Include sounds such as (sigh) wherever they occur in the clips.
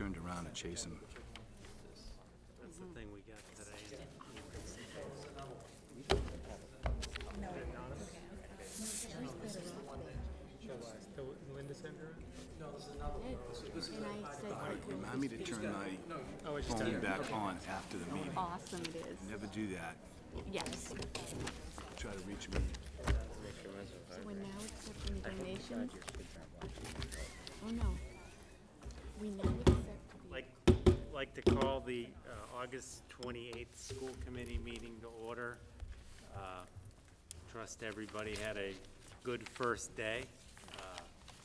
turned around to chase him. That's the thing we got today. The Linda Center? And I said, All right, remind me to turn my just phone back on after the meeting. awesome it is. Never do that. Yes. Try to reach me. So we're now accepting donations? Oh, no. We now accept the, Like, like to call the uh, August 28th school committee meeting to order. Uh, Trust everybody had a good first day. Uh,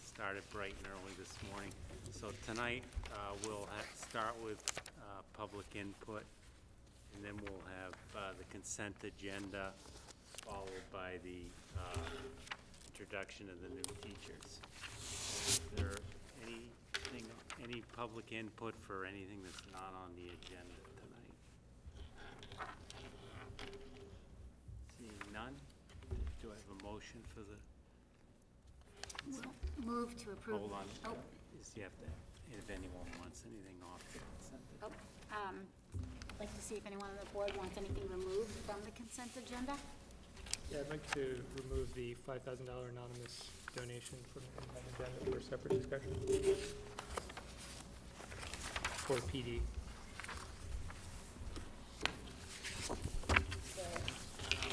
Started bright and early this morning. So tonight, uh, we'll start with uh, public input, and then we'll have uh, the consent agenda, followed by the introduction of the new teachers. Is there anything, any public input for anything that's not on the agenda tonight? Seeing none, do I have a motion for the, Move to approve. hold on, Oh, is you have to, if anyone wants anything off the consent oh, agenda. um, I'd like to see if anyone on the board wants anything removed from the consent agenda. Yeah, I'd like to remove the five thousand dollar anonymous donation from the consent agenda for separate discussion. For PD.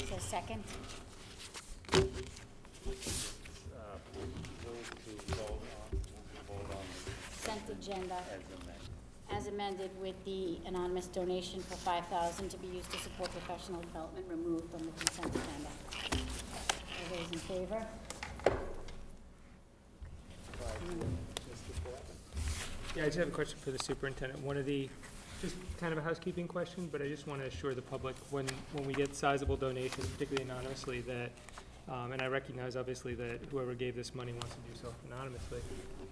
So second, consent agenda as amended. with the anonymous donation for five thousand to be used to support professional development removed from the consent agenda. All those in favor? Yeah, I just have a question for the superintendent. One of the, just kind of a housekeeping question, but I just want to assure the public, when, when we get sizable donations, particularly anonymously, that, um, and I recognize obviously that whoever gave this money wants to do so anonymously.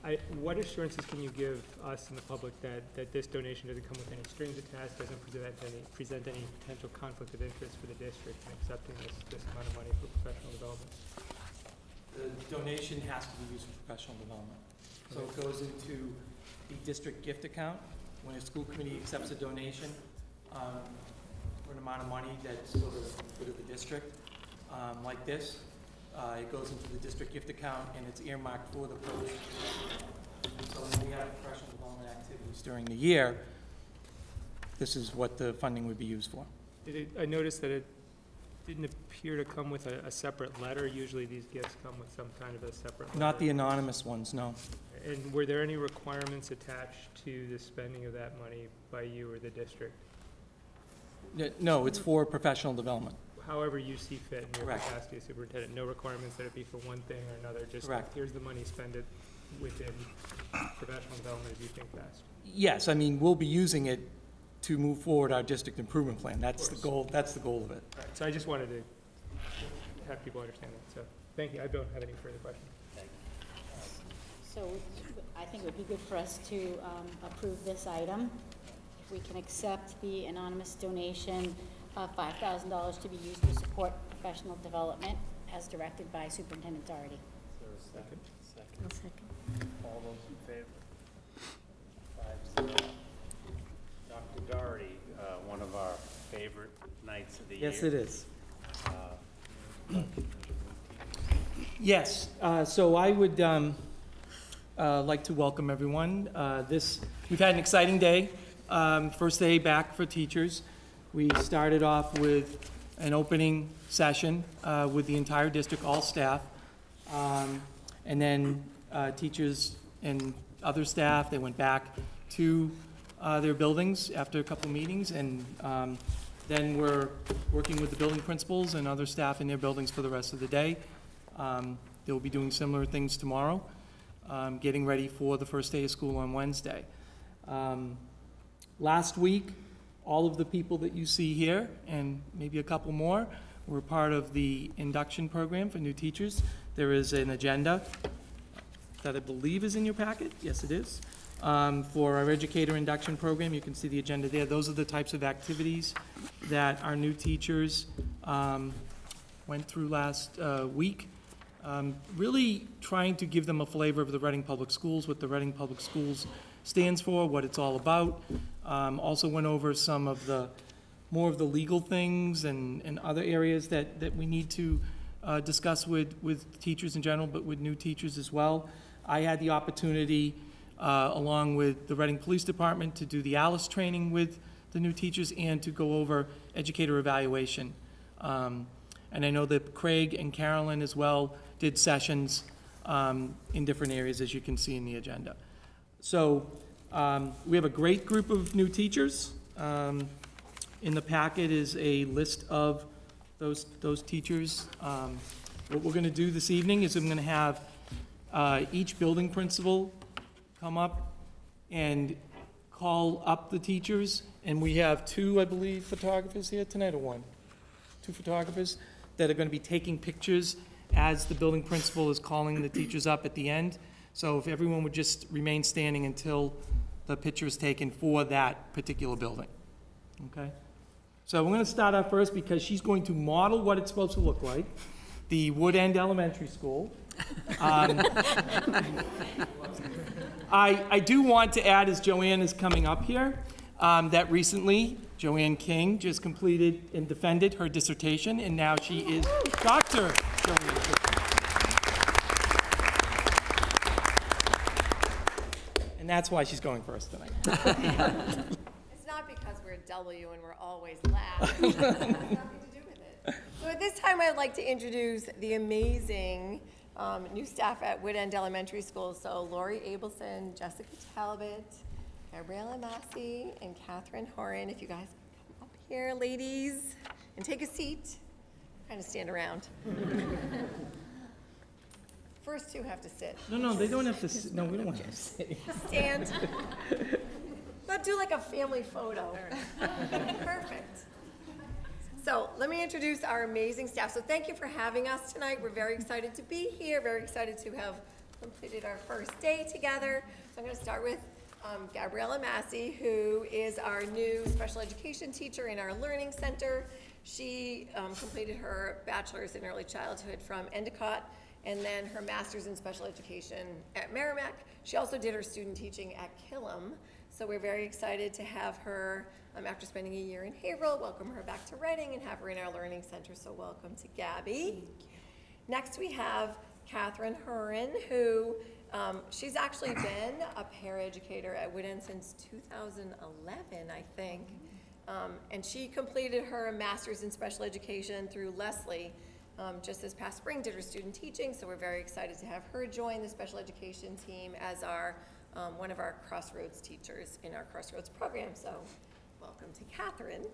I, what assurances can you give us and the public that, that this donation doesn't come with any strings attached, doesn't present any, present any potential conflict of interest for the district in accepting this, this amount of money for professional development? The donation has to be used for professional development. So it goes into the district gift account. When a school committee accepts a donation, um, for an amount of money that's sort of good of the district, um, like this, uh, it goes into the district gift account and it's earmarked for the purpose. So when we have professional development activities during the year, this is what the funding would be used for. Did it, I noticed that it didn't appear to come with a, a separate letter. Usually these gifts come with some kind of a separate letter. Not the anonymous ones, no. And were there any requirements attached to the spending of that money by you or the district? No, it's for professional development. However you see fit in your Correct. capacity as superintendent, no requirements that it be for one thing or another, just Correct. here's the money, spend it within professional development as you think best. Yes, I mean, we'll be using it to move forward our district improvement plan. That's the goal, that's the goal of it. All right, so I just wanted to have people understand that, so, thank you, I don't have any further questions. So I think it would be good for us to um, approve this item. If we can accept the anonymous donation of five thousand dollars to be used to support professional development as directed by Superintendent Doherty. Is there a second? Second. I'll second. All those in favor? Five zero. Dr. Doherty, uh, one of our favorite nights of the year. Yes, it is. Uh, Yes, uh, so I would um, uh, like to welcome everyone. Uh, This, we've had an exciting day, um, first day back for teachers. We started off with an opening session uh, with the entire district, all staff. Um, And then uh, teachers and other staff, they went back to uh, their buildings after a couple meetings. And um, then we're working with the building principals and other staff in their buildings for the rest of the day. Um, They'll be doing similar things tomorrow, um, getting ready for the first day of school on Wednesday. Um, Last week, all of the people that you see here, and maybe a couple more, were part of the induction program for new teachers. There is an agenda that I believe is in your packet, yes, it is, um, for our educator induction program. You can see the agenda there. Those are the types of activities that our new teachers um, went through last uh, week. Um, Really trying to give them a flavor of the Reading Public Schools, what the Reading Public Schools stands for, what it's all about. Um, Also went over some of the, more of the legal things and, and other areas that, that we need to uh, discuss with, with teachers in general, but with new teachers as well. I had the opportunity, uh, along with the Reading Police Department, to do the ALICE training with the new teachers and to go over educator evaluation. Um, And I know that Craig and Carolyn as well did sessions um, in different areas, as you can see in the agenda. So um, we have a great group of new teachers. Um, In the packet is a list of those, those teachers. Um, What we're going to do this evening is I'm going to have uh, each building principal come up and call up the teachers. And we have two, I believe, photographers here tonight, or one? Two photographers that are going to be taking pictures as the building principal is calling the teachers up at the end. So if everyone would just remain standing until the picture is taken for that particular building. Okay? So we're going to start out first because she's going to model what it's supposed to look like, the Wood End Elementary School. Um, I, I do want to add, as Joanne is coming up here, um, that recently Joanne King just completed and defended her dissertation, and now she is Dr. Joanne King. And that's why she's going first tonight. (laughs) It's not because we're W and we're always last. It has nothing to do with it. So at this time, I'd like to introduce the amazing um, new staff at Wood End Elementary School. So Lori Abelson, Jessica Talbot, Gabriella Massey, and Catherine Horan. If you guys come up here, ladies, and take a seat, kind of stand around. (laughs) First two have to sit. No, no, they don't have to, sit. no, we don't want to sit. (laughs) Stand. But do like a family photo. Perfect. So let me introduce our amazing staff. So thank you for having us tonight. We're very excited to be here, very excited to have completed our first day together. So I'm going to start with um, Gabriella Massey, who is our new special education teacher in our learning center. She um, completed her bachelor's in early childhood from Endicott and then her master's in special education at Merrimack. She also did her student teaching at Killam. So we're very excited to have her, um, after spending a year in Haverhill, welcome her back to Reading and have her in our learning center. So welcome to Gabby. Next, we have Catherine Hurin, who, um, she's actually been a paraeducator at Wood End since 2011, I think. Um, and she completed her master's in special education through Lesley um, just this past spring, did her student teaching, so we're very excited to have her join the special education team as our, um, one of our Crossroads teachers in our Crossroads program, so welcome to Catherine.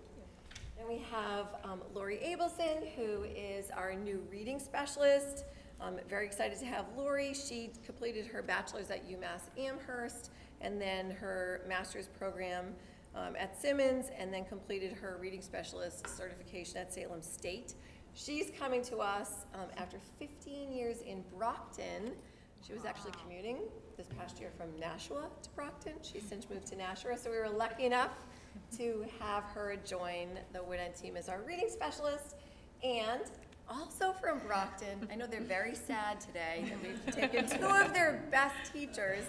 Then we have um, Lori Abelson, who is our new reading specialist. Um, very excited to have Lori. She completed her bachelor's at UMass Amherst and then her master's program um, at Simmons and then completed her reading specialist certification at Salem State. She's coming to us um, after 15 years in Brockton. She was actually commuting this past year from Nashua to Brockton. She's since moved to Nashua, so we were lucky enough to have her join the Wood End team as our reading specialist. And also from Brockton, I know they're very sad today that we've taken two of their best teachers,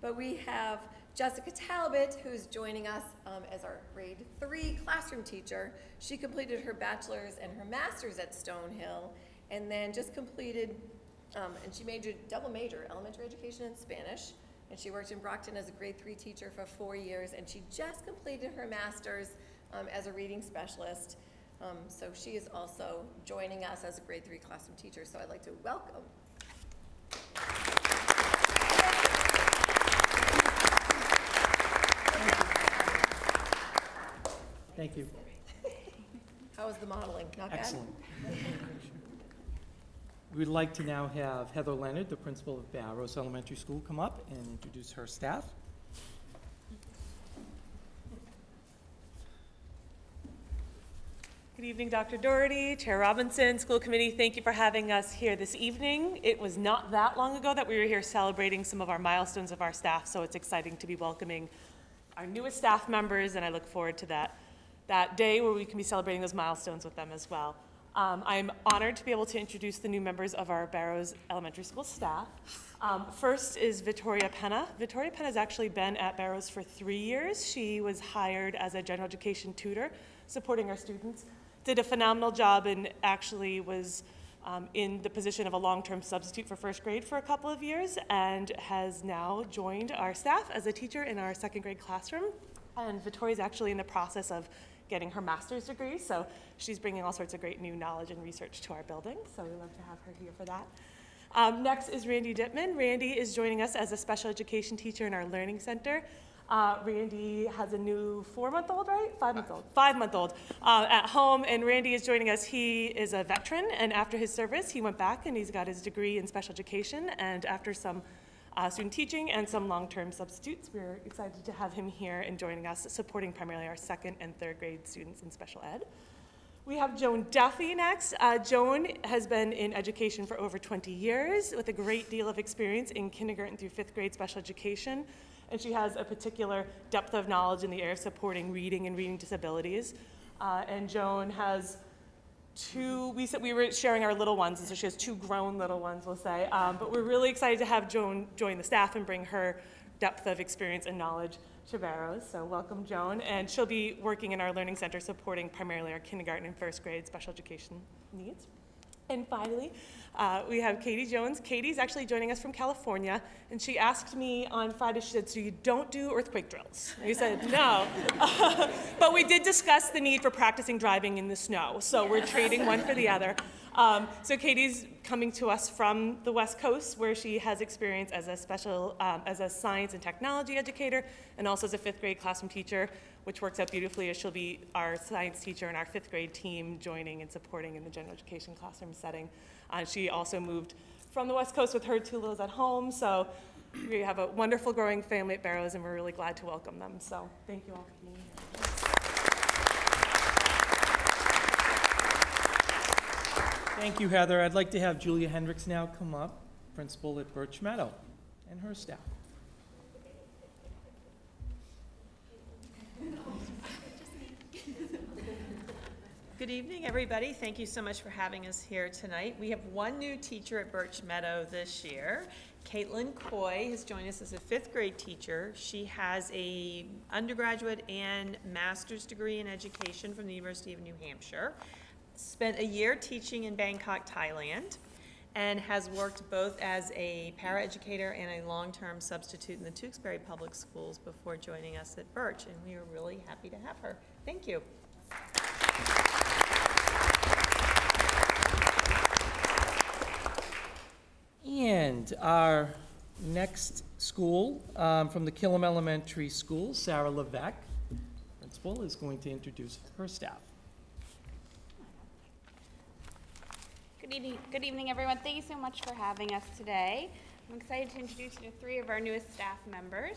but we have Jessica Talbot, who's joining us um, as our grade three classroom teacher. She completed her bachelor's and her master's at Stonehill, and then just completed, um, and she majored, double major, elementary education and Spanish. And she worked in Brockton as a grade three teacher for four years, and she just completed her master's um, as a reading specialist. Um, so she is also joining us as a grade three classroom teacher, so I'd like to welcome. Thank you. (laughs) How was the modeling? Not bad? Excellent. We'd like to now have Heather Leonard, the principal of Barrows Elementary School, come up and introduce her staff. Good evening, Dr. Doherty, Chair Robinson, School Committee. Thank you for having us here this evening. It was not that long ago that we were here celebrating some of our milestones of our staff, so it's exciting to be welcoming our newest staff members, and I look forward to that, that day where we can be celebrating those milestones with them as well. Um, I'm honored to be able to introduce the new members of our Barrows Elementary School staff. Um, First is Victoria Penna. Victoria Penna has actually been at Barrows for three years. She was hired as a general education tutor, supporting our students. Did a phenomenal job and actually was um, in the position of a long-term substitute for first grade for a couple of years and has now joined our staff as a teacher in our second grade classroom. And Victoria's actually in the process of getting her master's degree, so she's bringing all sorts of great new knowledge and research to our building, so we love to have her here for that. Um, next is Randy Dittman. Randy is joining us as a special education teacher in our Learning Center. Uh, Randy has a new four-month-old, right? Five-month-old. Five-month-old uh, at home, and Randy is joining us. He is a veteran, and after his service, he went back and he's got his degree in special education. And after some uh, student teaching and some long-term substitutes, we're excited to have him here and joining us, supporting primarily our second and third grade students in special ed. We have Joan Duffy next. Uh, Joan has been in education for over 20 years with a great deal of experience in kindergarten through fifth grade special education, and she has a particular depth of knowledge in the area of supporting reading and reading disabilities. Uh, and Joan has two, we said we were sharing our little ones, and so she has two grown little ones, we'll say. Um, but we're really excited to have Joan join the staff and bring her depth of experience and knowledge to Barrows. So welcome, Joan. And she'll be working in our Learning Center supporting primarily our kindergarten and first grade special education needs. And finally, uh, we have Katie Jones. Katie's actually joining us from California, and she asked me on Friday, she said, so you don't do earthquake drills? And we said, no. (laughs) but we did discuss the need for practicing driving in the snow, so we're trading one for the other. Um, so Katie's coming to us from the West Coast, where she has experience as a special, um, as a science and technology educator, and also as a fifth grade classroom teacher, which works out beautifully as she'll be our science teacher and our fifth grade team joining and supporting in the general education classroom setting. Uh, she also moved from the West Coast with her two littles at home, so we have a wonderful growing family at Barrows, and we're really glad to welcome them. So thank you all for being here. Thank you, Heather. I'd like to have Julia Hendricks now come up, principal at Birch Meadow, and her staff. Good evening, everybody. Thank you so much for having us here tonight. We have one new teacher at Birch Meadow this year. Caitlin Coy has joined us as a fifth grade teacher. She has a undergraduate and master's degree in education from the University of New Hampshire. Spent a year teaching in Bangkok, Thailand, and has worked both as a paraeducator and a long-term substitute in the Tewksbury Public Schools before joining us at Birch, and we are really happy to have her. Thank you. And our next school, um, from the Killam Elementary School, Sarah Levesque, principal, is going to introduce her staff. Good evening, good evening, everyone. Thank you so much for having us today. I'm excited to introduce you to three of our newest staff members.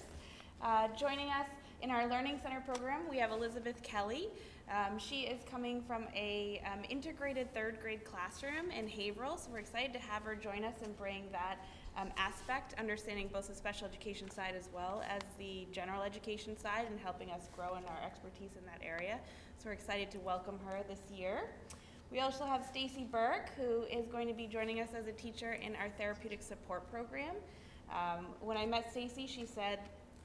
Uh, joining us in our Learning Center program, we have Elizabeth Kelly. Um, she is coming from a um, integrated third grade classroom in Haverhill, so we're excited to have her join us and bring that um, aspect, understanding both the special education side as well as the general education side and helping us grow in our expertise in that area. So we're excited to welcome her this year. We also have Stacy Burke, who is going to be joining us as a teacher in our therapeutic support program. Um, when I met Stacy, she said,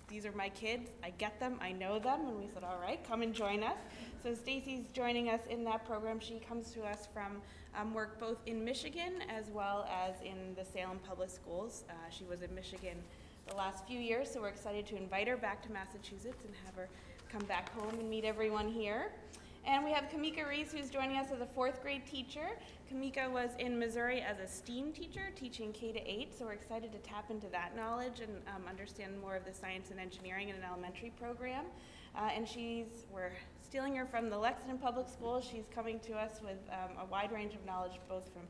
these are my kids, I get them, I know them, and we said, all right, come and join us. So Stacy's joining us in that program. She comes to us from um, work both in Michigan as well as in the Salem Public Schools. Uh, she was in Michigan the last few years, so we're excited to invite her back to Massachusetts and have her come back home and meet everyone here. And we have Kamika Reese, who's joining us as a fourth grade teacher. Kamika was in Missouri as a STEAM teacher, teaching K to 8, so we're excited to tap into that knowledge and um, understand more of the science and engineering in an elementary program. Uh, and she's, we're stealing her from the Lexington Public Schools. She's coming to us with um, a wide range of knowledge, both from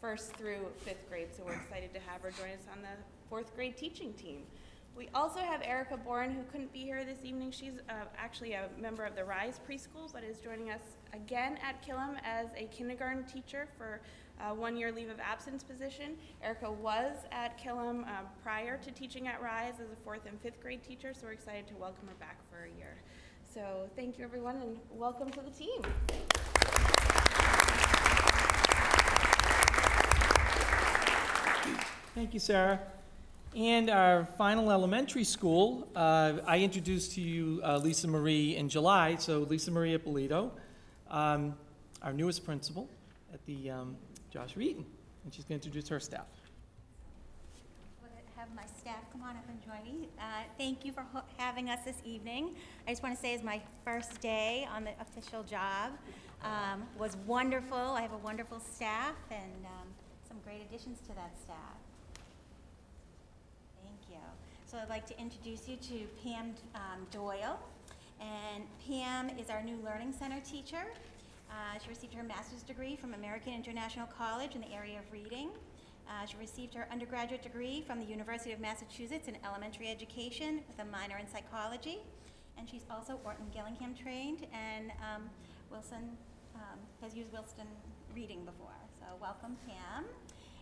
first through fifth grade, so we're excited to have her join us on the fourth grade teaching team. We also have Erica Bourne, who couldn't be here this evening. She's uh, actually a member of the Rise Preschool, but is joining us again at Killam as a kindergarten teacher for uh, a one-year leave of absence position. Erica was at Killam uh, prior to teaching at Rise as a fourth and fifth grade teacher, so we're excited to welcome her back for a year. So thank you, everyone, and welcome to the team. Thank you, Sarah. And our final elementary school, uh, I introduced to you uh, Lisa Marie in July, so Lisa Marie Ippolito, um, our newest principal at the um, Joshua Eaton, and she's going to introduce her staff. Have my staff come on up and join me. Uh, Thank you for having us this evening. I just want to say it's my first day on the official job. Um, Was wonderful. I have a wonderful staff and um, some great additions to that staff. So I'd like to introduce you to Pam um, Doyle. And Pam is our new Learning Center teacher. Uh, She received her master's degree from American International College in the area of reading. Uh, She received her undergraduate degree from the University of Massachusetts in elementary education with a minor in psychology. And she's also Orton Gillingham trained, and um, Wilson um, has used Wilson reading before. So welcome, Pam.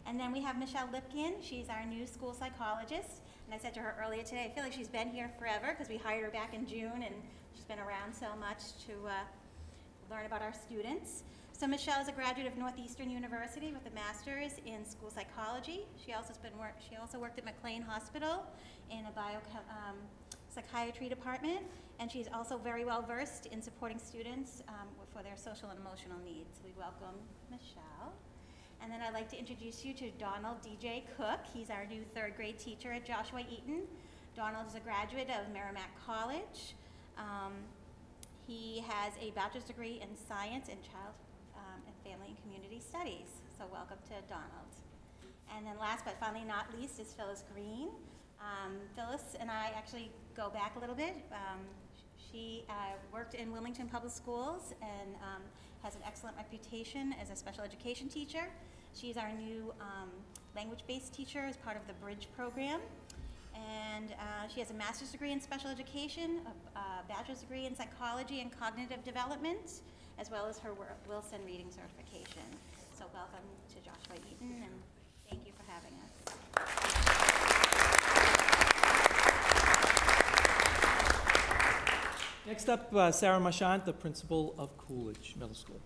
And then we have Michelle Lipkin. She's our new school psychologist. And I said to her earlier today, I feel like she's been here forever because we hired her back in June, and she's been around so much to uh, learn about our students. So Michelle is a graduate of Northeastern University with a master's in school psychology. She also has been work, she also worked at McLean Hospital in a bio um, psychiatry department, and she's also very well versed in supporting students um, for their social and emotional needs. We welcome Michelle. And then I'd like to introduce you to Donald DJ Cook. He's our new third grade teacher at Joshua Eaton. Donald is a graduate of Merrimack College. Um, he has a bachelor's degree in science and child um, and family and community studies. So welcome to Donald. And then last but finally not least is Phyllis Green. Um, Phyllis and I actually go back a little bit. Um, she uh, worked in Wilmington Public Schools and um, has an excellent reputation as a special education teacher. She's our new um, language-based teacher as part of the Bridge program. And uh, she has a master's degree in special education, a, a bachelor's degree in psychology and cognitive development, as well as her Wilson reading certification. So welcome to Joshua Eaton, and thank you for having us. Next up, uh, Sarah Marchant, the principal of Coolidge Middle School.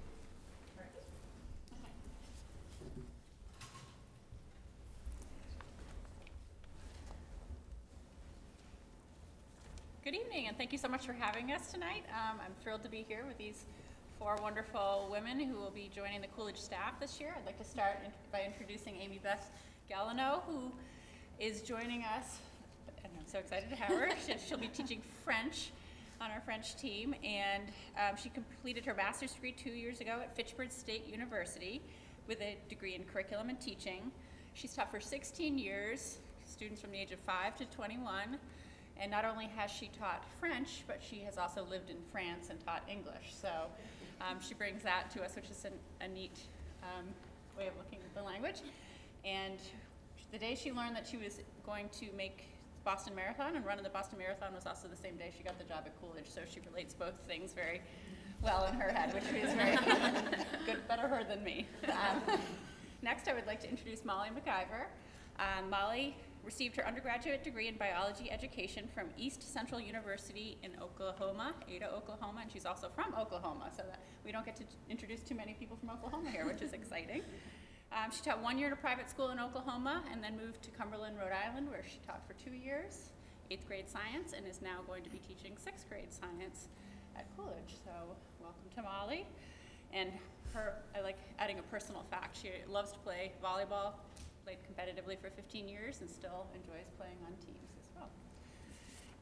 Good evening, and thank you so much for having us tonight. Um, I'm thrilled to be here with these four wonderful women who will be joining the Coolidge staff this year. I'd like to start by introducing Amy Beth Gallino, who is joining us, and I'm so excited to have her. (laughs) She- She'll be teaching French on our French team, and um, she completed her master's degree two years ago at Fitchburg State University with a degree in curriculum and teaching. She's taught for 16 years, students from the age of 5 to 21, and not only has she taught French, but she has also lived in France and taught English. So um, she brings that to us, which is an, a neat um, way of looking at the language. And the day she learned that she was going to make Boston Marathon and running the Boston Marathon was also the same day she got the job at Coolidge. So she relates both things very well in her head, which is very (laughs) good, better her than me. Um, next, I would like to introduce Molly McIver. Um, Molly received her undergraduate degree in biology education from East Central University in Oklahoma, Ada, Oklahoma, and she's also from Oklahoma, so that we don't get to introduce too many people from Oklahoma here, which is (laughs) exciting. Um, she taught one year at a private school in Oklahoma and then moved to Cumberland, Rhode Island, where she taught for two years, eighth grade science, and is now going to be teaching sixth grade science at Coolidge. So, welcome to Molly. And her, I like adding a personal fact. She loves to play volleyball, played competitively for 15 years, and still enjoys playing on teams as well.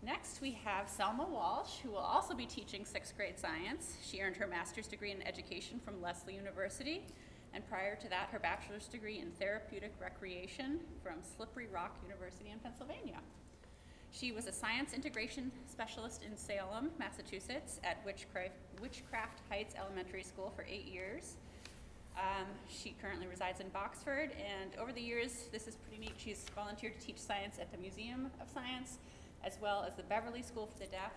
Next, we have Selma Walsh, who will also be teaching sixth grade science. She earned her master's degree in education from Lesley University, and prior to that, her bachelor's degree in therapeutic recreation from Slippery Rock University in Pennsylvania. She was a science integration specialist in Salem, Massachusetts at Witchcraft Heights Elementary School for eight years. Um, she currently resides in Boxford, and over the years, this is pretty neat, she's volunteered to teach science at the Museum of Science, as well as the Beverly School for the Deaf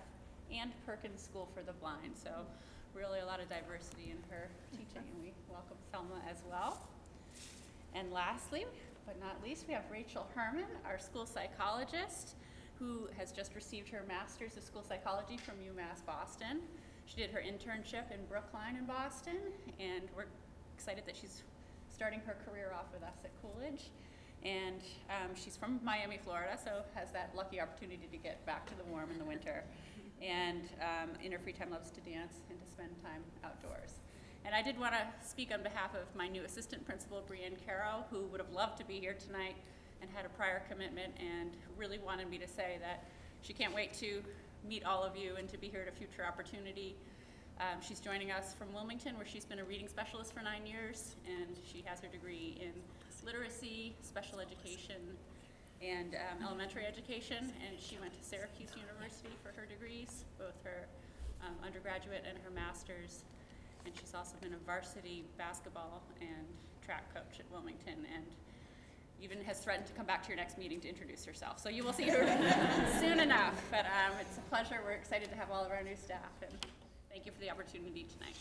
and Perkins School for the Blind. So really a lot of diversity in her teaching, and we welcome Selma as well. And lastly, but not least, we have Rachel Herman, our school psychologist, who has just received her master's of school psychology from UMass Boston. She did her internship in Brookline in Boston, and we're excited that she's starting her career off with us at Coolidge. And um, she's from Miami, Florida, so has that lucky opportunity to get back to the warm in the winter. And um, in her free time loves to dance and to spend time outdoors. And I did want to speak on behalf of my new assistant principal, Brienne Caro, who would have loved to be here tonight and had a prior commitment and really wanted me to say that she can't wait to meet all of you and to be here at a future opportunity. Um, she's joining us from Wilmington, where she's been a reading specialist for nine years, and she has her degree in literacy, special education, and um, elementary education. And she went to Syracuse University for her degrees, both her um, undergraduate and her master's. And she's also been a varsity basketball and track coach at Wilmington, and even has threatened to come back to your next meeting to introduce herself. So you will see her (laughs) soon enough. But um, it's a pleasure. We're excited to have all of our new staff, and thank you for the opportunity tonight.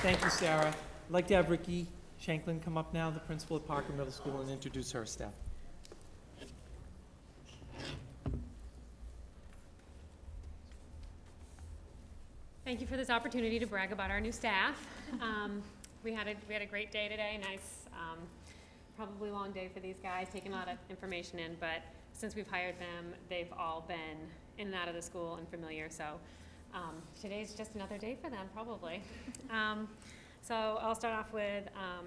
Thank you, Sarah. I'd like to have Ricky Shanklin come up now, the principal of Parker Middle School, and introduce her staff. Thank you for this opportunity to brag about our new staff. Um, we had a we had a great day today. Nice, um, probably long day for these guys, taking a lot of information in. But since we've hired them, they've all been in and out of the school and familiar. So um, today's just another day for them, probably. (laughs) Um, so I'll start off with um,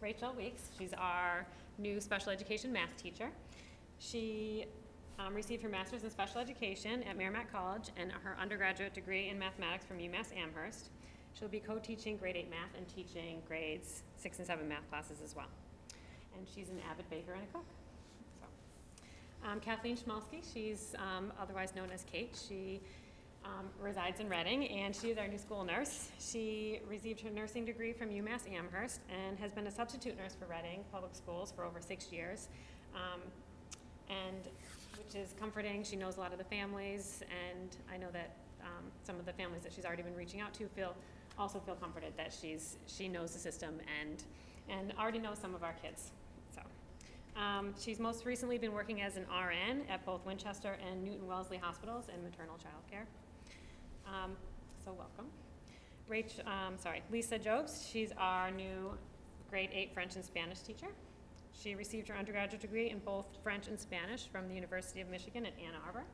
Rachel Weeks. She's our new special education math teacher. She um, received her master's in special education at Merrimack College and her undergraduate degree in mathematics from UMass Amherst. She'll be co-teaching grade eight math and teaching grades six and seven math classes as well. And she's an avid baker and a cook. Um, Kathleen Schmalsky, she's um, otherwise known as Kate. She um, resides in Reading, and she is our new school nurse. She received her nursing degree from UMass Amherst and has been a substitute nurse for Reading Public Schools for over six years. Um, and which is comforting. She knows a lot of the families, and I know that um, some of the families that she's already been reaching out to feel also feel comforted that she's she knows the system and and already knows some of our kids. Um, she's most recently been working as an RN at both Winchester and Newton Wellesley hospitals in maternal child care. Um, so welcome. Rach, um, sorry, Lisa Jobs. She's our new grade eight French and Spanish teacher. She received her undergraduate degree in both French and Spanish from the University of Michigan at Ann Arbor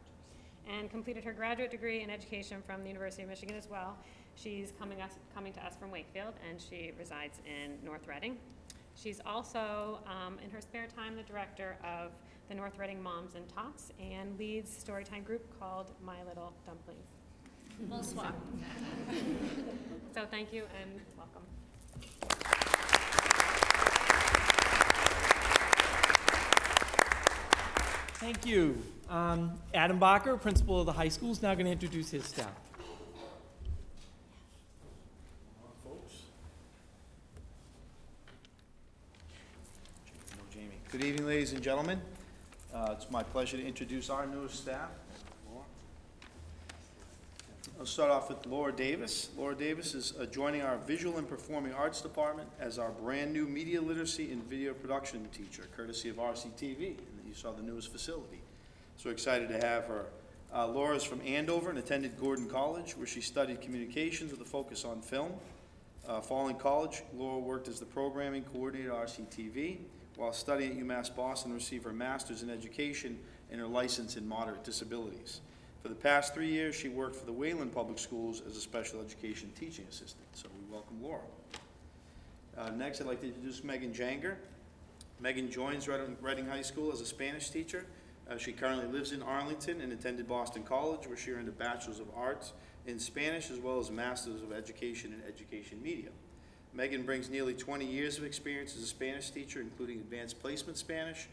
and completed her graduate degree in education from the University of Michigan as well. She's coming, us, coming to us from Wakefield and she resides in North Reading. She's also, um, in her spare time, the director of the North Reading Moms and Tots and leads storytime group called My Little Dumplings. Bonsoir. (laughs) So thank you and welcome. Thank you. Um, Adam Bacher, principal of the high school, is now going to introduce his staff. No, Jamie. Good evening, ladies and gentlemen. Uh, It's my pleasure to introduce our newest staff. I'll start off with Laura Davis. Laura Davis is uh, joining our Visual and Performing Arts Department as our brand-new media literacy and video production teacher, courtesy of RCTV, and you saw the newest facility. So excited to have her. Uh, Laura is from Andover and attended Gordon College, where she studied communications with a focus on film. Uh, Following college, Laura worked as the programming coordinator at RCTV, while studying at UMass Boston, received her master's in education and her license in moderate disabilities. For the past three years, she worked for the Wayland Public Schools as a special education teaching assistant. So we welcome Laura. Uh, next, I'd like to introduce Megan Janger. Megan joins Reading, High School as a Spanish teacher. Uh, she currently lives in Arlington and attended Boston College, where she earned a Bachelor's of Arts in Spanish as well as a Master's of Education in Education Media. Megan brings nearly 20 years of experience as a Spanish teacher, including advanced placement Spanish,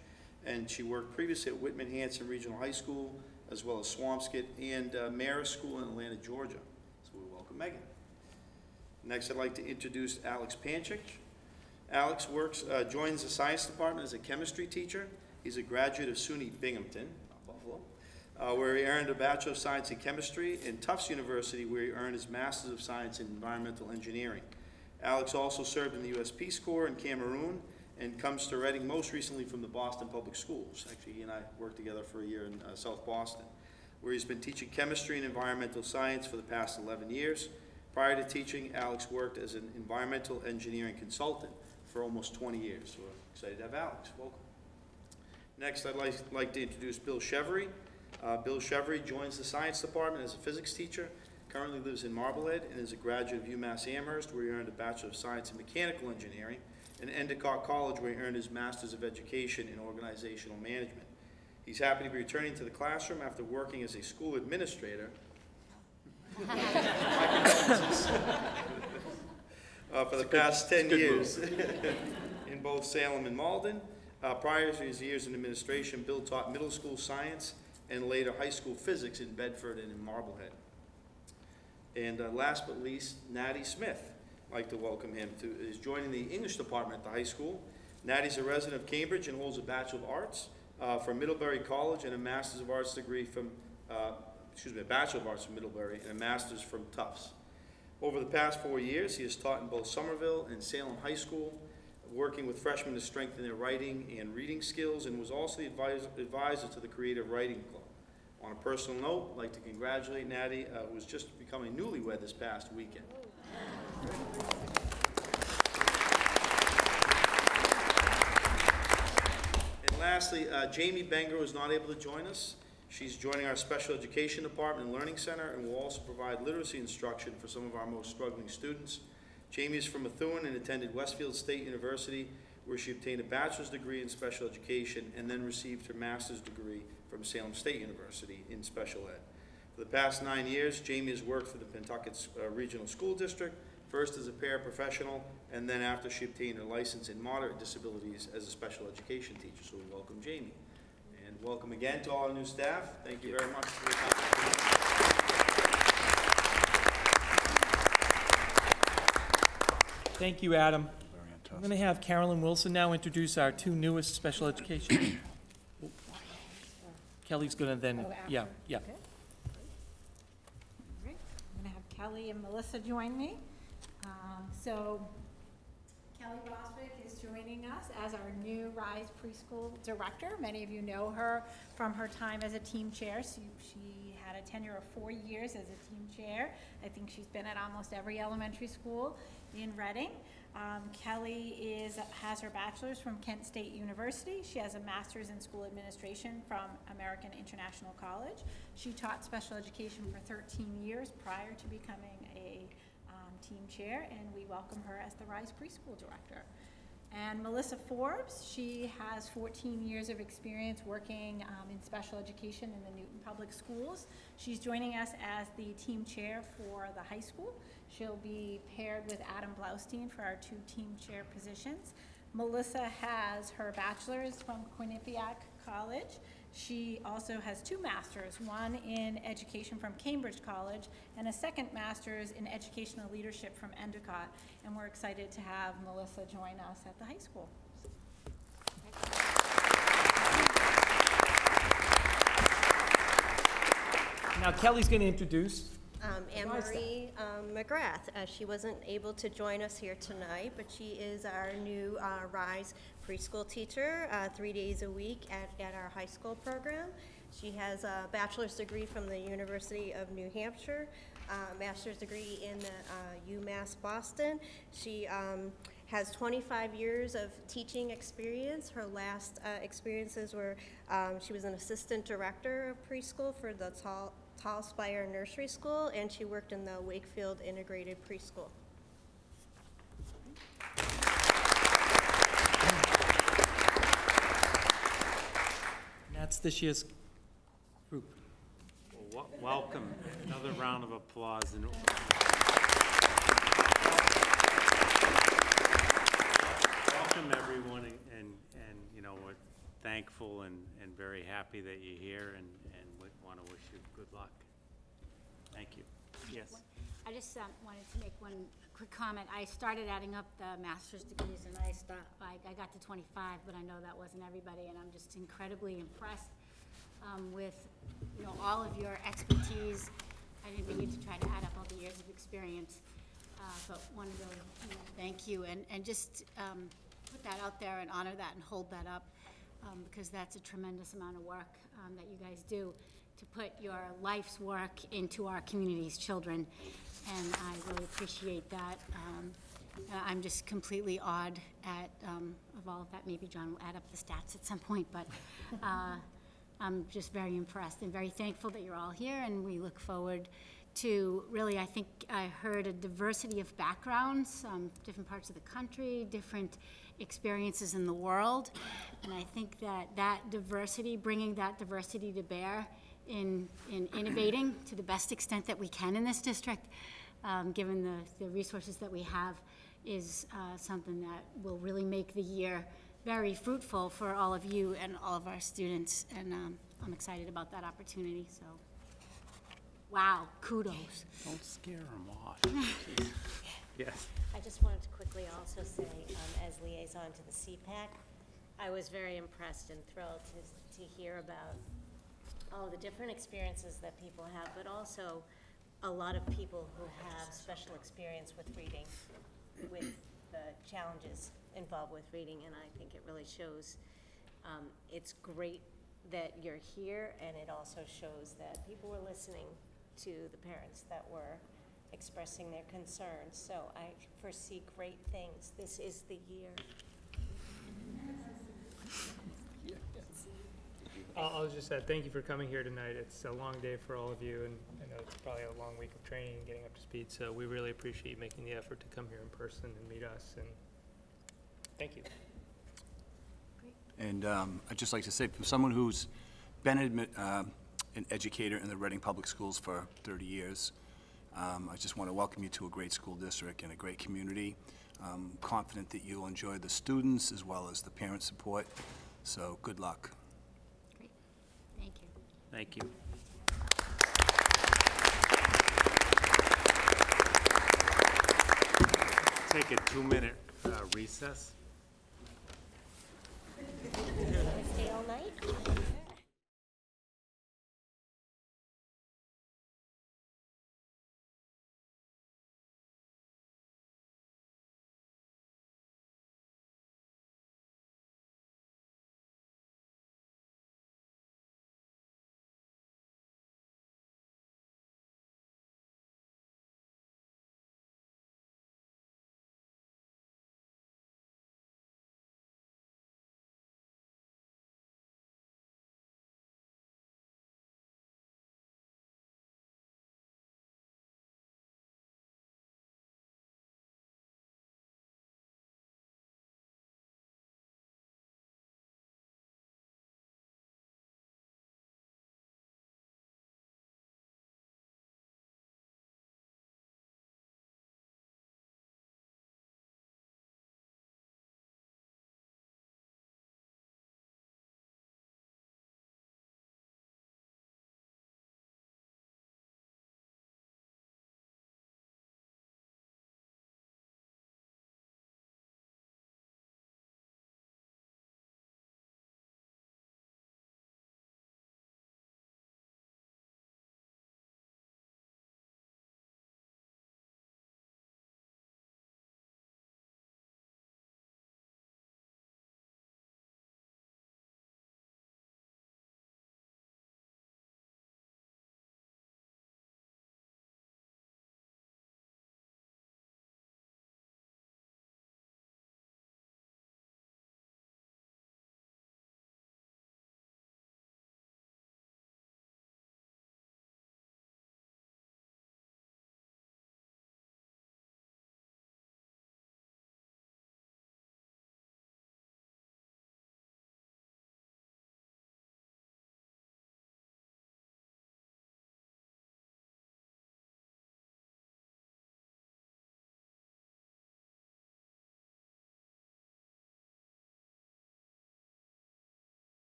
and she worked previously at Whitman Hanson Regional High School, as well as Swampscott and uh, Marist School in Atlanta, Georgia. So we welcome Megan. Next, I'd like to introduce Alex Panchik. Alex works, uh, joins the science department as a chemistry teacher. He's a graduate of SUNY Binghamton, Buffalo, uh, where he earned a Bachelor of Science in Chemistry, and Tufts University, where he earned his Master's of Science in Environmental Engineering. Alex also served in the U.S. Peace Corps in Cameroon and comes to Reading most recently from the Boston Public Schools. Actually, he and I worked together for a year in uh, South Boston, where he's been teaching chemistry and environmental science for the past 11 years. Prior to teaching, Alex worked as an environmental engineering consultant for almost 20 years. So we're excited to have Alex. Welcome. Next, I'd like, like to introduce Bill Chevery. Uh, Bill Chevery joins the science department as a physics teacher, currently lives in Marblehead, and is a graduate of UMass Amherst, where he earned a Bachelor of Science in Mechanical Engineering, and Endicott College, where he earned his Master's of Education in Organizational Management. He's happy to be returning to the classroom after working as a school administrator uh, for the past 10 years (laughs) in both Salem and Malden. Uh, Prior to his years in administration, Bill taught middle school science and later high school physics in Bedford and in Marblehead. And uh, last but least, Natty Smith. I'd like to welcome him to, is joining the English department at the high school. Natty's a resident of Cambridge and holds a Bachelor of Arts uh, from Middlebury College and a Master's of Arts degree from, uh, excuse me, a Bachelor of Arts from Middlebury and a Master's from Tufts. Over the past four years, he has taught in both Somerville and Salem High School, working with freshmen to strengthen their writing and reading skills, and was also the advisor, advisor to the Creative Writing Club. On a personal note, I'd like to congratulate Natty, uh, who was just becoming newlywed this past weekend. And lastly, uh, Jamie Benger was not able to join us. She's joining our Special Education Department and Learning Center and will also provide literacy instruction for some of our most struggling students. Jamie is from Methuen and attended Westfield State University, where she obtained a bachelor's degree in special education and then received her master's degree from Salem State University in special ed. For the past nine years, Jamie has worked for the Pentucket uh, Regional School District, first as a paraprofessional, and then after she obtained her license in moderate disabilities as a special education teacher. So we welcome Jamie. And welcome again to all our new staff. Thank you very much for your time. Thank you, Adam. I'm going to have Carolyn Wilson now introduce our two newest special education. (clears throat) Kelly's going to then, Oh, after. yeah, yeah. Okay. All right, I'm gonna have Kelly and Melissa join me. Um, So Kelly Roswick is joining us as our new RISE preschool director. Many of you know her from her time as a team chair. She, she had a tenure of four years as a team chair. I think she's been at almost every elementary school in Reading. Um, Kelly is, has her bachelor's from Kent State University. She has a master's in school administration from American International College. She taught special education for 13 years prior to becoming a um, team chair, and we welcome her as the RISE preschool director. And Melissa Forbes, she has 14 years of experience working um, in special education in the Newton Public Schools. She's joining us as the team chair for the high school. She'll be paired with Adam Blaustein for our two team chair positions. Melissa has her bachelor's from Quinnipiac College. She also has two masters, one in education from Cambridge College and a second master's in educational leadership from Endicott. And we're excited to have Melissa join us at the high school. Now Kelly's going to introduce, Um, Anne Marie um, McGrath. Uh, She wasn't able to join us here tonight, but she is our new uh, RISE preschool teacher, uh, three days a week at, at our high school program. She has a bachelor's degree from the University of New Hampshire, a master's degree in the uh, UMass Boston. She um, has 25 years of teaching experience. Her last uh, experiences were, um, she was an assistant director of preschool for the Tall, Tall Spire Nursery School, and she worked in the Wakefield Integrated Preschool. that's this year's group. Well, wel- Welcome, another round of applause. and Welcome, everyone, and- and, and, you know, we're thankful and, and very happy that you're here, and, and want to wish you good luck. Thank you. Yes? I just um, wanted to make one quick comment. I started adding up the master's degrees, and I stopped, I, I got to 25, but I know that wasn't everybody, and I'm just incredibly impressed um, with, you know, all of your expertise. I didn't need to try to add up all the years of experience, uh, but wanted to, you know, thank you, and, and just um, put that out there and honor that and hold that up. um, because that's a tremendous amount of work um, that you guys do to put your life's work into our community's children, and I really appreciate that. Um, uh, I'm just completely awed at, um, of all of that. Maybe John will add up the stats at some point, but uh, I'm just very impressed and very thankful that you're all here, and we look forward to really, I think I heard a diversity of backgrounds, um, different parts of the country, different experiences in the world, and I think that that diversity, bringing that diversity to bear in, in innovating to the best extent that we can in this district, um, given the, the resources that we have, is uh, something that will really make the year very fruitful for all of you and all of our students, and um, I'm excited about that opportunity, so, wow, kudos. Don't scare them off. (laughs) Yes. I just wanted to quickly also say, um, as liaison to the CPAC, I was very impressed and thrilled to, to hear about all the different experiences that people have, but also a lot of people who have special experience with reading, with the challenges involved with reading, and I think it really shows, um, it's great that you're here, and it also shows that people were listening to the parents that were expressing their concerns. So I foresee great things. This is the year. I'll, I'll just say, thank you for coming here tonight. It's a long day for all of you, and I know it's probably a long week of training and getting up to speed, so we really appreciate you making the effort to come here in person and meet us, and thank you. And um, I'd just like to say, from someone who's been admi- um, an educator in the Reading Public Schools for 30 years, um, I just want to welcome you to a great school district and a great community. I'm confident that you'll enjoy the students as well as the parent support, so good luck. Thank you. Take a two-minute uh, recess. Stay all night?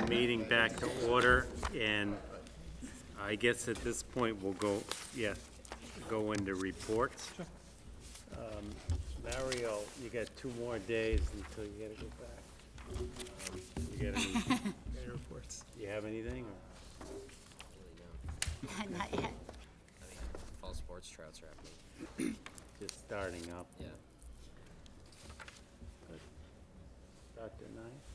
The meeting back to order, and I guess at this point, we'll go, yeah, go into reports. Um, Mario, you got two more days until you gotta go back. Um, You got any, (laughs) Any reports? you have anything? Not yet. Fall sports trouts are happening. Just starting up? Yeah. Dr. Nye?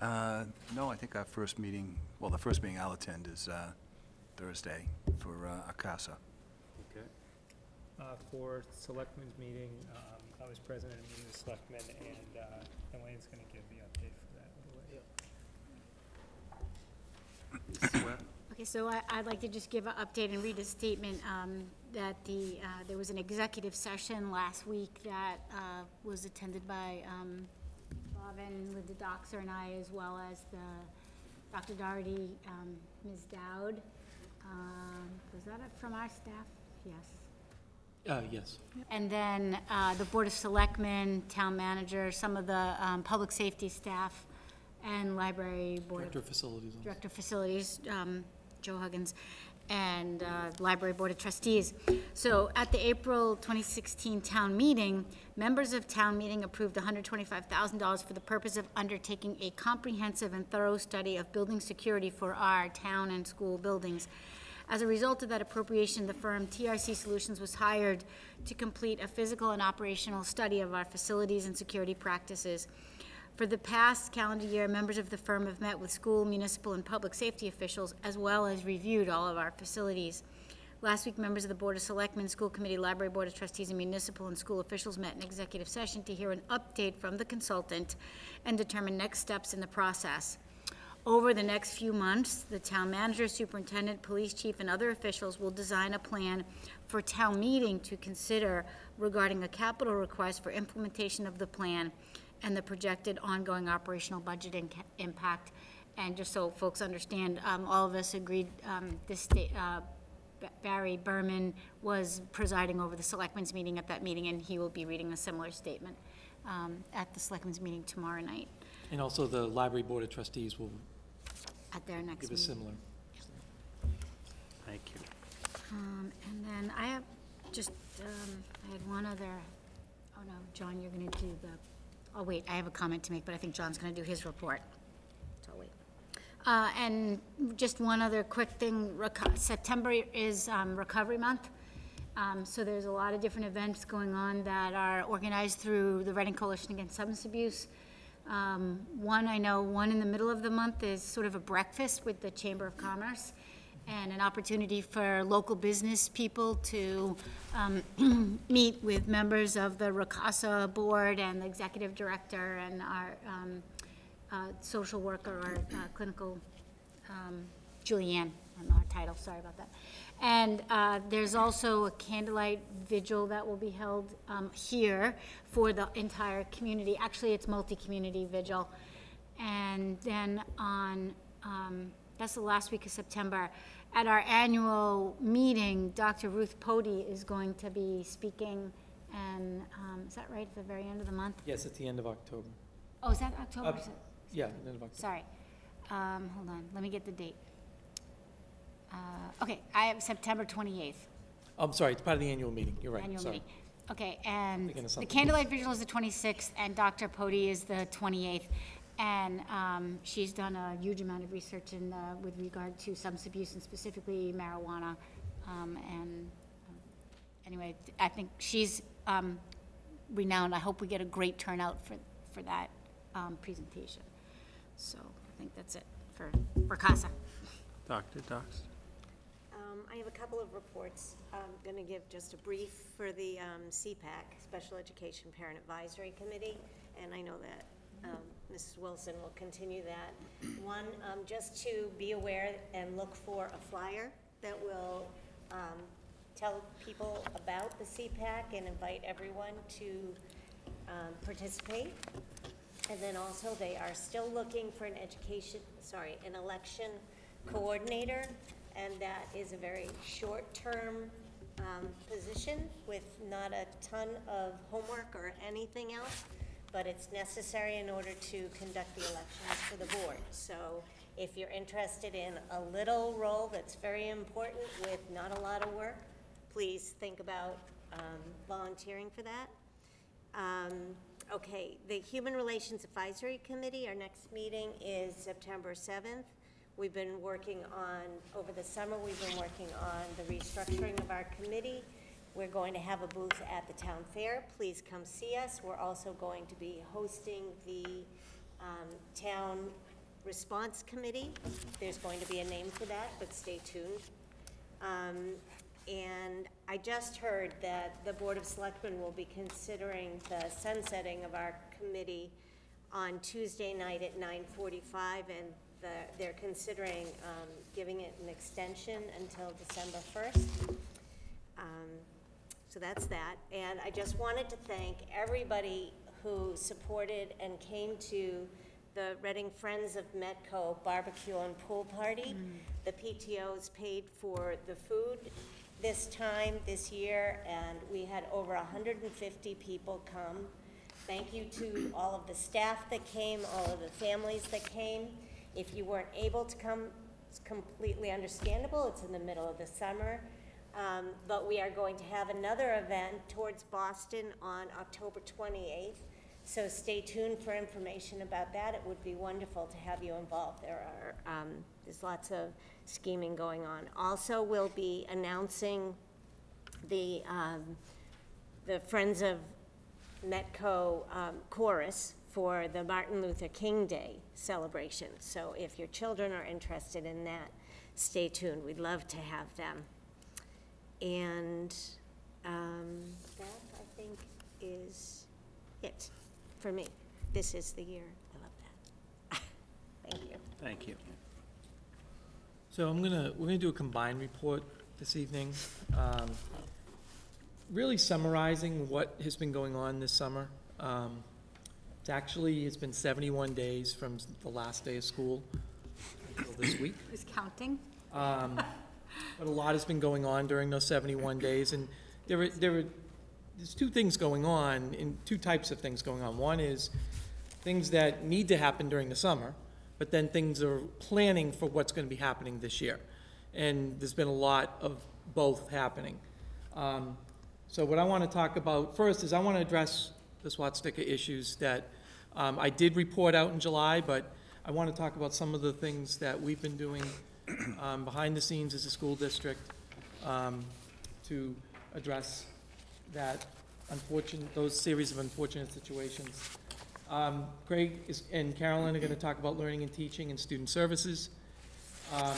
Uh, No, I think our first meeting, well, the first meeting I'll attend is uh, Thursday for uh, Akasa. Okay. Uh, for selectmen's meeting, um, I was present at a meeting with selectmen, and, uh, Elaine's gonna give the update for that a little. Okay, so I, I'd like to just give an update and read a statement, um, that the, uh, there was an executive session last week that, uh, was attended by, um, Bobbin, Linda Dockser and I, as well as the, Dr. Doherty, um, Ms. Dowd. Um, was that from our staff? Yes. Uh, yes. And then uh, the Board of Selectmen, Town Manager, some of the um, Public Safety staff, and Library Board. Director of Facilities. Director of Facilities, um, Joe Huggins, and uh, Library Board of Trustees. So at the April 2016 town meeting, members of town meeting approved $125,000 for the purpose of undertaking a comprehensive and thorough study of building security for our town and school buildings. As a result of that appropriation, the firm TRC Solutions was hired to complete a physical and operational study of our facilities and security practices. For the past calendar year, members of the firm have met with school, municipal, and public safety officials, as well as reviewed all of our facilities. Last week, members of the Board of Selectmen, School Committee, Library Board of Trustees, and municipal and school officials met in executive session to hear an update from the consultant and determine next steps in the process. Over the next few months, the town manager, superintendent, police chief, and other officials will design a plan for town meeting to consider regarding a capital request for implementation of the plan and the projected ongoing operational budget and ca- impact. And just so folks understand, um, all of us agreed, um, this sta- uh, Ba- Barry Berman was presiding over the selectmen's meeting at that meeting, and he will be reading a similar statement, um, at the selectmen's meeting tomorrow night, And also the Library Board of Trustees will at their next give meeting. a similar. Thank you. Um, and then I have just, um, I had one other, oh no, John, you're gonna do the, oh wait, I have a comment to make, but I think John's gonna do his report. So I'll wait. Uh, and just one other quick thing, reco- September is, um, Recovery Month. Um, so there's a lot of different events going on that are organized through the Reading Coalition Against Substance Abuse. Um, one, I know, one in the middle of the month is sort of a breakfast with the Chamber of Commerce and an opportunity for local business people to um, (clears throat) meet with members of the RACASA board and the executive director and our um, uh, social worker or uh, clinical, um, Julianne, I don't know her title, sorry about that. And uh, there's also a candlelight vigil that will be held um, here for the entire community. Actually, it's multi-community vigil. And then on, um, that's the last week of September, at our annual meeting, Dr. Ruth Potee is going to be speaking, and, um, is that right, at the very end of the month? Yes, at the end of October. Oh, is that October? Uh, Is it- Yeah, end of October. Sorry. Um, hold on, let me get the date. Uh, okay, I have September twenty-eighth, I'm sorry, it's part of the annual meeting, you're right, annual sorry. meeting. Okay, and Thinking of the something. candlelight vigil is the twenty-sixth, and Dr. Potee is the twenty-eighth. And, um, she's done a huge amount of research in, uh, with regard to substance abuse and specifically marijuana. Um, and, um, anyway, I think she's, um, renowned. I hope we get a great turnout for, for that, um, presentation. So I think that's it for, for CASA. Dr. Dox? Um, I have a couple of reports. I'm going to give just a brief for the um, CPAC, Special Education Parent Advisory Committee, and I know that um, Mrs. Wilson will continue that. One, um, just to be aware and look for a flyer that will um, tell people about the CPAC and invite everyone to um, participate. And then also, they are still looking for an education, sorry, an election coordinator, and that is a very short-term um, position with not a ton of homework or anything else. But it's necessary in order to conduct the elections for the board. So if you're interested in a little role that's very important with not a lot of work, please think about um, volunteering for that. Um, Okay, the Human Relations Advisory Committee, our next meeting is September 7th. We've been working on, over the summer, we've been working on the restructuring of our committee. We're going to have a booth at the town fair. Please come see us. We're also going to be hosting the um, town response committee. There's going to be a name for that, but stay tuned. Um, And I just heard that the Board of Selectmen will be considering the sunsetting of our committee on Tuesday night at 9:45, and the- they're considering um, giving it an extension until December 1st. Um, So that's that. And I just wanted to thank everybody who supported and came to the Reading Friends of Metco barbecue and pool party. Mm-hmm. The PTOs paid for the food this time, this year, and we had over 150 people come. Thank you to all of the staff that came, all of the families that came. If you weren't able to come, it's completely understandable, it's in the middle of the summer. Um, But we are going to have another event towards Boston on October 28th. So stay tuned for information about that. It would be wonderful to have you involved. There are, um, there's lots of scheming going on. Also, we'll be announcing the, um, the Friends of Metco um, chorus for the Martin Luther King Day celebration. So if your children are interested in that, stay tuned. We'd love to have them. And um, that, I think, is it for me. This is the year. I love that. (laughs) Thank you. Thank you. So I'm gonna, we're gonna do a combined report this evening, um, really summarizing what has been going on this summer. Um, It's actually, it's been 71 days from the last day of school until this week. Who's counting? Um, (laughs) But a lot has been going on during those 71 days, and there were, there were, there's two things going on, and two types of things going on. One is things that need to happen during the summer, but then things are planning for what's going to be happening this year. And there's been a lot of both happening. Um, So what I want to talk about first is I want to address the swastika issues that um, I did report out in July, but I want to talk about some of the things that we've been doing (clears throat) um, behind the scenes as a school district um, to address that unfortunate, those series of unfortunate situations. Um, Craig is, and Carolyn are going to talk about learning and teaching and student services. Um,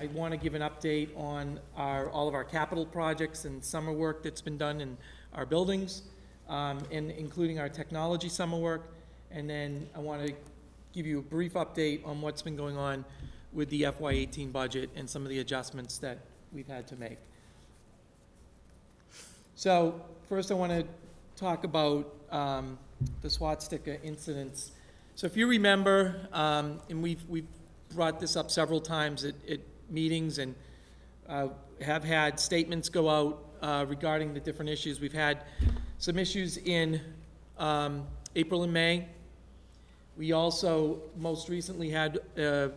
I want to give an update on our, all of our capital projects and summer work that's been done in our buildings, um, and including our technology summer work. And then I want to give you a brief update on what's been going on with the FY eighteen budget and some of the adjustments that we've had to make. So, first I want to talk about um, the swastika incidents. So if you remember, um, and we've, we've brought this up several times at, at meetings and uh, have had statements go out uh, regarding the different issues. We've had some issues in um, April and May. We also most recently had uh,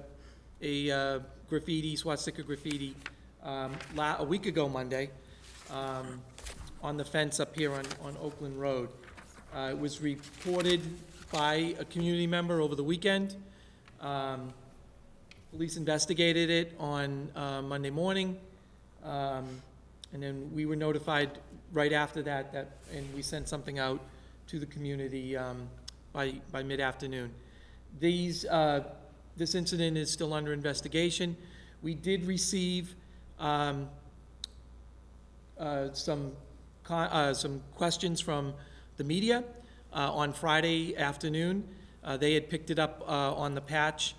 a uh, graffiti, swastika graffiti, um, la- a week ago Monday, um, on the fence up here on, on Oakland Road. Uh, It was reported by a community member over the weekend. Um, Police investigated it on uh, Monday morning, um, and then we were notified right after that, that, and we sent something out to the community um, by, by mid-afternoon. These, uh, this incident is still under investigation. We did receive um, uh, some, uh, some questions from the media uh, on Friday afternoon. Uh, They had picked it up uh, on the patch,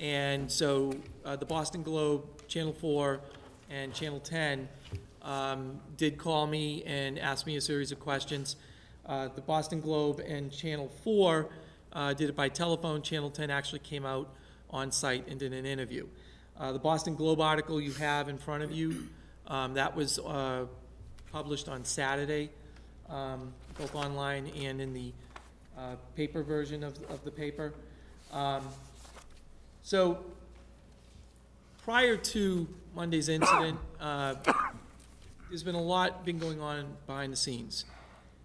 and so uh, the Boston Globe, Channel 4, and Channel 10 um, did call me and ask me a series of questions. The Boston Globe and Channel 4 uh, did it by telephone. Channel 10 actually came out on site and did an interview. Uh, The Boston Globe article you have in front of you, um, that was uh, published on Saturday, um, both online and in the uh, paper version of, of the paper. Um, So, prior to Monday's incident, uh, there's been a lot been going on behind the scenes.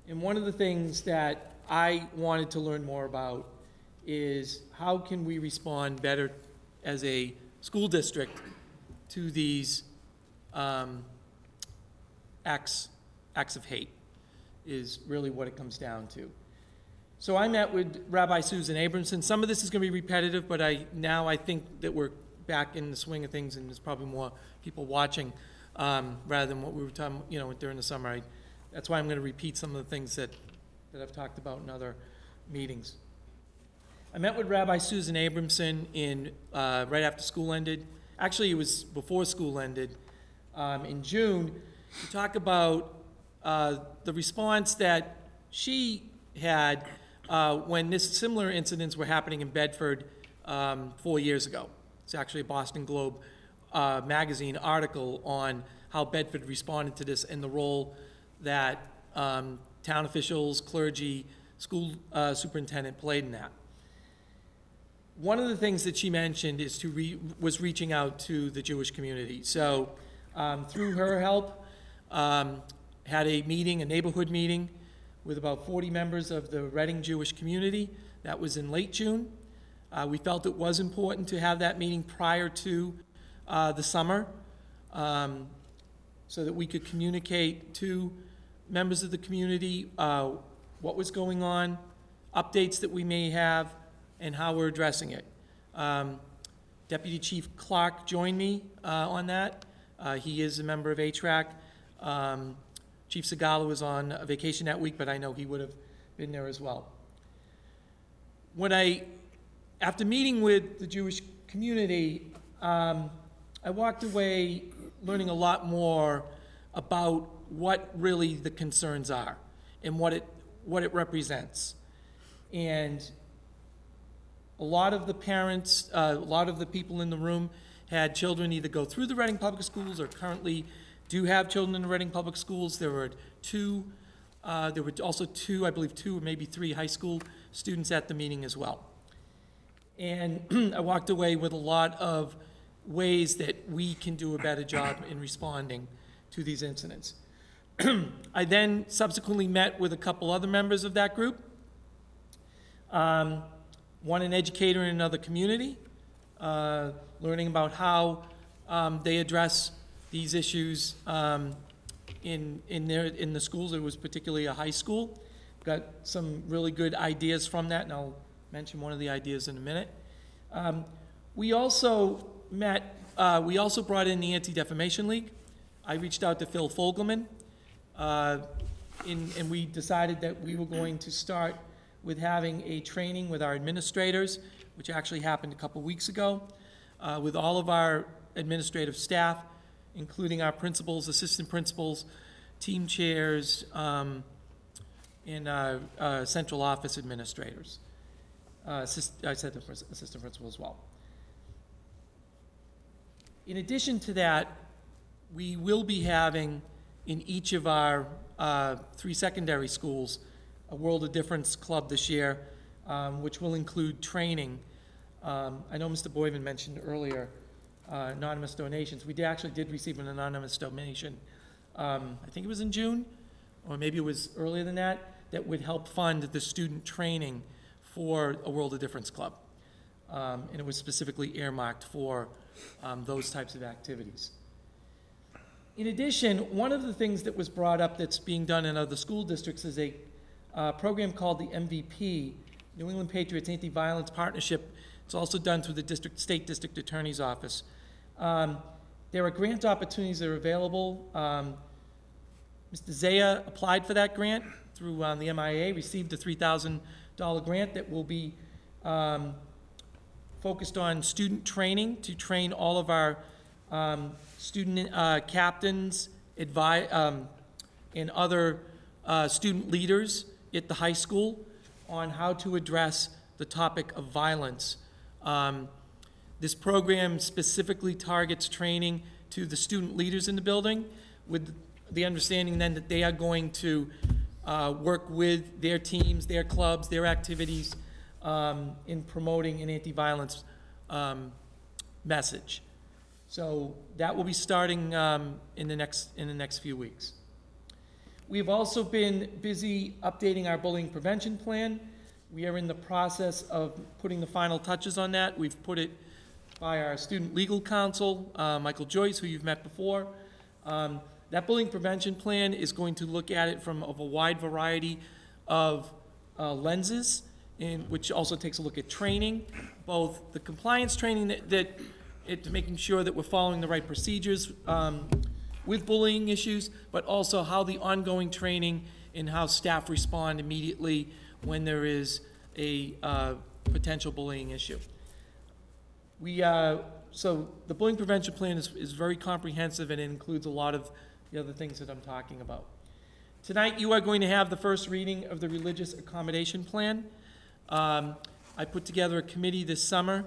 And one of the things that I wanted to learn more about is how can we respond better as a school district to these um, acts, acts of hate, is really what it comes down to. So I met with Rabbi Susan Abramson. Some of this is going to be repetitive, but I, now I think that we're back in the swing of things and there's probably more people watching um, rather than what we were talking, you know, during the summer. I, that's why I'm going to repeat some of the things that, that I've talked about in other meetings. I met with Rabbi Susan Abramson in, uh, right after school ended. Actually, it was before school ended, um, in June, to talk about uh, the response that she had uh, when this similar incidents were happening in Bedford um, four years ago. It's actually a Boston Globe uh, magazine article on how Bedford responded to this and the role that um, town officials, clergy, school uh, superintendent played in that. One of the things that she mentioned is to re, was reaching out to the Jewish community. So um, through her help, um, had a meeting, a neighborhood meeting, with about 40 members of the Reading Jewish community. That was in late June. Uh, we felt it was important to have that meeting prior to uh, the summer um, so that we could communicate to members of the community uh, what was going on, updates that we may have, and how we're addressing it. Um, Deputy Chief Clark joined me uh, on that. Uh, he is a member of ATRAC. Um, Chief Segalla was on vacation that week, but I know he would have been there as well. When I, after meeting with the Jewish community, um, I walked away learning a lot more about what really the concerns are and what it, what it represents. And a lot of the parents, uh, a lot of the people in the room had children either go through the Reading Public Schools or currently do have children in the Reading Public Schools. There were two, uh, there were also two, I believe two or maybe three high school students at the meeting as well. And (clears throat) I walked away with a lot of ways that we can do a better job in responding to these incidents. (clears throat) I then subsequently met with a couple other members of that group. Um, one an educator in another community, uh, learning about how um, they address these issues um, in, in, their, in the schools. It was particularly a high school. Got some really good ideas from that, and I'll mention one of the ideas in a minute. Um, we also met, uh, we also brought in the Anti-Defamation League. I reached out to Phil Fogelman, uh, in, and we decided that we were going to start with having a training with our administrators, which actually happened a couple weeks ago, uh, with all of our administrative staff, including our principals, assistant principals, team chairs, um, and uh, uh, central office administrators. Uh, assist, I said the assistant principal as well. In addition to that, we will be having in each of our uh, three secondary schools a World of Difference Club this year, um, which will include training. Um, I know Mr. Boyman mentioned earlier uh, anonymous donations. We actually did receive an anonymous donation. Um, I think it was in June, or maybe it was earlier than that, that would help fund the student training for a World of Difference Club. Um, and it was specifically earmarked for um, those types of activities. In addition, one of the things that was brought up that's being done in other school districts is a uh, program called the MVP, New England Patriots Anti-Violence Partnership. It's also done through the district, state district attorney's office. Um, there are grant opportunities that are available. Um, Mr. Zaya applied for that grant through um, the MIAA, received a $3,000 grant that will be um, focused on student training to train all of our um, student uh, captains, um, and other uh, student leaders at the high school on how to address the topic of violence. Um, this program specifically targets training to the student leaders in the building with the understanding then that they are going to uh, work with their teams, their clubs, their activities um, in promoting an anti-violence um, message. So that will be starting um, in the next, in the next few weeks. We've also been busy updating our bullying prevention plan. We are in the process of putting the final touches on that. We've put it by our student legal counsel, uh, Michael Joyce, who you've met before. Um, that bullying prevention plan is going to look at it from of a wide variety of uh, lenses, which also takes a look at training, both the compliance training that, that making sure that we're following the right procedures um, with bullying issues, but also how the ongoing training and how staff respond immediately when there is a uh, potential bullying issue. We, uh, so the bullying prevention plan is, is very comprehensive and it includes a lot of the other things that I'm talking about. Tonight, you are going to have the first reading of the religious accommodation plan. Um, I put together a committee this summer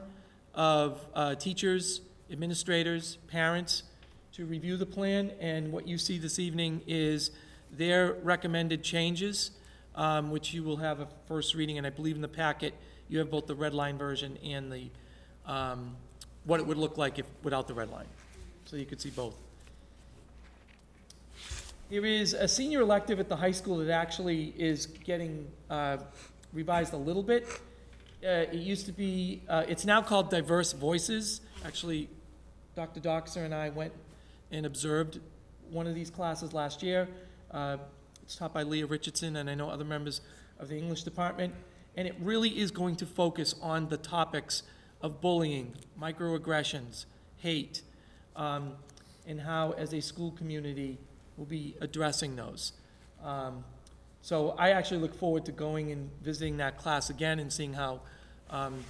of uh, teachers, administrators, parents to review the plan, and what you see this evening is their recommended changes, um, which you will have a first reading, and I believe in the packet you have both the red line version and the um, what it would look like if without the red line, so you could see both. There is a senior elective at the high school that actually is getting uh, revised a little bit. Uh, it used to be, uh, it's now called Diverse Voices. Actually, Dr. Dockser and I went and observed one of these classes last year. Uh, it's taught by Leah Richardson, and I know other members of the English department. And it really is going to focus on the topics of bullying, microaggressions, hate, um, and how, as a school community, we'll be addressing those. Um, so I actually look forward to going and visiting that class again and seeing how um,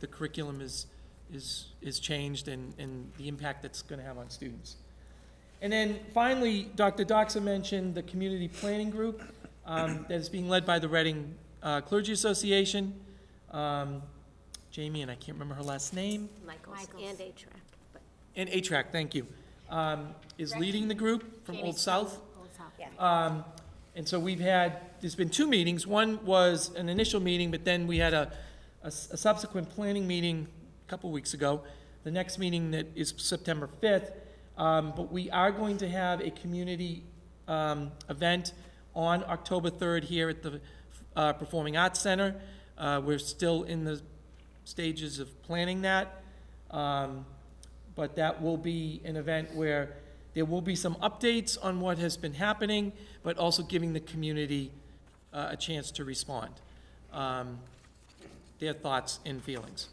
the curriculum is, is, is changed and, and the impact that's going to have on students. And then finally, Dr. Dockser mentioned the community planning group um, that is being led by the Reading uh, Clergy Association. Um, Jamie, and I can't remember her last name. Michaels and A-Track. And A-Track, thank you, um, is leading the group from Old South. Old South, yeah. Um, and so we've had, there's been two meetings. One was an initial meeting, but then we had a a subsequent planning meeting a couple weeks ago. The next meeting that is September 5th. Um, but we are going to have a community, um, event on October 3rd here at the, uh, Performing Arts Center. Uh, we're still in the stages of planning that. Um, but that will be an event where there will be some updates on what has been happening, but also giving the community uh, a chance to respond, um, their thoughts and feelings.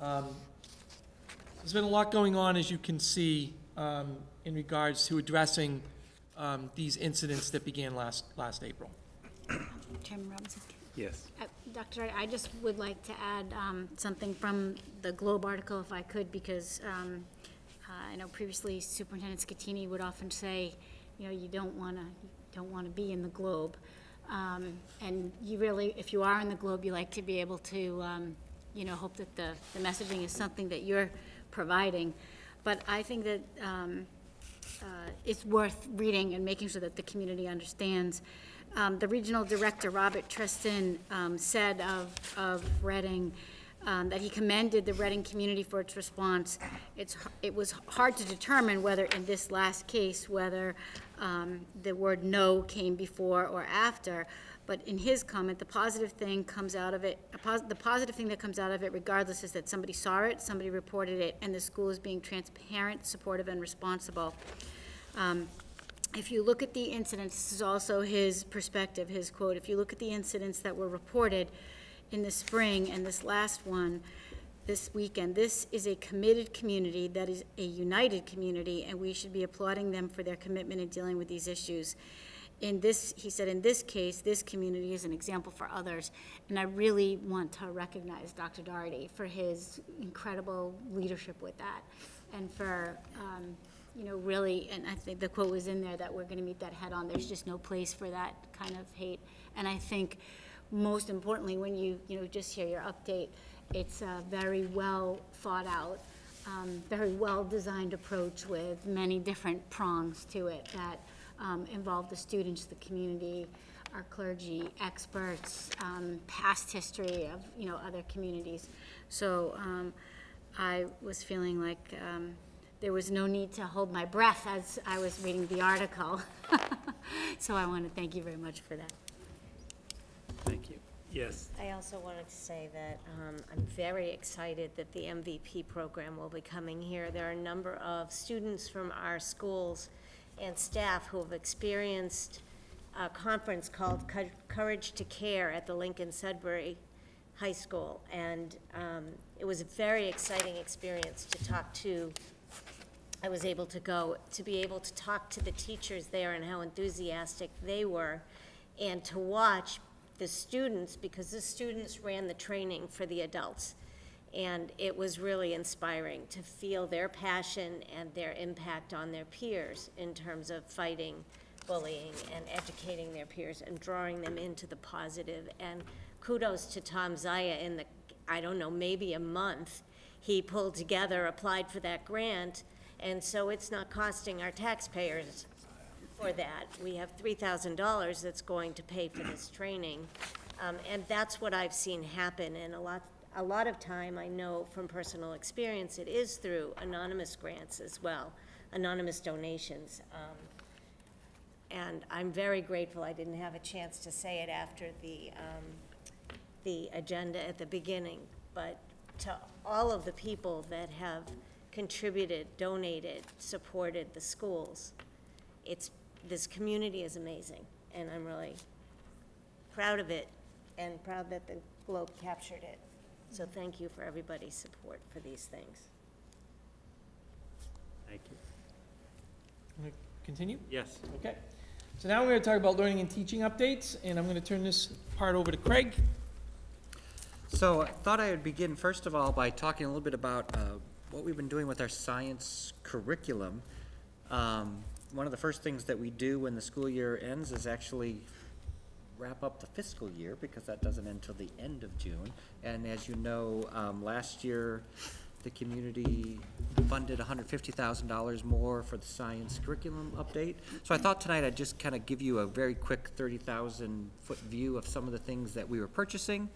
Um, There's been a lot going on, as you can see, um, in regards to addressing um, these incidents that began last, last April. Chairman Robinson? Yes. Uh, Dr. I just would like to add um, something from the Globe article, if I could, because um, uh, I know previously Superintendent Schettini would often say, you know, you don't want to, don't want to be in the Globe. Um, And you really, if you are in the Globe, you like to be able to, um, you know, hope that the, the messaging is something that you're providing. But I think that um, uh, it's worth reading and making sure that the community understands. Um, The regional director, Robert Trestan, um, said of, of Reading, um, that he commended the Reading community for its response. It's, it was hard to determine whether, in this last case, whether um, the word "no" came before or after, but in his comment, the positive thing comes out of it, pos- the positive thing that comes out of it regardless is that somebody saw it, somebody reported it, and the school is being transparent, supportive, and responsible. Um, If you look at the incidents, this is also his perspective, his quote, if you look at the incidents that were reported in the spring and this last one, this weekend, this is a committed community, that is a united community, and we should be applauding them for their commitment in dealing with these issues. In this, he said, in this case, this community is an example for others, and I really want to recognize Dr. Doherty for his incredible leadership with that, and for, um, you know, really, and I think the quote was in there that we're gonna meet that head on, there's just no place for that kind of hate. And I think, most importantly, when you, you know, just hear your update, it's a very well thought out, um, very well-designed approach with many different prongs to it that um, involve the students, the community, our clergy experts, um, past history of, you know, other communities. So um, I was feeling like um, there was no need to hold my breath as I was reading the article. (laughs) So I want to thank you very much for that. Thank you. Yes. I also wanted to say that um, I'm very excited that the MVP program will be coming here. There are a number of students from our schools and staff who have experienced a conference called Cou- Courage to Care at the Lincoln Sudbury High School. And um, it was a very exciting experience to talk to I was able to go, to be able to talk to the teachers there and how enthusiastic they were, and to watch the students, because the students ran the training for the adults. And it was really inspiring to feel their passion and their impact on their peers in terms of fighting bullying and educating their peers and drawing them into the positive. And kudos to Tom Zaya in the, I don't know, maybe a month, he pulled together, applied for that grant, and so it's not costing our taxpayers for that. We have three thousand dollars that's going to pay for this training. Um, and that's what I've seen happen, and a lot, a lot of time, I know from personal experience, it is through anonymous grants as well, anonymous donations. Um, and I'm very grateful I didn't have a chance to say it after the, um, the agenda at the beginning, but to all of the people that have contributed, donated, supported the schools. It's, this community is amazing, and I'm really proud of it and proud that the Globe captured it. So thank you for everybody's support for these things. Thank you. Want to Continue? Yes. Okay. So now we're going to talk about learning and teaching updates, and I'm going to turn this part over to Craig. So I thought I would begin, first of all, by talking a little bit about uh, what we've been doing with our science curriculum. Um, One of the first things that we do when the school year ends is actually wrap up the fiscal year, because that doesn't end until the end of June. And as you know, um, last year, the community funded hundred fifty thousand dollars more for the science curriculum update. So I thought tonight I'd just kind of give you a very quick thirty thousand foot view of some of the things that we were purchasing.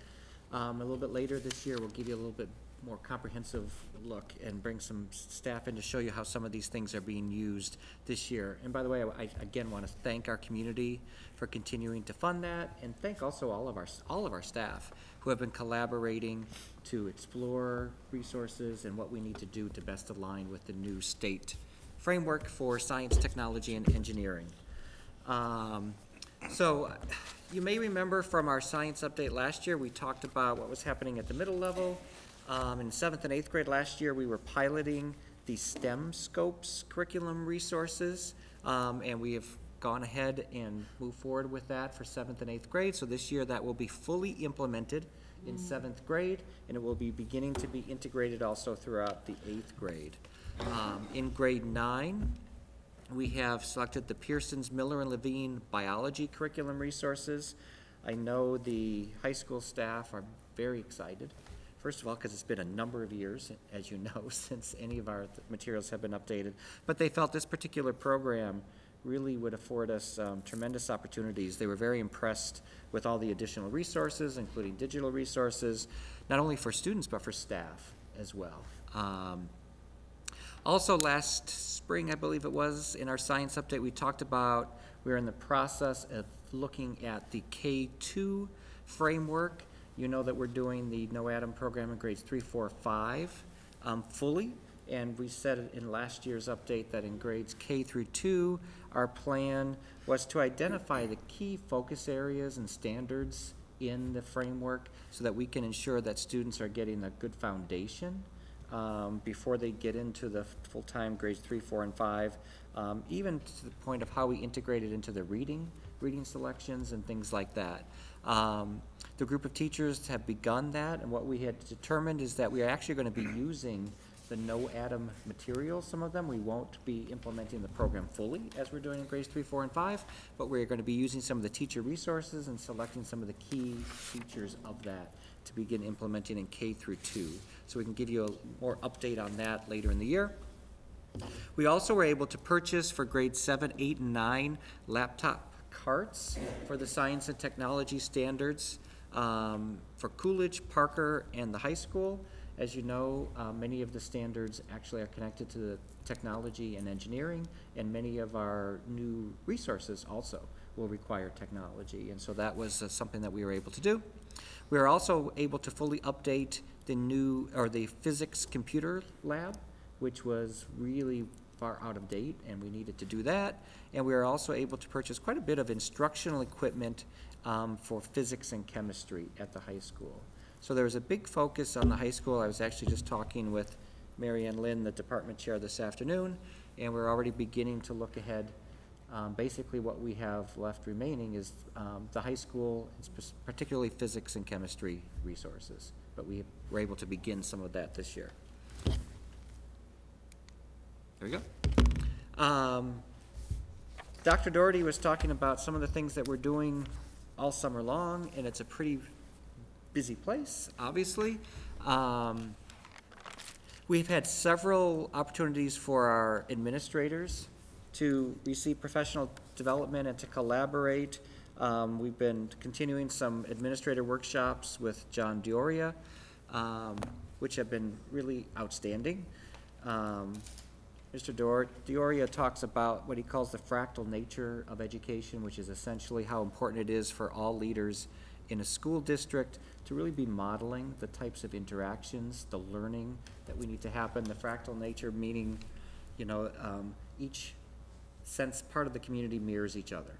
Um, a little bit later this year, we'll give you a little bit more comprehensive look and bring some staff in to show you how some of these things are being used this year. And by the way, I, I again want to thank our community for continuing to fund that, and thank also all of our, all of our staff who have been collaborating to explore resources and what we need to do to best align with the new state framework for science, technology, and engineering. Um, so, you may remember from our science update last year, we talked about what was happening at the middle level. Um, in seventh and eighth grade last year, we were piloting the STEMscopes curriculum resources. Um, and we have gone ahead and moved forward with that for seventh and eighth grade. So this year, that will be fully implemented in seventh grade, and it will be beginning to be integrated also throughout the eighth grade. Um, in grade nine, we have selected the Pearson's Miller and Levine Biology Curriculum Resources. I know the high school staff are very excited. First of all, because it's been a number of years, as you know, (laughs) since any of our materials have been updated. But they felt this particular program really would afford us um, tremendous opportunities. They were very impressed with all the additional resources, including digital resources, not only for students, but for staff as well. Um, also, last spring, I believe it was, in our science update, we talked about, we're in the process of looking at the K-2 framework. You know that we're doing the KnowAtom program in grades three, four, five, um, fully. And we said in last year's update that in grades K through two, our plan was to identify the key focus areas and standards in the framework so that we can ensure that students are getting a good foundation um, before they get into the full-time grades three, four, and five, um, even to the point of how we integrate it into the reading, reading selections and things like that. Um, the group of teachers have begun that, and what we had determined is that we are actually going to be (clears throat) using the KnowAtom materials, some of them. We won't be implementing the program fully as we're doing in grades three, four, and five, but we're going to be using some of the teacher resources and selecting some of the key features of that to begin implementing in K through two. So we can give you a more update on that later in the year. We also were able to purchase for grades seven, eight, and nine laptop carts for the science and technology standards um, for Coolidge, Parker, and the high school. As you know, uh, many of the standards actually are connected to the technology and engineering, and many of our new resources also will require technology. And so that was uh, something that we were able to do. We were also able to fully update the new, or the physics computer lab, which was really far out of date, and we needed to do that. And we were also able to purchase quite a bit of instructional equipment um, for physics and chemistry at the high school. So there was a big focus on the high school. I was actually just talking with Mary Ann Lynn, the department chair, this afternoon, and we're already beginning to look ahead. Um, basically, what we have left remaining is um, the high school, particularly physics and chemistry resources. But we were able to begin some of that this year. There we go. Um, Dr. Doherty was talking about some of the things that we're doing all summer long, and it's a pretty busy place, obviously. Um, we've had several opportunities for our administrators to receive professional development and to collaborate. Um, we've been continuing some administrator workshops with John D'Auria, um, which have been really outstanding. Um, Mr. Dior- D'Auria talks about what he calls the fractal nature of education, which is essentially how important it is for all leaders in a school district to really be modeling the types of interactions, the learning that we need to happen, the fractal nature meaning, you know, um, each sense part of the community mirrors each other.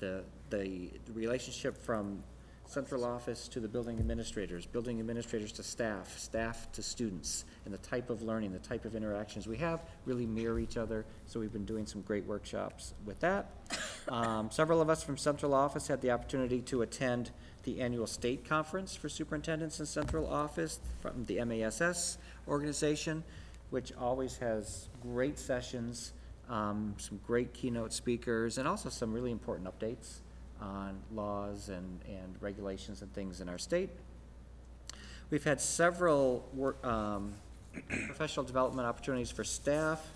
The, the, the relationship from central office to the building administrators, building administrators to staff, staff to students, and the type of learning, the type of interactions we have really mirror each other. So we've been doing some great workshops with that. (laughs) Um, several of us from central office had the opportunity to attend the annual state conference for superintendents in central office from the MASS organization, which always has great sessions, um, some great keynote speakers, and also some really important updates on laws and, and regulations and things in our state. We've had several work, um, (coughs) professional development opportunities for staff.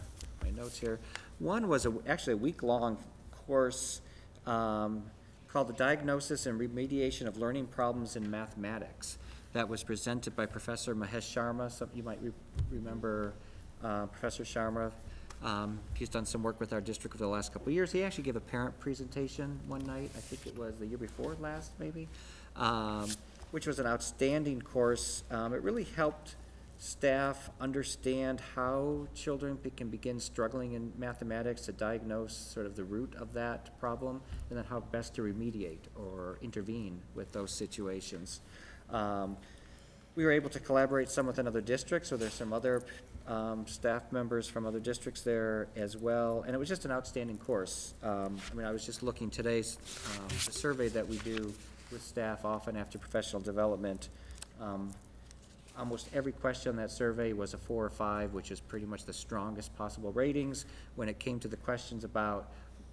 My notes here. One was a, actually a week-long course um, called the Diagnosis and Remediation of Learning Problems in Mathematics. That was presented by Professor Mahesh Sharma. Some you might re remember uh, Professor Sharma. Um, he's done some work with our district over the last couple of years. He actually gave a parent presentation one night. I think it was the year before last, maybe, um, which was an outstanding course. Um, it really helped staff understand how children can begin struggling in mathematics to diagnose sort of the root of that problem and then how best to remediate or intervene with those situations. Um, we were able to collaborate some with another district, so there's some other um, staff members from other districts there as well, and it was just an outstanding course. Um, I mean, I was just looking today's, um, the survey that we do with staff often after professional development. Um, almost every question on that survey was a four or five, which is pretty much the strongest possible ratings. When it came to the questions about,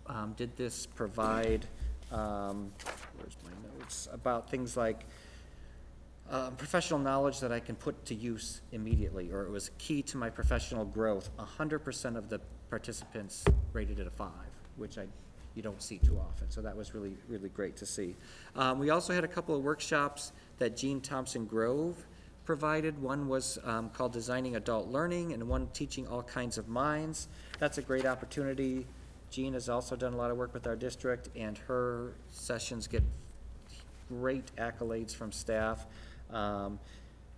um, did this provide, um, where's my notes, about things like, uh, professional knowledge that I can put to use immediately, or it was key to my professional growth. hundred percent of the participants rated it a five, which I, you don't see too often. So that was really, really great to see. Um, we also had a couple of workshops that Jean Thompson Grove provided. One was um, called Designing Adult Learning, and one teaching all kinds of minds. That's a great opportunity. Jean has also done a lot of work with our district, and her sessions get great accolades from staff. Um,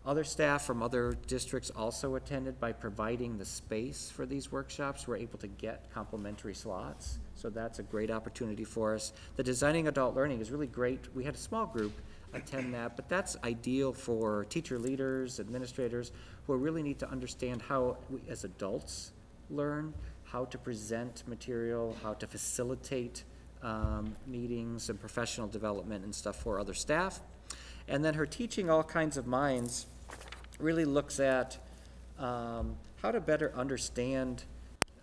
other staff from other districts also attended by providing the space for these workshops. We're able to get complimentary slots, so that's a great opportunity for us. The Designing Adult Learning is really great. We had a small group attend that, but that's ideal for teacher leaders, administrators, who really need to understand how we as adults learn, how to present material, how to facilitate um, meetings and professional development and stuff for other staff. And then her teaching all kinds of minds really looks at um, how to better understand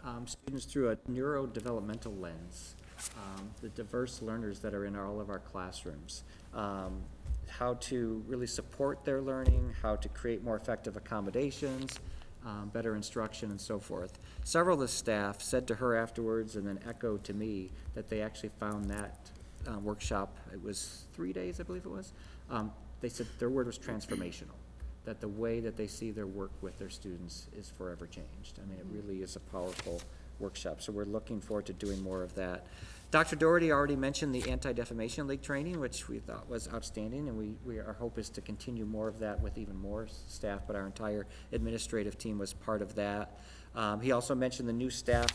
um, students through a neurodevelopmental lens, um, the diverse learners that are in all of our classrooms, um, how to really support their learning, how to create more effective accommodations, um, better instruction and so forth. Several of the staff said to her afterwards and then echoed to me that they actually found that uh, workshop, it was three days, I believe it was. Um, They said their word was transformational, that the way that they see their work with their students is forever changed. I mean, it really is a powerful workshop, so we're looking forward to doing more of that. Dr. Doherty already mentioned the Anti-Defamation League training, which we thought was outstanding, and we, we, our hope is to continue more of that with even more staff, but our entire administrative team was part of that. Um, he also mentioned the new staff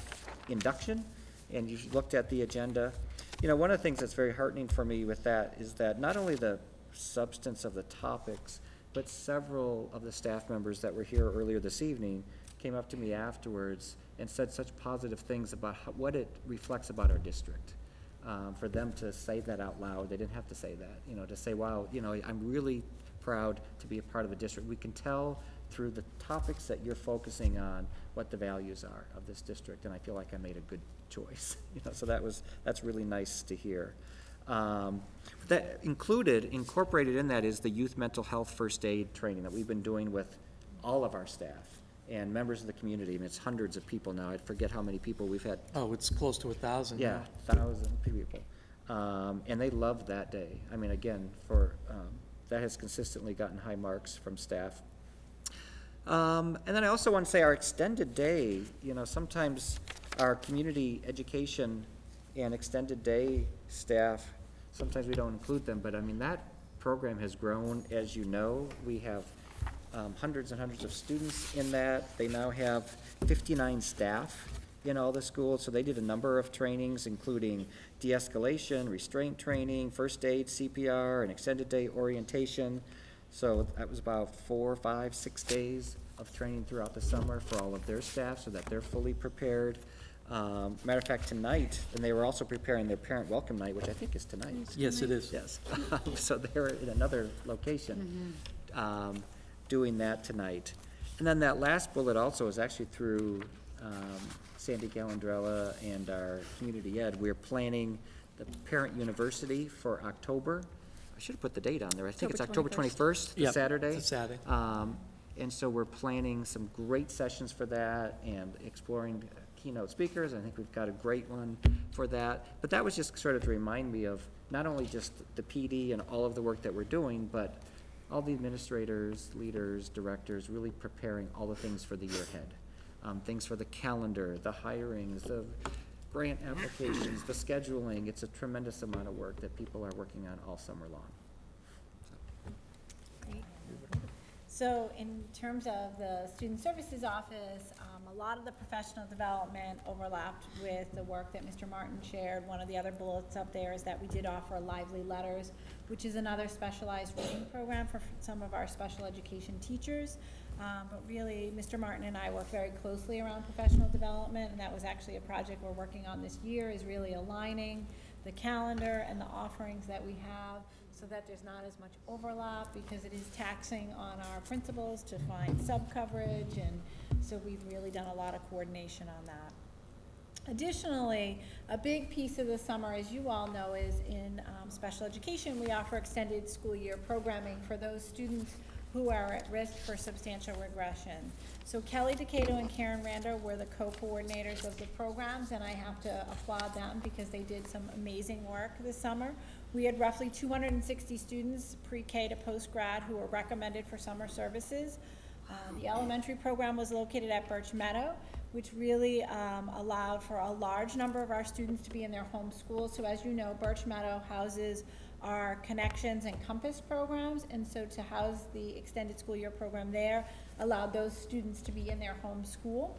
induction, and you looked at the agenda. You know, one of the things that's very heartening for me with that is that not only the substance of the topics, but several of the staff members that were here earlier this evening came up to me afterwards and said such positive things about how, what it reflects about our district. Um, for them to say that out loud, they didn't have to say that, you know, to say, wow, you know, I'm really proud to be a part of a district. We can tell through the topics that you're focusing on what the values are of this district, and I feel like I made a good (laughs) choice. You know, so that was, that's really nice to hear. Um, that included, incorporated in that is the youth mental health first aid training that we've been doing with all of our staff and members of the community. I mean, it's hundreds of people now. I forget how many people we've had. Oh, it's close to a thousand Yeah, now. thousand people. Um, and they loved that day. I mean, again, for, um, that has consistently gotten high marks from staff. Um, and then I also want to say our extended day, you know, sometimes our community education and extended day staff, sometimes we don't include them, but I mean, that program has grown, as you know. We have um, hundreds and hundreds of students in that. They now have fifty-nine staff in all the schools, so they did a number of trainings, including de-escalation, restraint training, first aid, CPR, and extended day orientation. So that was about four, five, six days of training throughout the summer for all of their staff, so that they're fully prepared. Um, matter of fact, tonight, and they were also preparing their parent welcome night, which I think is tonight. Yes, it is. Yes. (laughs) So they're in another location, um, doing that tonight. And then that last bullet also is actually through, um, Sandy Galandrella and our community ed. We're planning the parent university for October. I should have put the date on there. I think it's October October 21st. twenty-first, Yep, Saturday. it's a Saturday. Um, and so we're planning some great sessions for that and exploring keynote speakers. I think we've got a great one for that. But that was just sort of to remind me of not only just the PD and all of the work that we're doing, but all the administrators, leaders, directors, really preparing all the things for the year ahead. Um, things for the calendar, the hirings, the grant applications, the scheduling. It's a tremendous amount of work that people are working on all summer long. So in terms of the Student Services Office, a lot of the professional development overlapped with the work that Mr. Martin shared. One of the other bullets up there is that we did offer Lively Letters, which is another specialized reading program for some of our special education teachers. Um, but really, Mr. Martin and I work very closely around professional development, and that was actually a project we're working on this year, is really aligning the calendar and the offerings that we have so that there's not as much overlap, because it is taxing on our principals to find sub-coverage, and so we've really done a lot of coordination on that. Additionally, a big piece of the summer, as you all know, is in um, special education, we offer extended school year programming for those students who are at risk for substantial regression. So Kelly Decato and Karen Rander were the co-coordinators of the programs, and I have to applaud them because they did some amazing work this summer. We had roughly 260 students, pre-K to post-grad, who were recommended for summer services. Uh, the elementary program was located at Birch Meadow, which really um, allowed for a large number of our students to be in their home schools. So as you know, Birch Meadow houses our Connections and Compass programs, and so to house the extended school year program there allowed those students to be in their home school.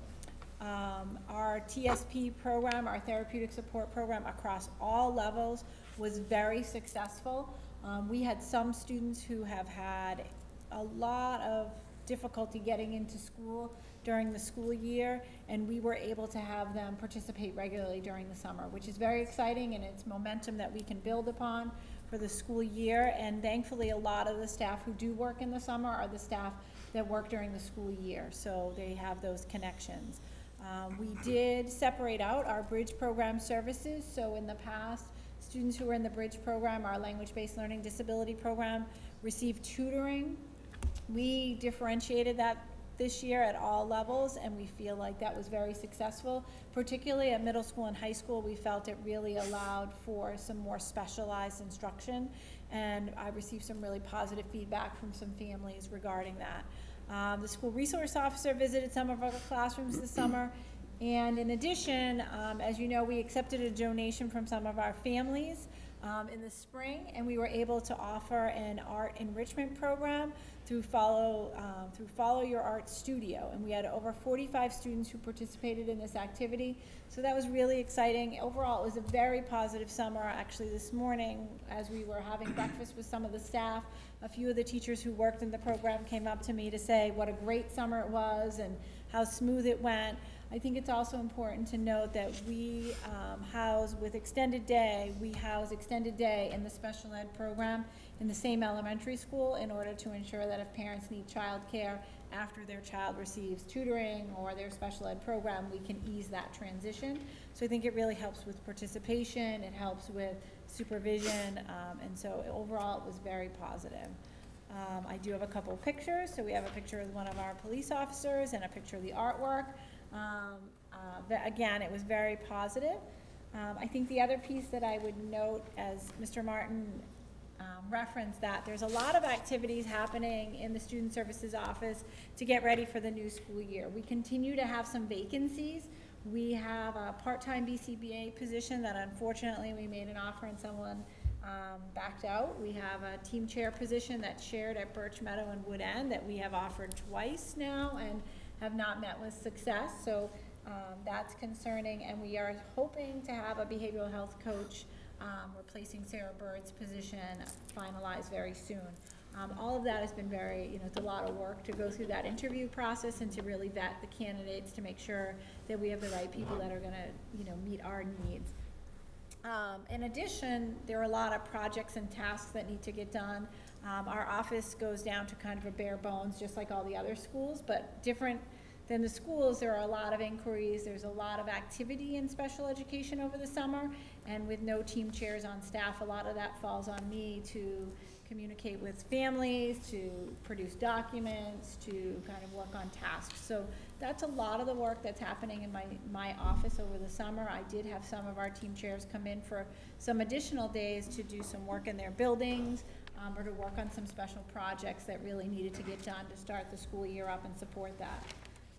Um, our TSP program, our therapeutic support program across all levels was very successful. Um, we had some students who have had a lot of difficulty getting into school during the school year, and we were able to have them participate regularly during the summer, which is very exciting, and it's momentum that we can build upon for the school year. And thankfully, a lot of the staff who do work in the summer are the staff that work during the school year, so they have those connections. Um, we did separate out our bridge program services, so in the past, students who were in the bridge program, our language-based learning disability program, received tutoring. We differentiated that this year at all levels, and we feel like that was very successful. Particularly at middle school and high school, we felt it really allowed for some more specialized instruction, and I received some really positive feedback from some families regarding that. Um, the school resource officer visited some of our classrooms this summer, and in addition, um, as you know, we accepted a donation from some of our families um, in the spring, and we were able to offer an art enrichment program through Follow um, through Follow Your Art Studio, and we had over 45 students who participated in this activity. So that was really exciting. Overall, it was a very positive summer. Actually, this morning, as we were having breakfast with some of the staff, a few of the teachers who worked in the program came up to me to say what a great summer it was and how smooth it went. I think it's also important to note that we um, house, with extended day, we house extended day in the special ed program in the same elementary school in order to ensure that if parents need childcare after their child receives tutoring or their special ed program, we can ease that transition. So I think it really helps with participation, it helps with supervision, um, and so overall it was very positive. Um, I do have a couple pictures. So we have a picture of one of our police officers and a picture of the artwork. Um, uh, but again, it was very positive. Um, I think the other piece that I would note, as Mr. Martin um, referenced, that there's a lot of activities happening in the Student Services Office to get ready for the new school year. We continue to have some vacancies. We have a part-time BCBA position that unfortunately we made an offer and someone um, backed out. We have a team chair position that's shared at Birch Meadow and Wood End that we have offered twice now and have not met with success. So um, that's concerning. And we are hoping to have a behavioral health coach um, replacing Sarah Bird's position finalized very soon. Um, all of that has been very, you know, it's a lot of work to go through that interview process and to really vet the candidates to make sure that we have the right people that are going to, you know, meet our needs. Um, in addition, there are a lot of projects and tasks that need to get done. Um, our office goes down to kind of a bare bones, just like all the other schools, but different than the schools, there are a lot of inquiries, there's a lot of activity in special education over the summer, and with no team chairs on staff, a lot of that falls on me to communicate with families, to produce documents, to kind of work on tasks. So that's a lot of the work that's happening in my, my office over the summer. I did have some of our team chairs come in for some additional days to do some work in their buildings, um, or to work on some special projects that really needed to get done to start the school year up and support that.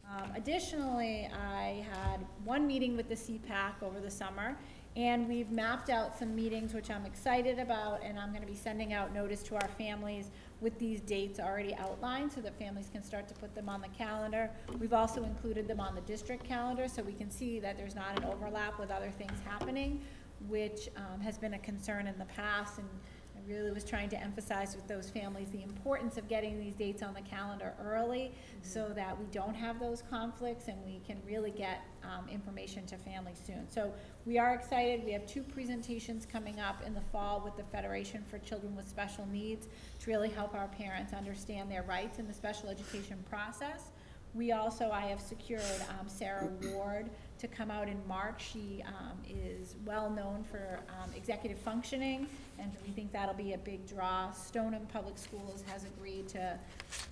Um, additionally, I had one meeting with the CPAC over the summer, and we've mapped out some meetings which I'm excited about, and I'm going to be sending out notice to our families with these dates already outlined so that families can start to put them on the calendar. We've also included them on the district calendar so we can see that there's not an overlap with other things happening, which um, has been a concern in the past. And I really was trying to emphasize with those families the importance of getting these dates on the calendar early so that we don't have those conflicts and we can really get um, information to families soon. So we are excited. We have two presentations coming up in the fall with the Federation for Children with Special Needs to really help our parents understand their rights in the special education process. We also, I have secured um, Sarah (clears throat) Ward to come out in March. She um, is well known for um, executive functioning, and we think that'll be a big draw. Stoneham Public Schools has agreed to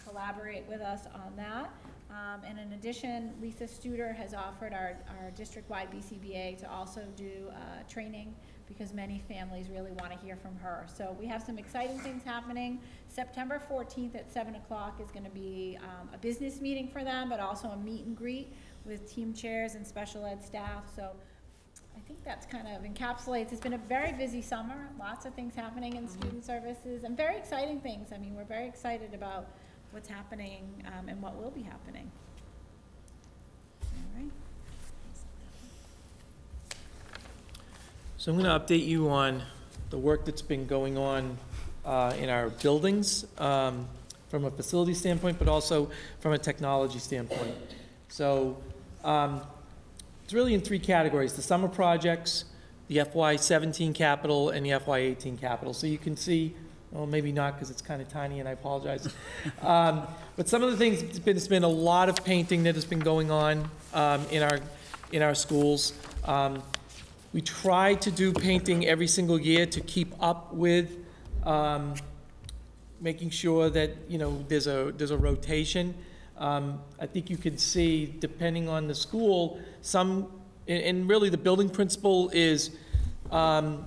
collaborate with us on that. Um, and in addition, Lisa Studer has offered our, our district-wide BCBA to also do uh, training because many families really want to hear from her. So we have some exciting things happening. September 14th at 7 o'clock is going to be um, a business meeting for them, but also a meet and greet with team chairs and special ed staff. So I think that's kind of encapsulates. It's been a very busy summer, lots of things happening in student services, and very exciting things. I mean, we're very excited about what's happening um, and what will be happening. All right. So I'm going to update you on the work that's been going on uh, in our buildings um, from a facility standpoint, but also from a technology standpoint. So um, it's really in three categories, the summer projects, the FY17 capital, and the FY18 capital. So you can see, well, maybe not because it's kind of tiny and I apologize. (laughs) um, but some of the things, it's been, it's been a lot of painting that has been going on um, in, our, in our schools. Um, we try to do painting every single year to keep up with um, making sure that, you know, there's a, there's a rotation. Um, I think you could see, depending on the school, some, and, and really the building principal is um,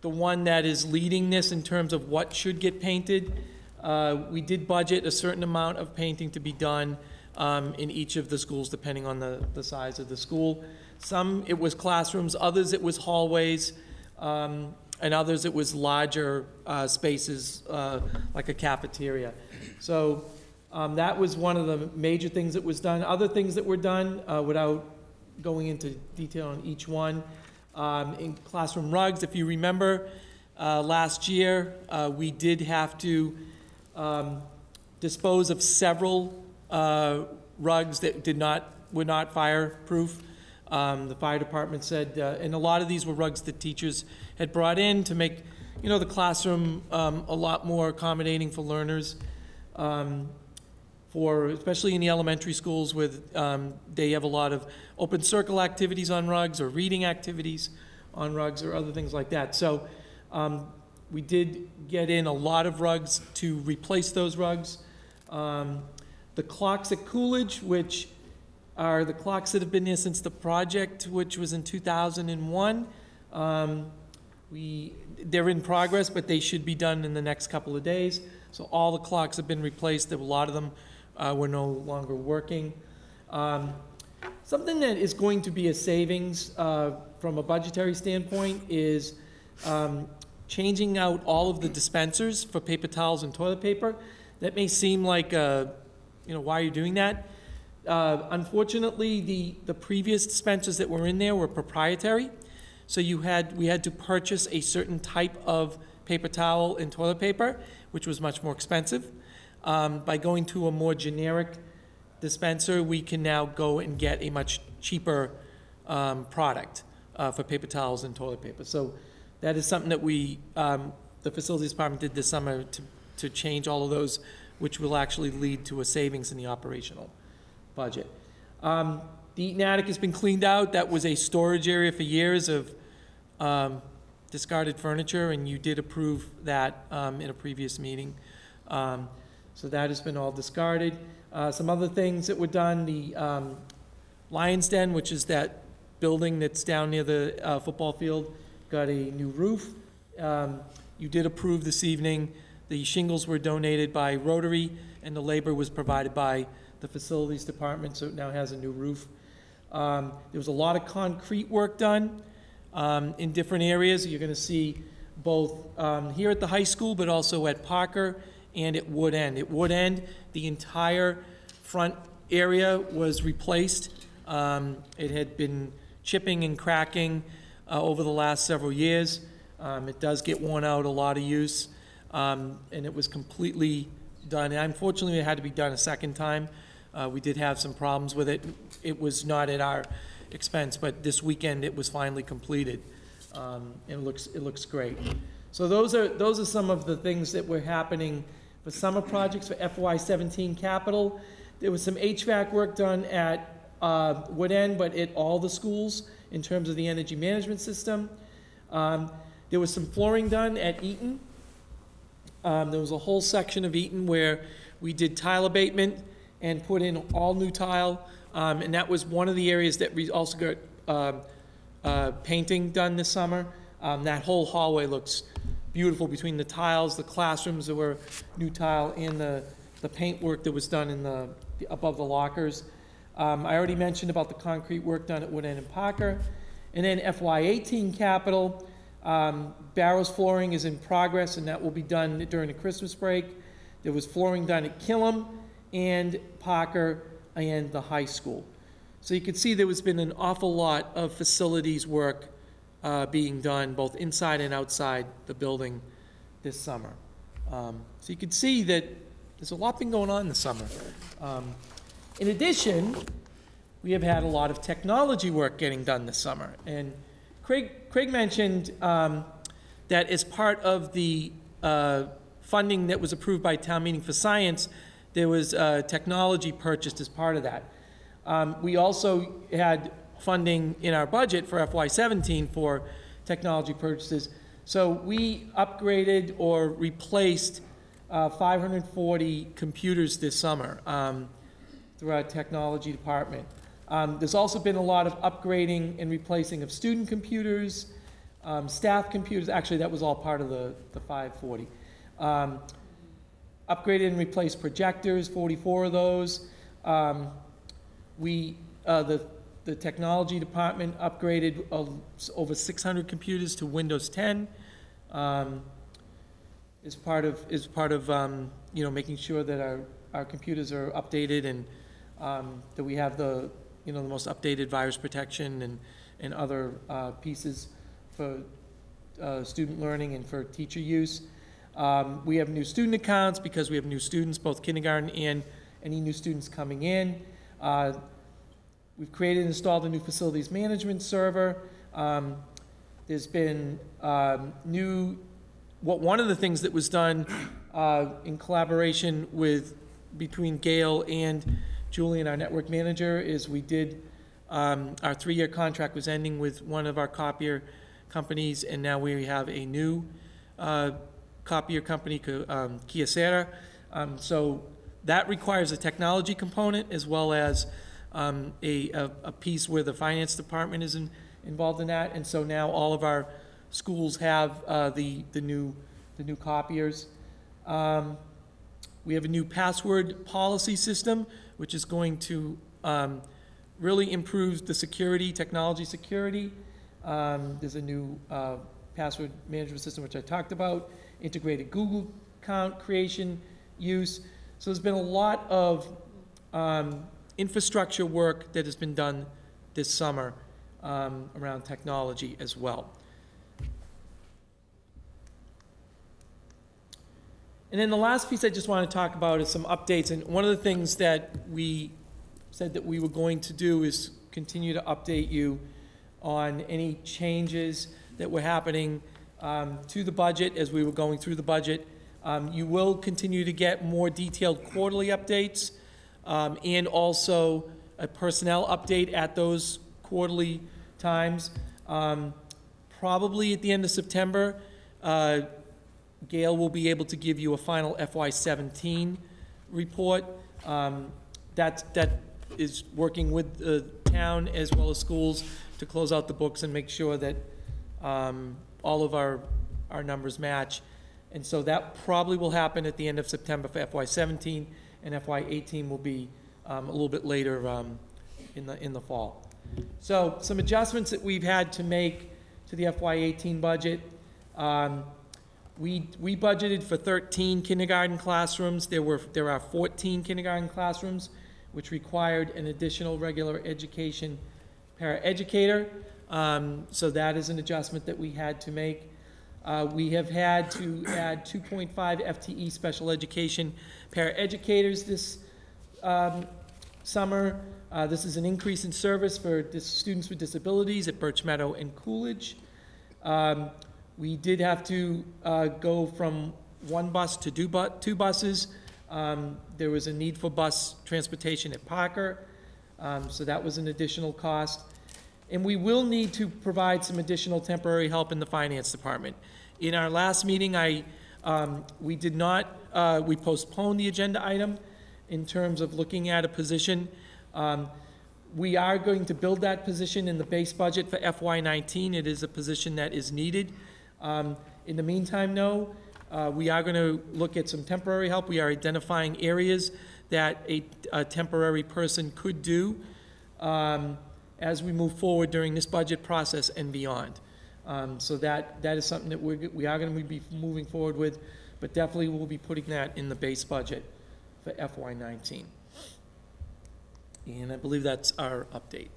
the one that is leading this in terms of what should get painted. Uh, We did budget a certain amount of painting to be done um, in each of the schools, depending on the, the size of the school. Some, it was classrooms, others, it was hallways, um, and others, it was larger uh, spaces, uh, like a cafeteria. So um, that was one of the major things that was done. Other things that were done, uh, without going into detail on each one, um, in classroom rugs, if you remember, uh, last year, uh, we did have to um, dispose of several uh, rugs that did not, were not fireproof. Um, The fire department said, uh, and a lot of these were rugs that teachers had brought in to make, you know, the classroom um, a lot more accommodating for learners. Um, For, especially in the elementary schools with, um, they have a lot of open circle activities on rugs or reading activities on rugs or other things like that. So um, we did get in a lot of rugs to replace those rugs. Um, The clocks at Coolidge, which are the clocks that have been there since the project, which was in 2001. Um, We, they're in progress, but they should be done in the next couple of days. So all the clocks have been replaced, a lot of them uh, were no longer working. Um, Something that is going to be a savings uh, from a budgetary standpoint is um, changing out all of the dispensers for paper towels and toilet paper. That may seem like, uh, you know, why are you doing that? Uh, Unfortunately, the, the previous dispensers that were in there were proprietary. So you had, we had to purchase a certain type of paper towel and toilet paper, which was much more expensive. Um, By going to a more generic dispenser, we can now go and get a much cheaper um, product uh, for paper towels and toilet paper. So that is something that we, um, the facilities department did this summer to, to change all of those, which will actually lead to a savings in the operational budget. Um, The Eaton attic has been cleaned out. That was a storage area for years of um, discarded furniture, and you did approve that um, in a previous meeting. Um, So that has been all discarded. Uh, Some other things that were done, the um, Lions Den, which is that building that's down near the uh, football field, got a new roof. Um, You did approve this evening. The shingles were donated by Rotary, and the labor was provided by the Facilities Department, so it now has a new roof. Um, There was a lot of concrete work done um, in different areas. You're going to see both um, here at the high school, but also at Parker and it Wood End. It Wood End, the entire front area was replaced. Um, It had been chipping and cracking uh, over the last several years. Um, It does get worn out, a lot of use, um, and it was completely done. Unfortunately, it had to be done a second time. Uh, We did have some problems with it. It was not at our expense, but this weekend, it was finally completed. Um, and It looks, it looks great. So those are, those are some of the things that were happening for summer projects for FY seventeen capital. There was some HVAC work done at uh, Wood End, but at all the schools in terms of the energy management system. Um, There was some flooring done at Eaton. Um, There was a whole section of Eaton where we did tile abatement and put in all new tile. Um, And that was one of the areas that we also got um, uh, painting done this summer. Um, That whole hallway looks beautiful between the tiles, the classrooms that were new tile, and the, the paint work that was done in the, above the lockers. Um, I already mentioned about the concrete work done at Wood End and Parker. And then FY eighteen capital, um, Barrows flooring is in progress, and that will be done during the Christmas break. There was flooring done at Killam and Parker and the high school. So you can see there has been an awful lot of facilities work uh, being done, both inside and outside the building this summer. Um, So you can see that there's a lot been going on this summer. Um, In addition, we have had a lot of technology work getting done this summer. And Craig, Craig mentioned um, that as part of the uh, funding that was approved by town meeting for science, there was uh, technology purchased as part of that. Um, We also had funding in our budget for FY17 for technology purchases. So we upgraded or replaced uh, 540 computers this summer. Um, through our technology department. Um, There's also been a lot of upgrading and replacing of student computers, um, staff computers, actually, that was all part of the, the 540. Um, Upgraded and replaced projectors, 44 of those. Um, We, uh, the, the technology department upgraded over 600 computers to Windows 10. Um, Is part of, is part of, um, you know, making sure that our, our computers are updated and um, that we have the, you know, the most updated virus protection and, and other uh, pieces for uh, student learning and for teacher use. Um, We have new student accounts because we have new students, both kindergarten and any new students coming in. Uh, We've created and installed a new facilities management server. Um, There's been um, new, what, one of the things that was done uh, in collaboration with, between Gail and Julian, our network manager, is we did, um, our three-year contract was ending with one of our copier companies, and now we have a new uh, copier company, co- um, Kyocera. Um, So that requires a technology component as well as um, a, a a piece where the finance department is in- involved in that. And so now all of our schools have uh, the, the new, the new copiers. Um, We have a new password policy system, which is going to um, really improve the security, technology security. Um, There's a new uh, password management system, which I talked about, integrated Google account creation, use. So there's been a lot of um, infrastructure work that has been done this summer um, around technology as well. And then the last piece I just want to talk about is some updates. And one of the things that we said that we were going to do is continue to update you on any changes that were happening um, to the budget as we were going through the budget. Um, You will continue to get more detailed quarterly updates um, and also a personnel update at those quarterly times. Um, Probably at the end of September, uh, Gail will be able to give you a final FY17 report. Um, That, that is working with the town as well as schools to close out the books and make sure that um, all of our, our numbers match. And so that probably will happen at the end of September for FY17, and FY18 will be um, a little bit later um, in the, in the fall. So some adjustments that we've had to make to the FY18 budget. Um, We, we budgeted for 13 kindergarten classrooms. There were, there are 14 kindergarten classrooms, which required an additional regular education paraeducator. Um, So that is an adjustment that we had to make. Uh, We have had to add 2.5 FTE special education paraeducators this um, summer. Uh, This is an increase in service for students with disabilities at Birch Meadow and Coolidge. Um, We did have to uh, go from one bus to two bu- two buses. Um, There was a need for bus transportation at Parker, um, so that was an additional cost. And we will need to provide some additional temporary help in the finance department. In our last meeting, I, um, we did not, uh, we postponed the agenda item in terms of looking at a position. Um, We are going to build that position in the base budget for FY nineteen. It is a position that is needed. Um, In the meantime, though, uh, we are going to look at some temporary help. We are identifying areas that a, a temporary person could do um, as we move forward during this budget process and beyond. Um, So that, that is something that we're, we are going to be moving forward with, but definitely we'll be putting that in the base budget for FY nineteen. And I believe that's our update.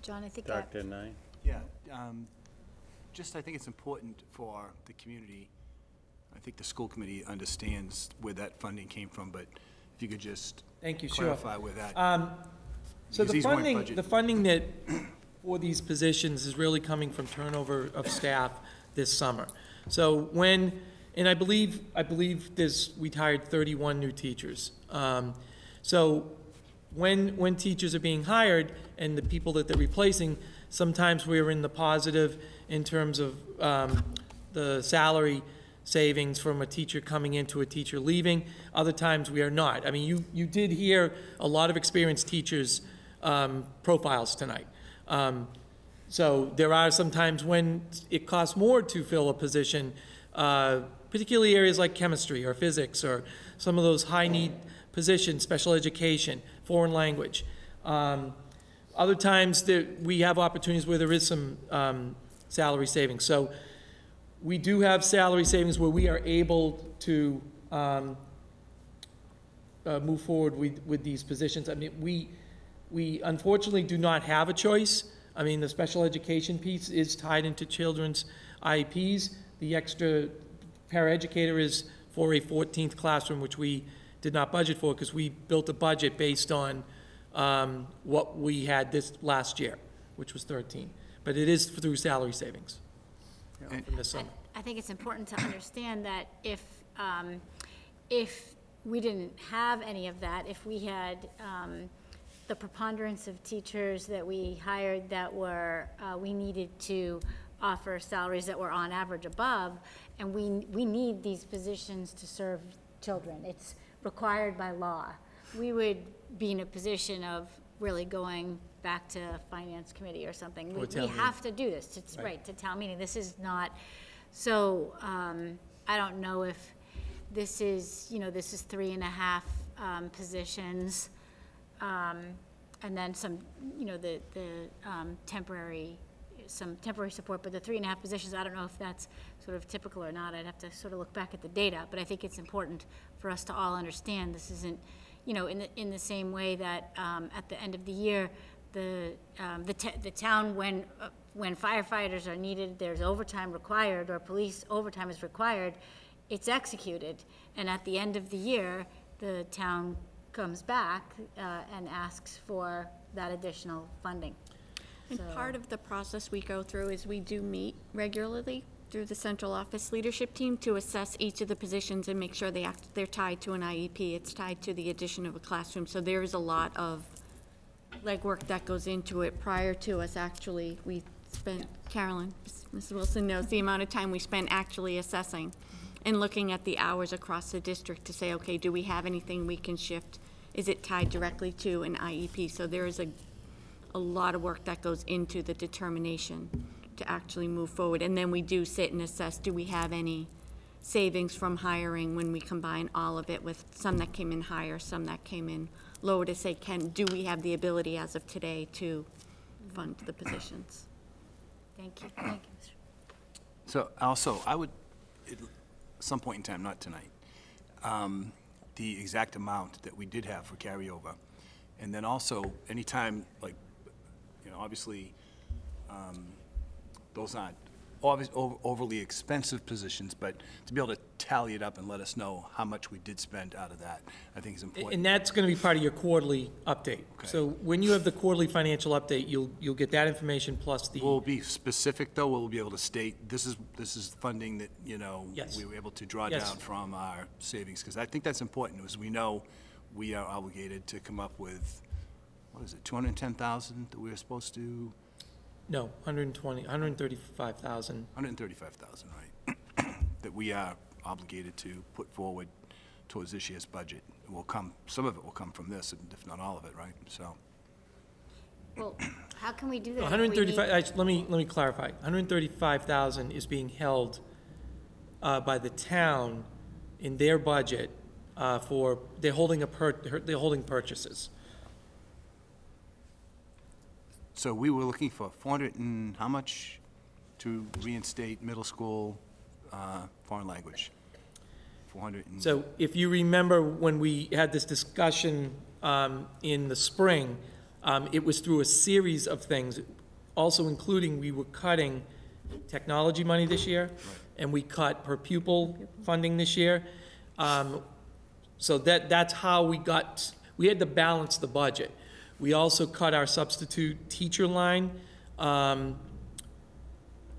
John, I think I, Dr. Knight? Yeah, um, just, I think it's important for the community. I think the school committee understands where that funding came from, but if you could just Thank you, sure. clarify where that. Um, So the funding, the funding that, for these positions is really coming from turnover of staff this summer. So when, and I believe, I believe this, we hired thirty-one new teachers. Um, So when, when teachers are being hired and the people that they're replacing, sometimes we're in the positive in terms of um, the salary savings from a teacher coming into a teacher leaving. Other times, we are not. I mean, you, you did hear a lot of experienced teachers' um, profiles tonight. Um, So there are some times when it costs more to fill a position, uh, particularly areas like chemistry or physics or some of those high-need positions, special education, foreign language. Um, Other times, there, we have opportunities where there is some um, salary savings. So we do have salary savings where we are able to um, uh, move forward with, with these positions. I mean, we, we unfortunately do not have a choice. I mean, the special education piece is tied into children's IEPs. The extra paraeducator is for a 14th classroom, which we did not budget for because we built a budget based on um, what we had this last year, which was 13. But it is through salary savings you know, from this summer. I think it's important to understand that if, um, if we didn't have any of that, if we had, um, the preponderance of teachers that we hired that were, uh, we needed to offer salaries that were on average above, and we, we need these positions to serve children. It's required by law. We would be in a position of really going back to finance committee or something. Or We, town we meeting. have to do this, it's, Right. right, to town meeting. This is not, so, um, I don't know if this is, you know, this is three and a half, um, positions. Um, and then some, you know, the, the, um, temporary, some temporary support, but the three and a half positions, I don't know if that's sort of typical or not. I'd have to sort of look back at the data, but I think it's important for us to all understand this isn't, you know, in the, in the same way that, um, at the end of the year, the, um, the, the town, when, uh, when firefighters are needed, there's overtime required, or police overtime is required, it's executed. And at the end of the year, the town comes back, uh, and asks for that additional funding. And So- part of the process we go through is we do meet regularly through the central office leadership team to assess each of the positions and make sure they act, they're tied to an IEP. It's tied to the addition of a classroom, so there is a lot of legwork that goes into it prior to us actually, we spent, Carolyn, Mrs. Wilson knows the amount of time we spent actually assessing and looking at the hours across the district to say, okay, do we have anything we can shift? Is it tied directly to an IEP? So there is a, a lot of work that goes into the determination to actually move forward. And then we do sit and assess, do we have any savings from hiring when we combine all of it with some that came in higher, some that came in lower, to say, can, do we have the ability as of today to fund the positions? Thank you, thank you. Mr. So also, I would, at some point in time, not tonight, um, the exact amount that we did have for carryover. And then also, anytime, like, obviously, um, those aren't obvious, over- overly expensive positions, but to be able to tally it up and let us know how much we did spend out of that, I think is important. And that's going to be part of your quarterly update. Okay. So when you have the quarterly financial update, you'll, you'll get that information plus the. We'll be specific, though? we'll be able to state, this is, this is funding that, you know, Yes. we were able to draw Yes. down from our savings? Because I think that's important, because we know we are obligated to come up with, what is it, 210,000 that we were supposed to, No, 120, 135,000. 135,000, right? (clears throat) That we are obligated to put forward towards this year's budget. It will come, some of it will come from this, and if not all of it, right? So, Well, how can we do that? if we need- 135, I- let me, let me clarify. 135,000 is being held uh, by the town in their budget uh, for, they're holding a, per- they're holding purchases. So we were looking for 400 and, how much to reinstate middle school uh, foreign language? 400 and... So if you remember when we had this discussion um, in the spring, um, it was through a series of things, also including we were cutting technology money this year, and we cut per pupil funding this year. Um, So that, that's how we got, we had to balance the budget. We also cut our substitute teacher line, um,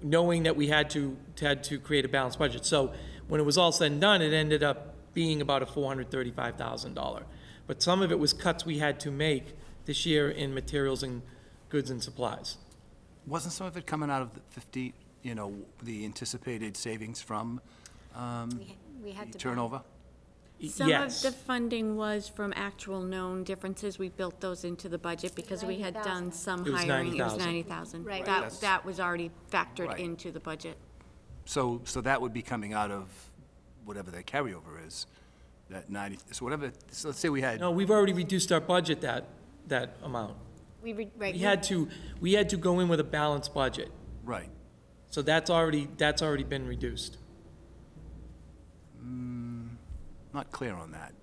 knowing that we had to, had to create a balanced budget. So when it was all said and done, it ended up being about a $435,000. But some of it was cuts we had to make this year in materials and goods and supplies. Wasn't some of it coming out of the 50, you know, the anticipated savings from Um, We we had to. Turnover? Some of Yes. the funding was from actual known differences. We built those into the budget because we had done some It was hiring. It was 90,000. ninety thousand. Right. That, That's- that was already factored Right. into the budget. So, so that would be coming out of whatever the carryover is, that 90, so whatever, so let's say we had, No, we've already reduced our budget that, that amount. We, re- right. We had to, we had to go in with a balanced budget. right. So that's already, that's already been reduced. Mm, Not clear on that.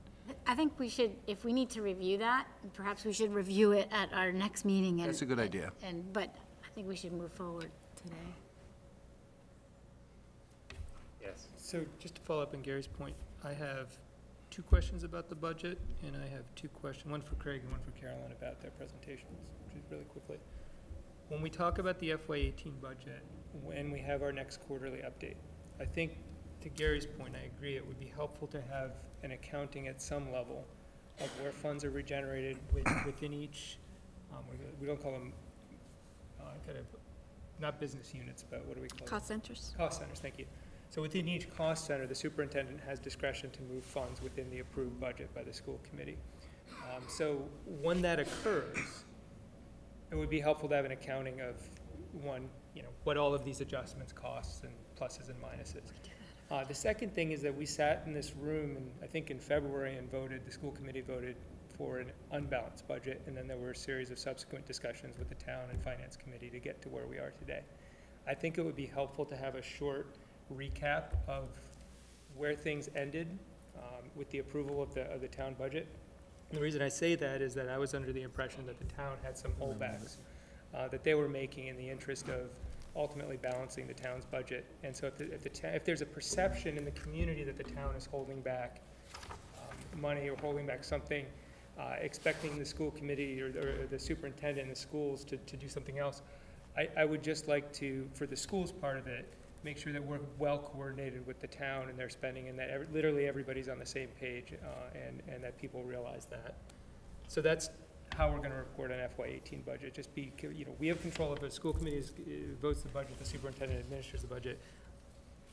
I think we should, if we need to review that, perhaps we should review it at our next meeting and. That's a good idea. And, but I think we should move forward today. Yes. So just to follow up on Gary's point, I have two questions about the budget, and I have two questions, one for Craig and one for Carolyn about their presentations, just really quickly. When we talk about the FY eighteen budget, when we have our next quarterly update, I think, to Gary's point, I agree, it would be helpful to have an accounting at some level of where funds are regenerated with- within each, um, we- don't call them, uh, kind of, not business units, but what do we call them? Cost centers. Cost centers, thank you. So within each cost center, the superintendent has discretion to move funds within the approved budget by the school committee. Um, So when that occurs, it would be helpful to have an accounting of, one, you know, what all of these adjustments costs and pluses and minuses. Uh, The second thing is that we sat in this room, and I think in February, and voted, the school committee voted for an unbalanced budget, and then there were a series of subsequent discussions with the town and finance committee to get to where we are today. I think it would be helpful to have a short recap of where things ended um, with the approval of the, of the town budget. And the reason I say that is that I was under the impression that the town had some holdbacks uh, that they were making in the interest of ultimately balancing the town's budget. And so if the, if the, if there's a perception in the community that the town is holding back um, money or holding back something, uh, expecting the school committee or, or the superintendent in the schools to, to do something else, I, I would just like to, for the schools part of it, make sure that we're well coordinated with the town and their spending and that every, literally everybody's on the same page, uh, and, and that people realize that. So that's how we're gonna report on FY eighteen budget, just be, you know, we have control of it, school committee uh, votes the budget, the superintendent administers the budget.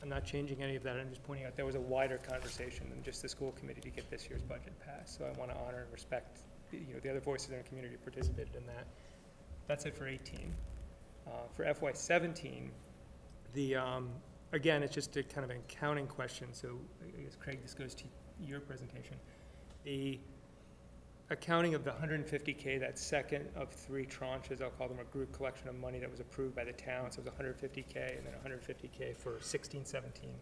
I'm not changing any of that, I'm just pointing out there was a wider conversation than just the school committee to get this year's budget passed, so I wanna honor and respect, you know, the other voices in the community who participated in that. That's it for eighteen. Uh, for FY seventeen, the, um, again, it's just a kind of an accounting question, so I guess Craig, this goes to your presentation. The accounting of the hundred and fifty K, that second of three tranches, I'll call them a group collection of money that was approved by the town, so it was hundred and fifty K and then hundred and fifty K for sixteen, seventeen,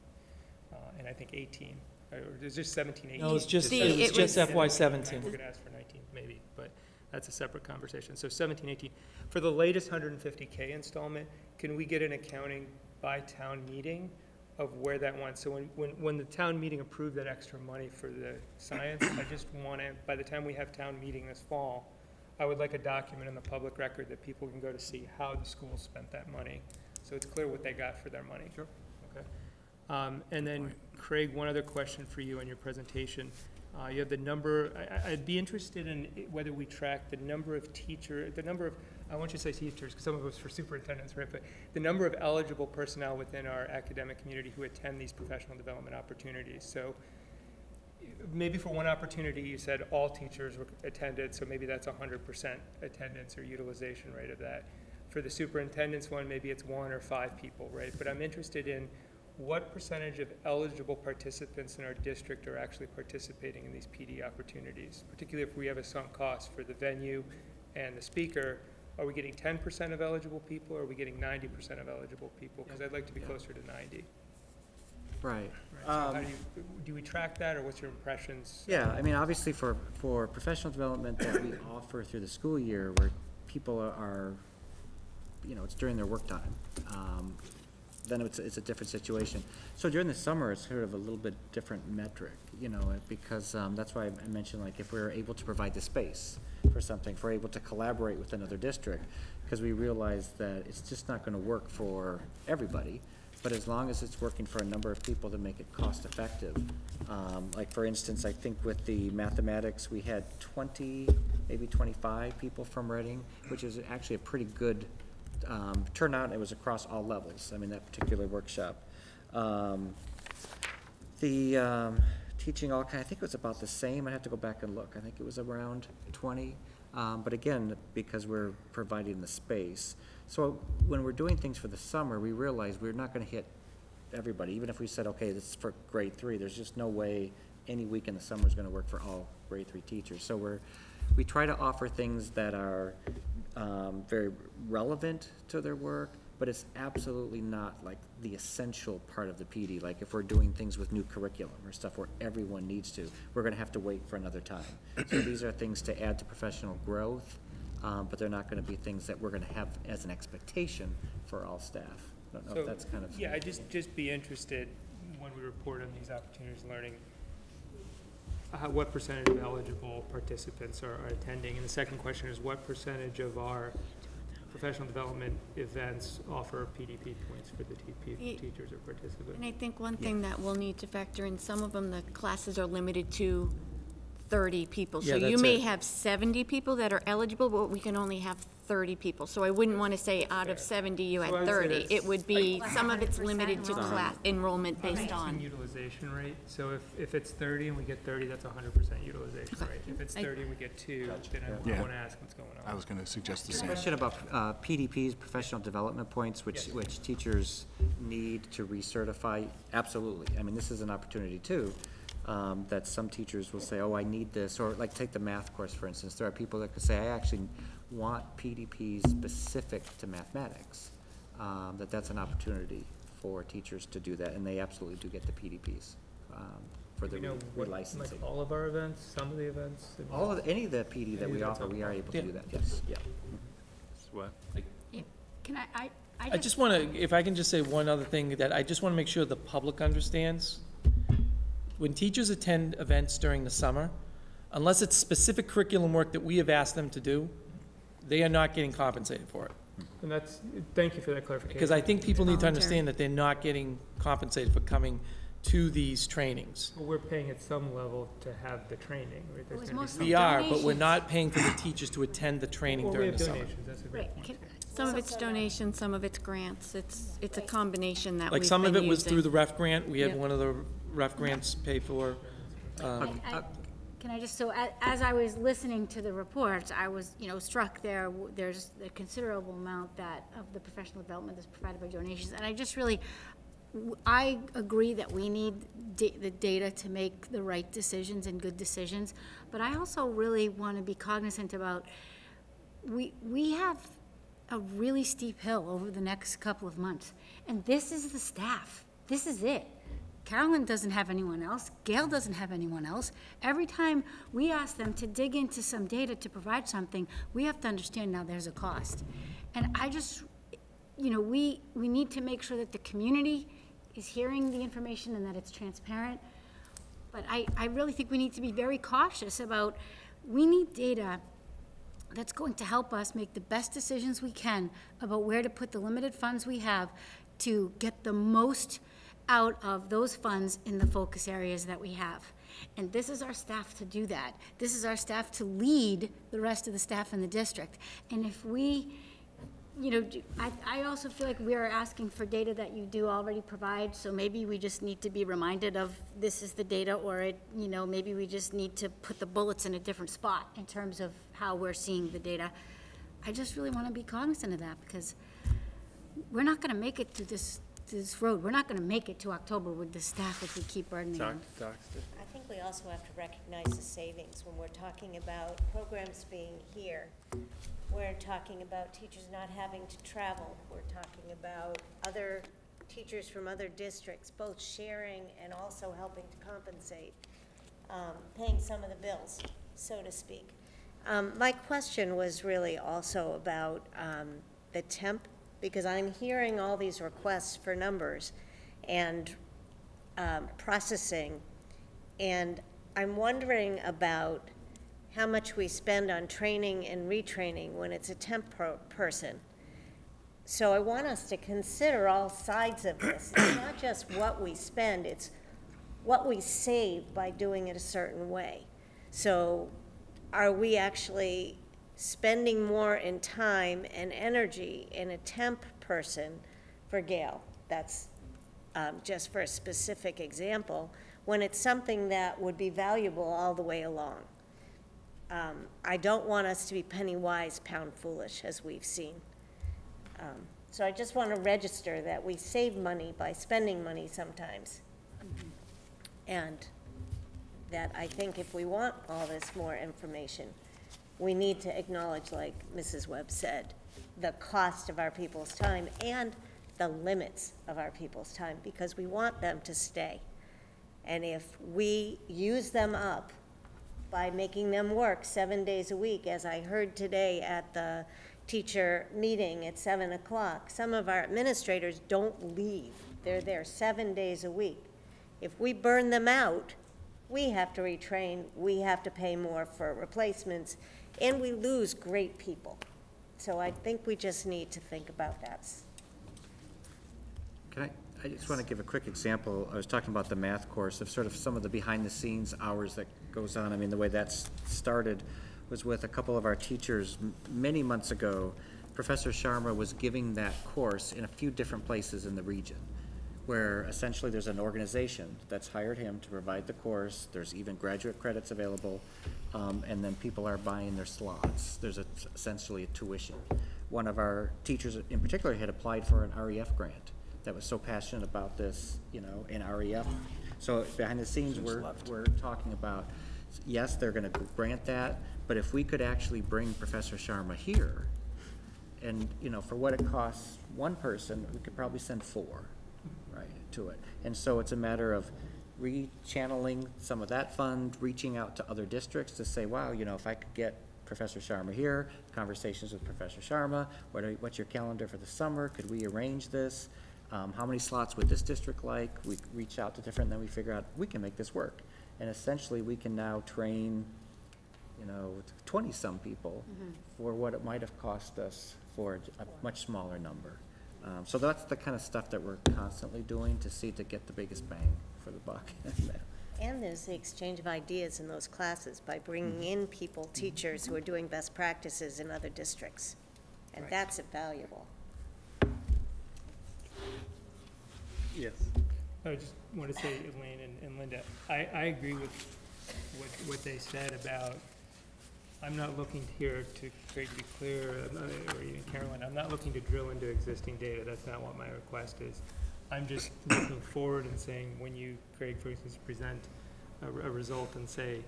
uh, and I think eighteen, or is just seventeen, eighteen? No, it's just, The- it was it just was- FY seventeen. We're gonna ask for nineteen, maybe, but that's a separate conversation. So 17, 18. For the latest hundred and fifty K installment, can we get an accounting by town meeting of where that went? So when, when, when the town meeting approved that extra money for the science, I just wanna, by the time we have town meeting this fall, I would like a document in the public record that people can go to see how the schools spent that money. So it's clear what they got for their money. Sure. Okay. Um, and then Craig, one other question for you on your presentation. Uh, you have the number, I, I'd be interested in whether we track the number of teacher, the number of, I want you to say teachers, because some of us for superintendents, right? But the number of eligible personnel within our academic community who attend these professional development opportunities. So maybe for one opportunity, you said all teachers were attended, so maybe that's hundred percent attendance or utilization rate of that. For the superintendent's one, maybe it's one or five people, right? But I'm interested in what percentage of eligible participants in our district are actually participating in these PD opportunities? Particularly if we have a sunk cost for the venue and the speaker, are we getting ten percent of eligible people, or are we getting ninety percent of eligible people? Because I'd like to be closer to ninety. Right. Right, so how Um, do you, do we track that, or what's your impressions? Yeah, I mean, obviously for, for professional development that we (coughs) offer through the school year where people are- are, you know, it's during their work time, um, then it's, it's a different situation. So during the summer, it's sort of a little bit different metric, you know, because, um, that's why I mentioned like if we're able to provide the space for something, if we're able to collaborate with another district, because we realize that it's just not gonna work for everybody. But as long as it's working for a number of people to make it cost-effective, um, like for instance, I think with the mathematics, we had twenty, maybe twenty-five people from Reading, which is actually a pretty good, um, turnout, it was across all levels, I mean, that particular workshop. Um, The um, teaching all kind, I think it was about the same, I'd have to go back and look, I think it was around twenty. Um, But again, because we're providing the space. So when we're doing things for the summer, we realize we're not gonna hit everybody, even if we said, okay, this is for grade three, there's just no way any week in the summer is gonna work for all grade three teachers. So we're, we try to offer things that are um, very relevant to their work, but it's absolutely not like the essential part of the PD. Like if we're doing things with new curriculum or stuff where everyone needs to, we're gonna have to wait for another time. So (clears throat) these are things to add to professional growth, um, but they're not gonna be things that we're gonna have as an expectation for all staff. I don't know So, if that's kind of. Yeah, I just, just be interested when we report on these opportunities learning, uh, what percentage of eligible participants are, are attending? And the second question is, what percentage of our professional development events offer PDP points for the TP, teachers or participants? And I think one thing that we'll need to factor in, some of them, the classes are limited to thirty people. So Yeah, you that's may it. have seventy people that are eligible, but we can only have thirty people. So I wouldn't want to say out of seventy, you So I had would say thirty. that's It would be, Like some of it's 100% limited to enrollment. class enrollment based on. utilization rate, so if, if it's thirty and we get thirty, that's hundred percent utilization rate. If it's I- thirty and we get two, then I Yeah. wanna ask what's going on. I was gonna suggest the The same. Question about uh, PDPs, professional development points, which, Yes. which teachers need to recertify, absolutely. I mean, this is an opportunity too, um, that some teachers will say, oh, I need this, or like, take the math course, for instance. There are people that could say, I actually want PDPs specific to mathematics. Um, That that's an opportunity for teachers to do that, and they absolutely do get the PDPs um, for Do the we know what, relicensing. like all of our events, some of the events? I mean- All of, any of the PD that we offer, we are able to do that, yes, yeah. What? Can I, I, I just want to, if I can just say one other thing, that I just want to make sure the public understands. When teachers attend events during the summer, unless it's specific curriculum work that we have asked them to do, they are not getting compensated for it. And that's, thank you for that clarification. Because I think people need to understand that they're not getting compensated for coming to these trainings. Well, We're paying at some level to have the training, right? There's was gonna be mostly some- We are, but we're not paying for the teachers to attend the training Well, we during have the summer. donations, that's a great Right, point. can, Some of it's donations, some of it's grants. It's, it's a combination that we've Like, been some of it was through the ref grant, we had Yep. one of the ref grants pay for. um, I- I- Can I just, so a- as I was listening to the reports, I was, you know, struck there, there's a considerable amount that, of the professional development that's provided by donations. And I just really, I agree that we need da- the data to make the right decisions and good decisions. But I also really want to be cognizant about, we, we have a really steep hill over the next couple of months. And this is the staff. This is it. Carolyn doesn't have anyone else. Gail doesn't have anyone else. Every time we ask them to dig into some data to provide something, we have to understand now there's a cost. And I just, you know, we, we need to make sure that the community is hearing the information and that it's transparent. But I, I really think we need to be very cautious about, we need data that's going to help us make the best decisions we can about where to put the limited funds we have to get the most out of those funds in the focus areas that we have. And this is our staff to do that. This is our staff to lead the rest of the staff in the district. And if we, you know, I, I also feel like we are asking for data that you do already provide, so maybe we just need to be reminded of this is the data, or it, you know, maybe we just need to put the bullets in a different spot in terms of how we're seeing the data. I just really want to be cognizant of that, because we're not going to make it to this, this road. We're not going to make it to October with the staff if we keep burdening them. I think we also have to recognize the savings when we're talking about programs being here. We're talking about teachers not having to travel. We're talking about other teachers from other districts, both sharing and also helping to compensate, um, paying some of the bills, so to speak. Um, my question was really also about, um, the temp, because I'm hearing all these requests for numbers and, um, processing. And I'm wondering about how much we spend on training and retraining when it's a temp person. So I want us to consider all sides of this. It's not just what we spend, it's what we save by doing it a certain way. So are we actually spending more in time and energy in a temp person for Gail? That's um, just for a specific example, when it's something that would be valuable all the way along. Um, I don't want us to be penny wise, pound foolish, as we've seen. Um, So I just want to register that we save money by spending money sometimes. And that I think if we want all this more information, we need to acknowledge, like Mrs. Webb said, the cost of our people's time and the limits of our people's time, because we want them to stay. And if we use them up by making them work seven days a week, as I heard today at the teacher meeting at seven o'clock, some of our administrators don't leave. They're there seven days a week. If we burn them out, we have to retrain, we have to pay more for replacements, and we lose great people. So I think we just need to think about that. Can I, I just want to give a quick example. I was talking about the math course of sort of some of the behind-the-scenes hours that goes on. I mean, the way that started was with a couple of our teachers many months ago. Professor Sharma was giving that course in a few different places in the region, where essentially there's an organization that's hired him to provide the course. There's even graduate credits available, um, and then people are buying their slots. There's a- essentially a tuition. One of our teachers in particular had applied for an REF grant that was so passionate about this, you know, in REF. So behind the scenes, we're, we're talking about, yes, they're gonna grant that, but if we could actually bring Professor Sharma here, and, you know, for what it costs one person, we could probably send four, it. And so it's a matter of rechanneling some of that fund, reaching out to other districts to say, wow, you know, if I could get Professor Sharma here, conversations with Professor Sharma, what are, what's your calendar for the summer, could we arrange this? Um, how many slots would this district like? We reach out to different, then we figure out, we can make this work. And essentially, we can now train, you know, twenty-some people Mhm. for what it might have cost us for a much smaller number. Um, so that's the kind of stuff that we're constantly doing to see to get the biggest bang for the buck. (laughs) And there's the exchange of ideas in those classes by bringing in people, teachers who are doing best practices in other districts. And Right. that's invaluable. Yes. I just want to say, Elaine and- and Linda, I, I agree with what, what they said about, I'm not looking here to, to be clear, or even Carolyn, I'm not looking to drill into existing data. That's not what my request is. I'm just (coughs) looking forward and saying, when you, Craig, for instance, present a, a result and say,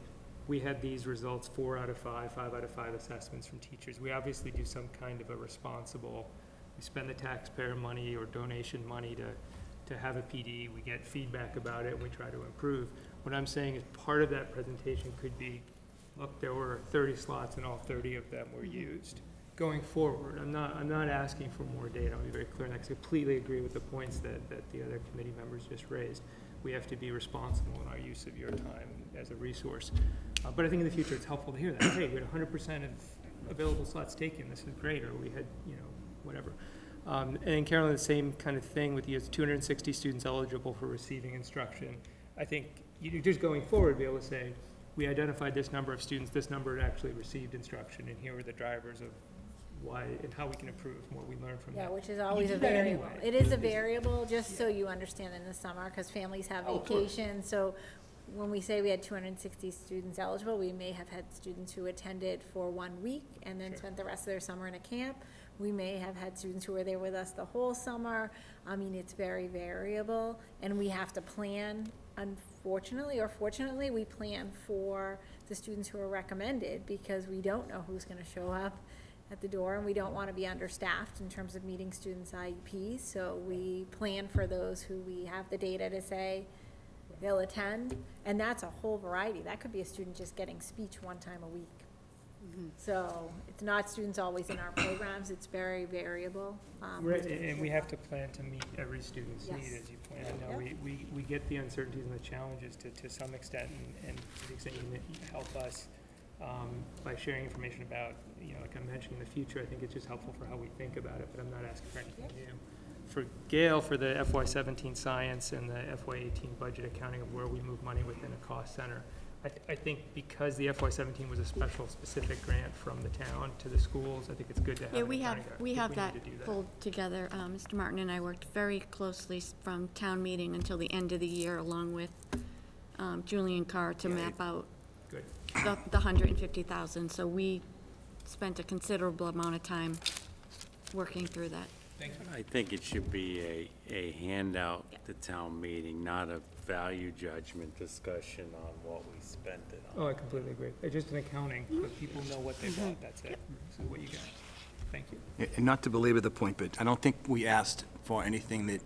we had these results, four out of five, five out of five assessments from teachers. We obviously do some kind of a responsible, we spend the taxpayer money or donation money to, to have a PD, we get feedback about it, and we try to improve. What I'm saying is part of that presentation could be, look, there were thirty slots and all thirty of them were used. Going forward, I'm not, I'm not asking for more data, I'll be very clear, and I completely agree with the points that, that the other committee members just raised. We have to be responsible in our use of your time as a resource. Uh, but I think in the future, it's helpful to hear that, hey, we had hundred percent of available slots taken, this is great, or we had, you know, whatever. Um, and Carolyn, the same kind of thing with you, two hundred and sixty students eligible for receiving instruction. I think you, just going forward, be able to say, we identified this number of students, this number had actually received instruction, and here were the drivers of why, and how we can improve, what we learned from that. Yeah, which is always a variable. anyway. It is a variable, just so you understand in the summer, because families have Oh, vacation, so when we say we had two hundred and sixty students eligible, we may have had students who attended for one week and then Sure. spent the rest of their summer in a camp. We may have had students who were there with us the whole summer. I mean, it's very variable, and we have to plan, unfortunately or fortunately, we plan for the students who are recommended, because we don't know who's gonna show up at the door, and we don't wanna be understaffed in terms of meeting students' IEPs, so we plan for those who we have the data to say they'll attend, and that's a whole variety, that could be a student just getting speech one time a week. So, it's not students always in our programs, it's very variable. um, and we have to plan to meet every student's need, Yes. as you pointed out. We, we, we get the uncertainties and the challenges to, to some extent, and, and to the extent you can help us, um, by sharing information about, you know, like I mentioned, in the future, I think it's just helpful for how we think about it, but I'm not asking for anything new. For Gail, for the FY seventeen science and the FY eighteen budget accounting of where we move money within a cost center, I, th- I think because the FY seventeen was a special specific grant from the town to the schools, I think it's good to have Yeah, we have, we have that pulled together. Uh, Mr. Martin and I worked very closely from town meeting until the end of the year, along with um, Julian Carr to Yeah, map it- out Good. the, the hundred and fifty thousand, so we spent a considerable amount of time working through that. Thank you. I think it should be a, a handout to town meeting, not a value judgment discussion on what we spent it on. Oh, I completely agree. It's just an accounting, but people know what they bought, that's it. So what you got. Thank you. And not to belabor the point, but I don't think we asked for anything that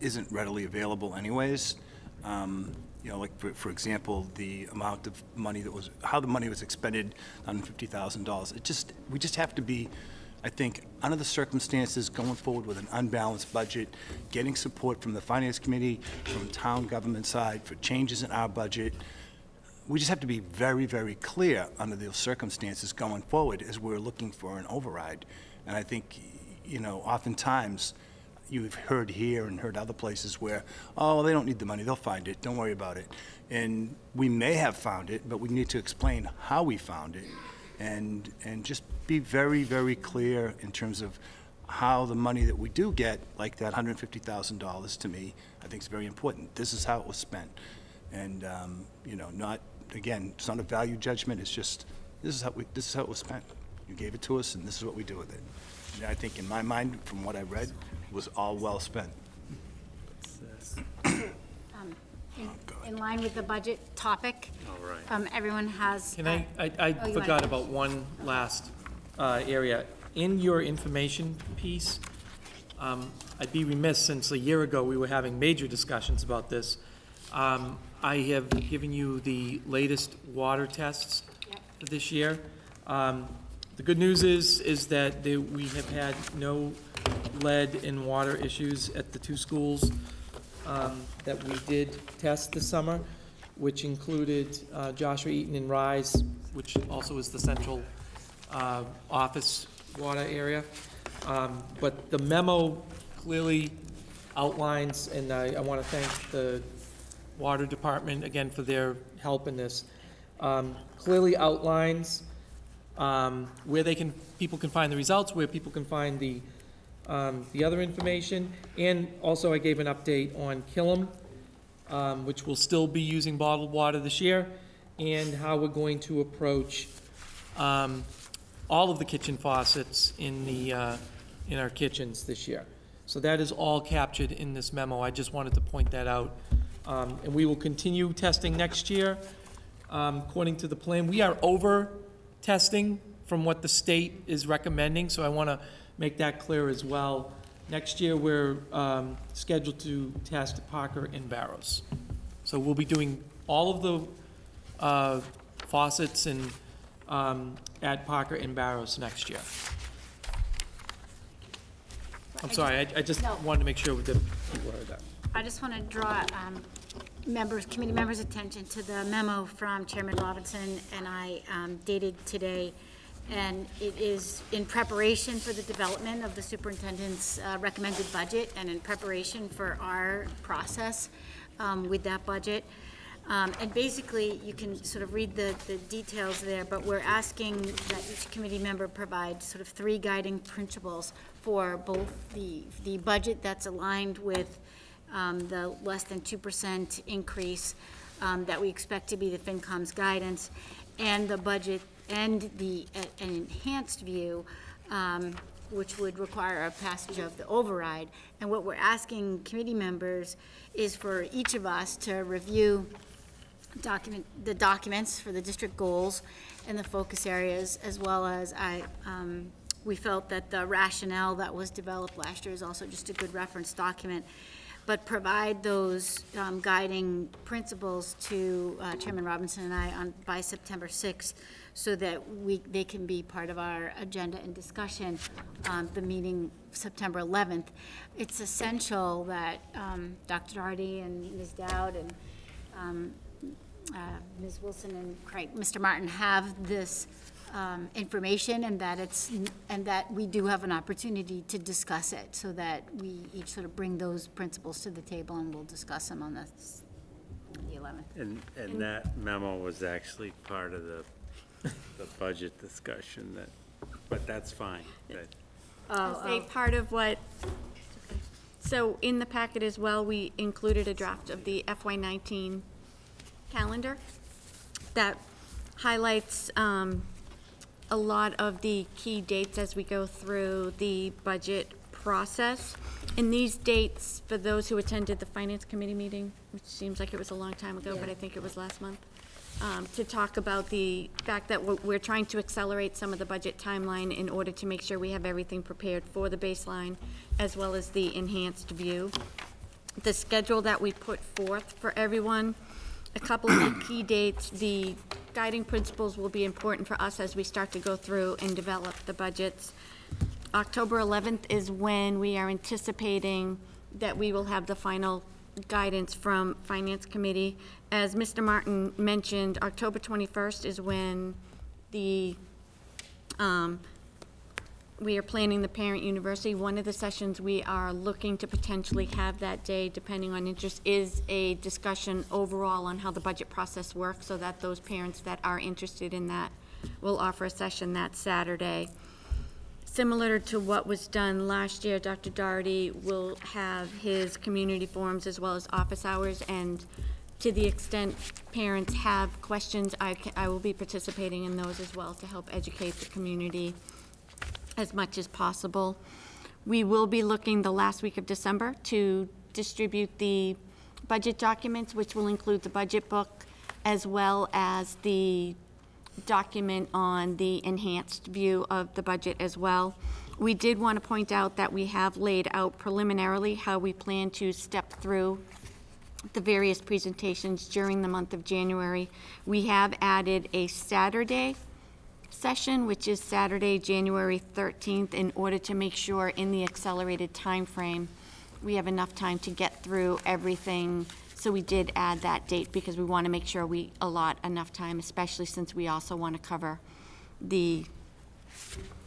isn't readily available anyways. Um, You know, like, for, for example, the amount of money that was, how the money was expended, $150,000. It just, we just have to be, I think, under the circumstances, going forward with an unbalanced budget, getting support from the Finance Committee, from town government side for changes in our budget, we just have to be very, very clear under those circumstances going forward as we're looking for an override. And I think, you know, oftentimes, you've heard here and heard other places where, oh, they don't need the money, they'll find it, don't worry about it. And we may have found it, but we need to explain how we found it and, and just be very, very clear in terms of how the money that we do get, like that $150,000 to me, I think is very important. This is how it was spent. And, um, you know, not, again, it's not a value judgment, it's just, this is how we, this is how it was spent. You gave it to us, and this is what we do with it. And I think in my mind, from what I read, was all well spent. Um, in- In line with the budget topic, All right. um, everyone has. Can I, I, I Oh, forgot about one last, uh, area. In your information piece, um, I'd be remiss, since a year ago, we were having major discussions about this. Um, I have given you the latest water tests for this year. Um, the good news is, is that there, we have had no lead and water issues at the two schools, um, that we did test this summer, which included, uh, Joshua Eaton and Rise, which also is the central, uh, office water area. Um, but the memo clearly outlines, and I, I want to thank the water department again for their help in this, um, clearly outlines, um, where they can, people can find the results, where people can find the, um, the other information. And also I gave an update on Killam, um, which will still be using bottled water this year, and how we're going to approach, um, all of the kitchen faucets in the, uh, in our kitchens this year. So that is all captured in this memo. I just wanted to point that out. Um, and we will continue testing next year, um, according to the plan. We are over testing from what the state is recommending, so I want to make that clear as well. Next year, we're, um, scheduled to test Parker and Barrows. So we'll be doing all of the, uh, faucets and, um, at Parker and Barrows next year. I'm sorry, I, I just No. wanted to make sure that people heard that. I just want to draw um, members, committee members' attention to the memo from Chairman Robinson and I um, dated today. And it is in preparation for the development of the superintendent's uh, recommended budget and in preparation for our process um, with that budget. Um, And basically, you can sort of read the, the details there, but we're asking that each committee member provide sort of three guiding principles for both the, the budget that's aligned with um, the less than two percent increase um, that we expect to be the FinCom's guidance, and the budget, and the, a- an enhanced view, um, which would require a passage of the override. And what we're asking committee members is for each of us to review document, the documents for the district goals and the focus areas, as well as I, um, we felt that the rationale that was developed last year is also just a good reference document, but provide those um, guiding principles to uh, Chairman Robinson and I on, by September sixth, so that we, they can be part of our agenda and discussion, um, the meeting September eleventh. It's essential that um, Dr. Doherty and Ms. Dowd and um, uh, Ms. Wilson and Craig, Mr. Martin have this um, information and that it's, and that we do have an opportunity to discuss it so that we each sort of bring those principles to the table and we'll discuss them on the, the 11th. And, and that memo was actually part of the, the budget discussion that, but that's fine. That- As a part of what, so in the packet as well, we included a draft of the FY nineteen calendar that highlights um, a lot of the key dates as we go through the budget process. And these dates, for those who attended the Finance Committee meeting, which seems like it was a long time ago, but I think it was last month, um, to talk about the fact that we're, we're trying to accelerate some of the budget timeline in order to make sure we have everything prepared for the baseline, as well as the enhanced view. The schedule that we put forth for everyone, a couple of the (clears throat) key dates, the guiding principles will be important for us as we start to go through and develop the budgets. October 11th is when we are anticipating that we will have the final guidance from Finance Committee. As Mr. Martin mentioned, October 21st is when the, um, we are planning the parent university. One of the sessions we are looking to potentially have that day, depending on interest, is a discussion overall on how the budget process works, so that those parents that are interested in that will offer a session that Saturday. Similar to what was done last year, Dr. Doherty will have his community forums as well as office hours, and to the extent parents have questions, I, I will be participating in those as well to help educate the community as much as possible. We will be looking the last week of December to distribute the budget documents, which will include the budget book, as well as the document on the enhanced view of the budget as well. We did want to point out that we have laid out preliminarily how we plan to step through the various presentations during the month of January. We have added a Saturday session, which is Saturday, January 13th, in order to make sure in the accelerated time frame we have enough time to get through everything. So we did add that date because we want to make sure we allot enough time, especially since we also want to cover the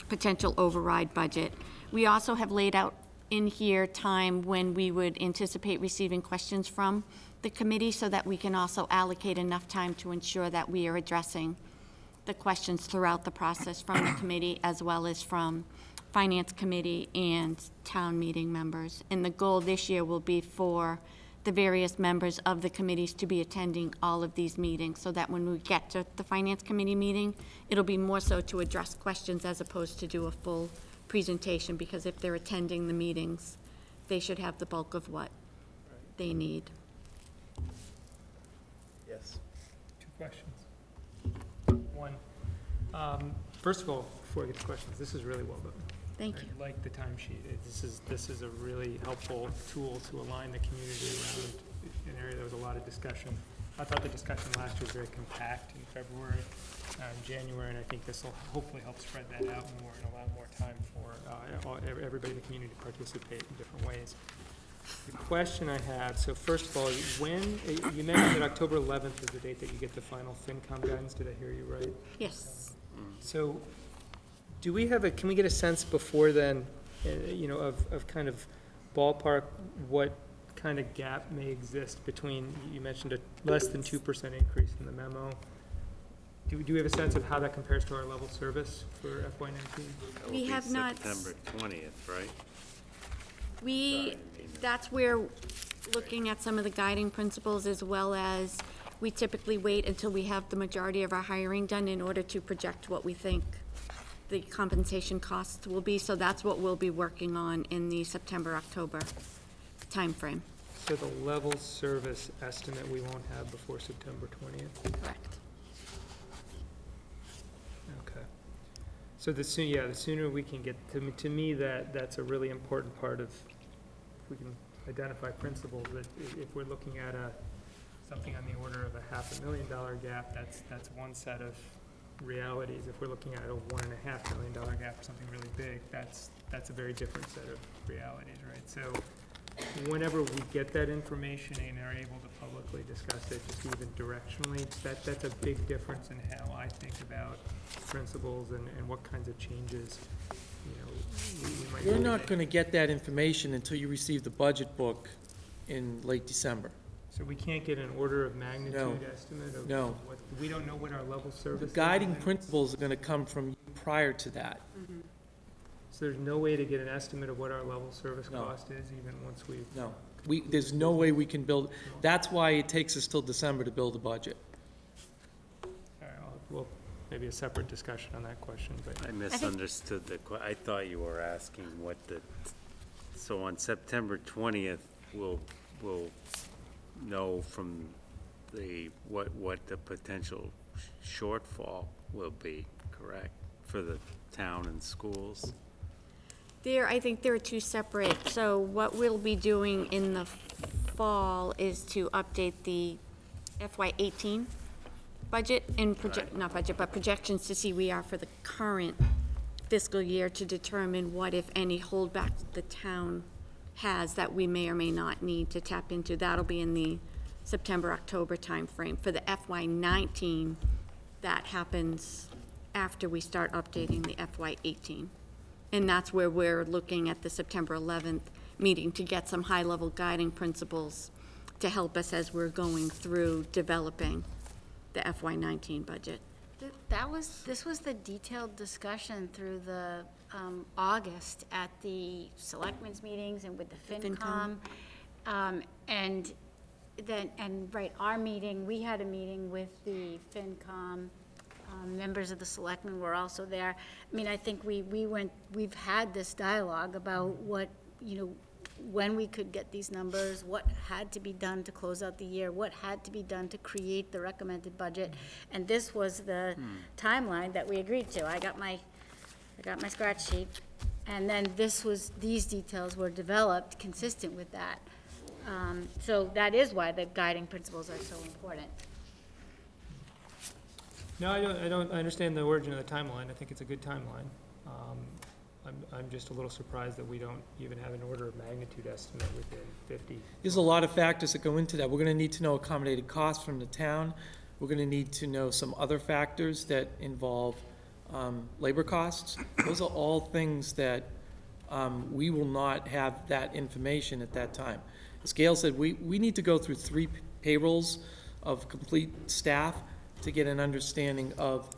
potential override budget. We also have laid out in here time when we would anticipate receiving questions from the committee so that we can also allocate enough time to ensure that we are addressing the questions throughout the process from the committee as well as from Finance Committee and town meeting members. And the goal this year will be for the various members of the committees to be attending all of these meetings, so that when we get to the Finance Committee meeting, it'll be more so to address questions as opposed to do a full presentation, because if they're attending the meetings, they should have the bulk of what they need. Yes. Two questions. One, um, first of all, before I get to questions, this is really well done. Thank you. I you. like the timesheet. This is, this is a really helpful tool to align the community around an area that was a lot of discussion. I thought the discussion last year was very compact in February, uh, January, and I think this will hopefully help spread that out more and allow more time for uh, all- everybody in the community to participate in different ways. The question I had, so first of all, when, uh, you mentioned that October 11th is the date that you get the final FinCom guidance. Did I hear you right? Yes. So, do we have a, can we get a sense before then, uh, you know, of, of kind of ballpark, what kind of gap may exist between, you mentioned a less than two percent increase in the memo. Do, we- do we have a sense of how that compares to our level service for FY nineteen? That We be have not September twentieth, right? We, that's where, looking at some of the guiding principles as well as, we typically wait until we have the majority of our hiring done in order to project what we think the compensation costs will be, so that's what we'll be working on in the September, October timeframe. So the level service estimate we won't have before September twentieth? Correct. Okay. So the sooner, yeah, the sooner we can get, to me, to me, that, that's a really important part of, if we can identify principles, that if we're looking at a, something on the order of a half a million dollar gap, that's, that's one set of realities. If we're looking at a one and a half million dollar gap or something really big, that's, that's a very different set of realities, right? So whenever we get that information and are able to publicly discuss it, just even directionally, that, that's a big difference in how I think about principles and, and what kinds of changes, you know, we, we might. You're not make. gonna get that information until you receive the budget book in late December. So we can't get an order of magnitude estimate of No. what, we don't know what our level The service is? The guiding principles are gonna come from you prior to that. Mm-hmm. So there's no way to get an estimate of what our level service No. cost is even once we've No, We, there's no way we can build, that's why it takes us till December to build a budget. All right, I'll- Well, maybe a separate discussion on that question, but. I misunderstood the, que- I thought you were asking what the, so on September twentieth, we'll, we'll know from the, what, what the potential shortfall will be, correct? For the town and schools? There, I think there are two separate, so what we'll be doing in the fall is to update the FY eighteen budget and project, not budget, but projections to see we are for the current fiscal year to determine what, if any, holdback the town has that we may or may not need to tap into. That'll be in the September, October timeframe. For the FY nineteen, that happens after we start updating the FY eighteen. And that's where we're looking at the September 11th meeting to get some high-level guiding principles to help us as we're going through developing the FY19 budget. Th- That was, this was the detailed discussion through the um, August at the selectmen's meetings and with the FinCom. Um, And then, and right, our meeting, we had a meeting with the FinCom. um, Members of the selectmen were also there. I mean, I think we, we went, we've had this dialogue about what, you know, when we could get these numbers, what had to be done to close out the year, what had to be done to create the recommended budget. And this was the timeline that we agreed to. I got my, I got my scratch sheet. And then this was, these details were developed consistent with that. Um, So that is why the guiding principles are so important. No, I don't, I don't, I understand the origin of the timeline. I think it's a good timeline. Um, I'm, I'm just a little surprised that we don't even have an order of magnitude estimate within 50. There's a lot of factors that go into that. We're gonna need to know accommodated costs from the town. We're gonna need to know some other factors that involve, um, labor costs. Those are all things that, um, we will not have that information at that time. As Gail said, we, we need to go through three payrolls of complete staff to get an understanding of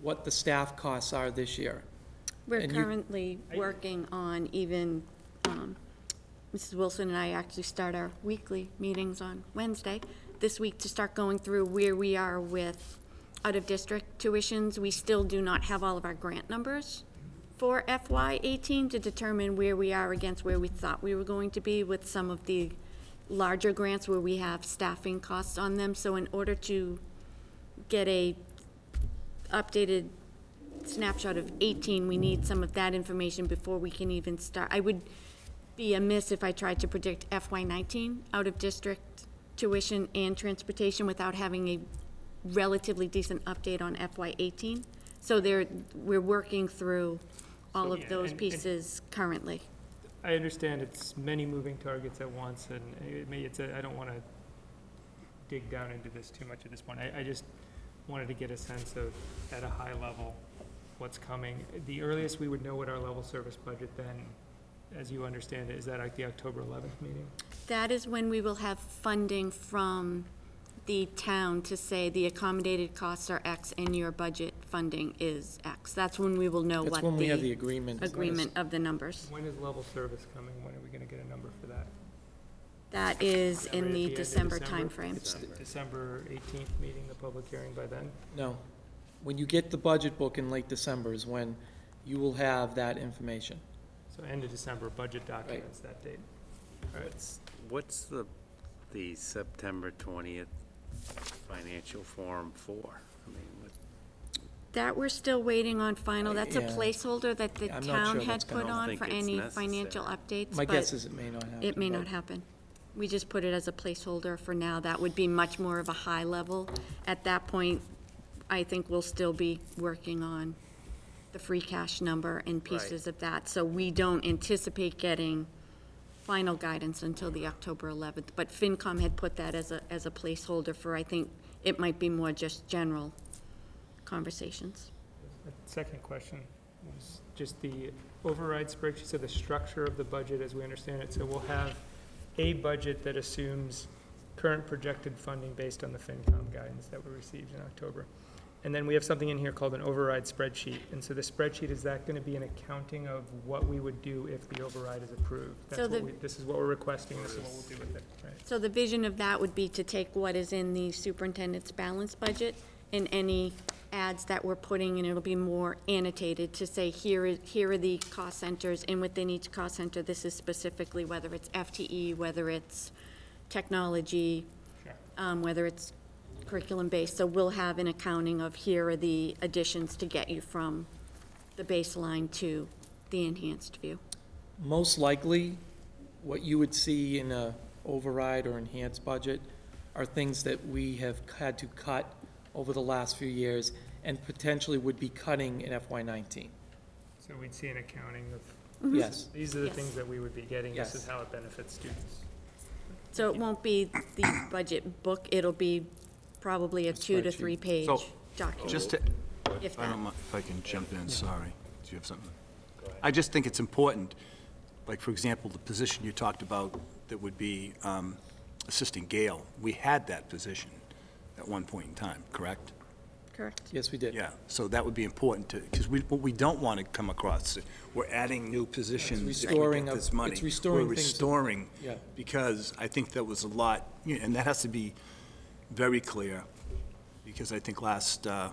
what the staff costs are this year. We're And you- currently working on even, um, Mrs. Wilson and I actually start our weekly meetings on Wednesday this week to start going through where we are with out-of-district tuitions. We still do not have all of our grant numbers for FY eighteen to determine where we are against where we thought we were going to be with some of the larger grants where we have staffing costs on them. So in order to get a updated snapshot of 18, we need some of that information before we can even start. I would be amiss if I tried to predict FY '19 out-of-district tuition and transportation without having a relatively decent update on FY '18. So there, we're working through all So, of yeah, those and- and- pieces currently. I understand it's many moving targets at once, and it may, it's a, I don't want to dig down into this too much at this point. I, I just wanted to get a sense of, at a high level, what's coming. The earliest we would know what our level service budget then, as you understand it, is that like the October 11th meeting? That is when we will have funding from the town to say the accommodated costs are X and your budget funding is X. That's when we will know That's what when we have the agreement. Agreement of the numbers. When is level service coming? When are we going to get a number for that? That is That in at the December December? timeframe. It's the December 18th meeting, the public hearing by then? No. When you get the budget book in late December is when you will have that information. So end of December, budget documents, that date. All right. What's, what's the, the September twentieth financial forum for? I mean, what, That we're still waiting on final. That's a Yeah. placeholder that the I'm not town sure had gonna- put don't on think for it's any necessary. financial updates. My but guess is it may not happen. It may but- not happen. We just put it as a placeholder for now. That would be much more of a high level. At that point, I think we'll still be working on the free cash number and pieces of that. So we don't anticipate getting final guidance until the October 11th. But FinCom had put that as a, as a placeholder for, I think, it might be more just general conversations. The Second question was just the override spreadsheet, so the structure of the budget as we understand it. So we'll have a budget that assumes current projected funding based on the FinCom guidance that we received in October. And then we have something in here called an override spreadsheet. And so the spreadsheet, is that gonna be an accounting of what we would do if the override is approved? So That's what the- we, this is what we're requesting, this is what we'll do with it, right? So the vision of that would be to take what is in the superintendent's balance budget and any ads that we're putting, and it'll be more annotated to say, here is, here are the cost centers, and within each cost center, this is specifically whether it's FTE, whether it's technology, um, whether it's curriculum-based. So we'll have an accounting of here are the additions to get you from the baseline to the enhanced view. Most likely, what you would see in a override or enhanced budget are things that we have had to cut over the last few years and potentially would be cutting in FY nineteen. So we'd see an accounting of. Mhm. Yes. These are the Yes. things that we would be getting, Yes. this is how it benefits students. So it won't be the budget book, it'll be probably a two to three page So, document. Just to, If I that. don't mind if I can jump in, sorry. Do you have something? I just think it's important, like, for example, the position you talked about that would be um, Assistant Gale, we had that position at one point in time, correct? Correct. Yes, we did. Yeah, so that would be important to, because we, what we don't want to come across, we're adding new positions if we restoring get of- this money. it's restoring We're things restoring, Yeah. because I think there was a lot, you know, and that has to be very clear, because I think last, uh,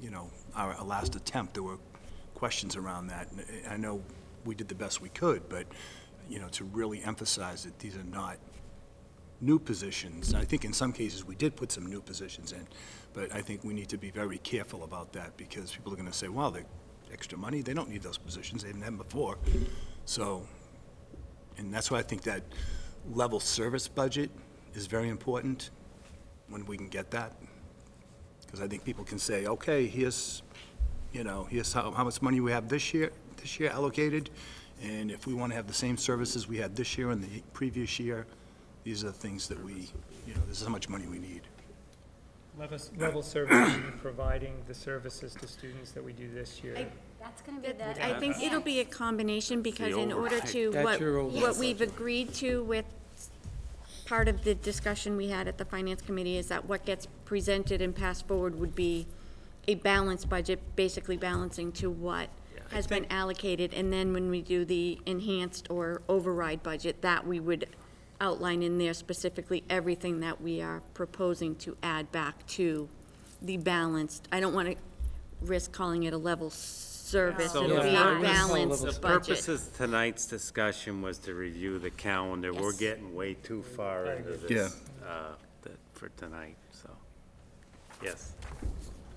you know, our, our last attempt, there were questions around that. And I know we did the best we could, but, you know, to really emphasize that these are not new positions. I think in some cases, we did put some new positions in, but I think we need to be very careful about that, because people are gonna say, wow, they're extra money, they don't need those positions, they didn't have them before. So, and that's why I think that level service budget is very important, when we can get that. Because I think people can say, okay, here's, you know, here's how, how much money we have this year, this year allocated, and if we want to have the same services we had this year and the previous year, these are the things that we, you know, this is how much money we need. Level, level service, meaning providing the services to students that we do this year. That's gonna be that. I think it'll be a combination, because in order to, what, what we've agreed to with part of the discussion we had at the finance committee is that what gets presented and passed forward would be a balanced budget, basically balancing to what has been allocated, and then when we do the enhanced or override budget, that we would outline in there specifically everything that we are proposing to add back to the balanced, I don't want to risk calling it a level service, So it'll the be a purpose- balanced The budget. purpose of tonight's discussion was to review the calendar. We're Yes. getting way too far into Yeah. this, uh, th- for tonight, so, yes.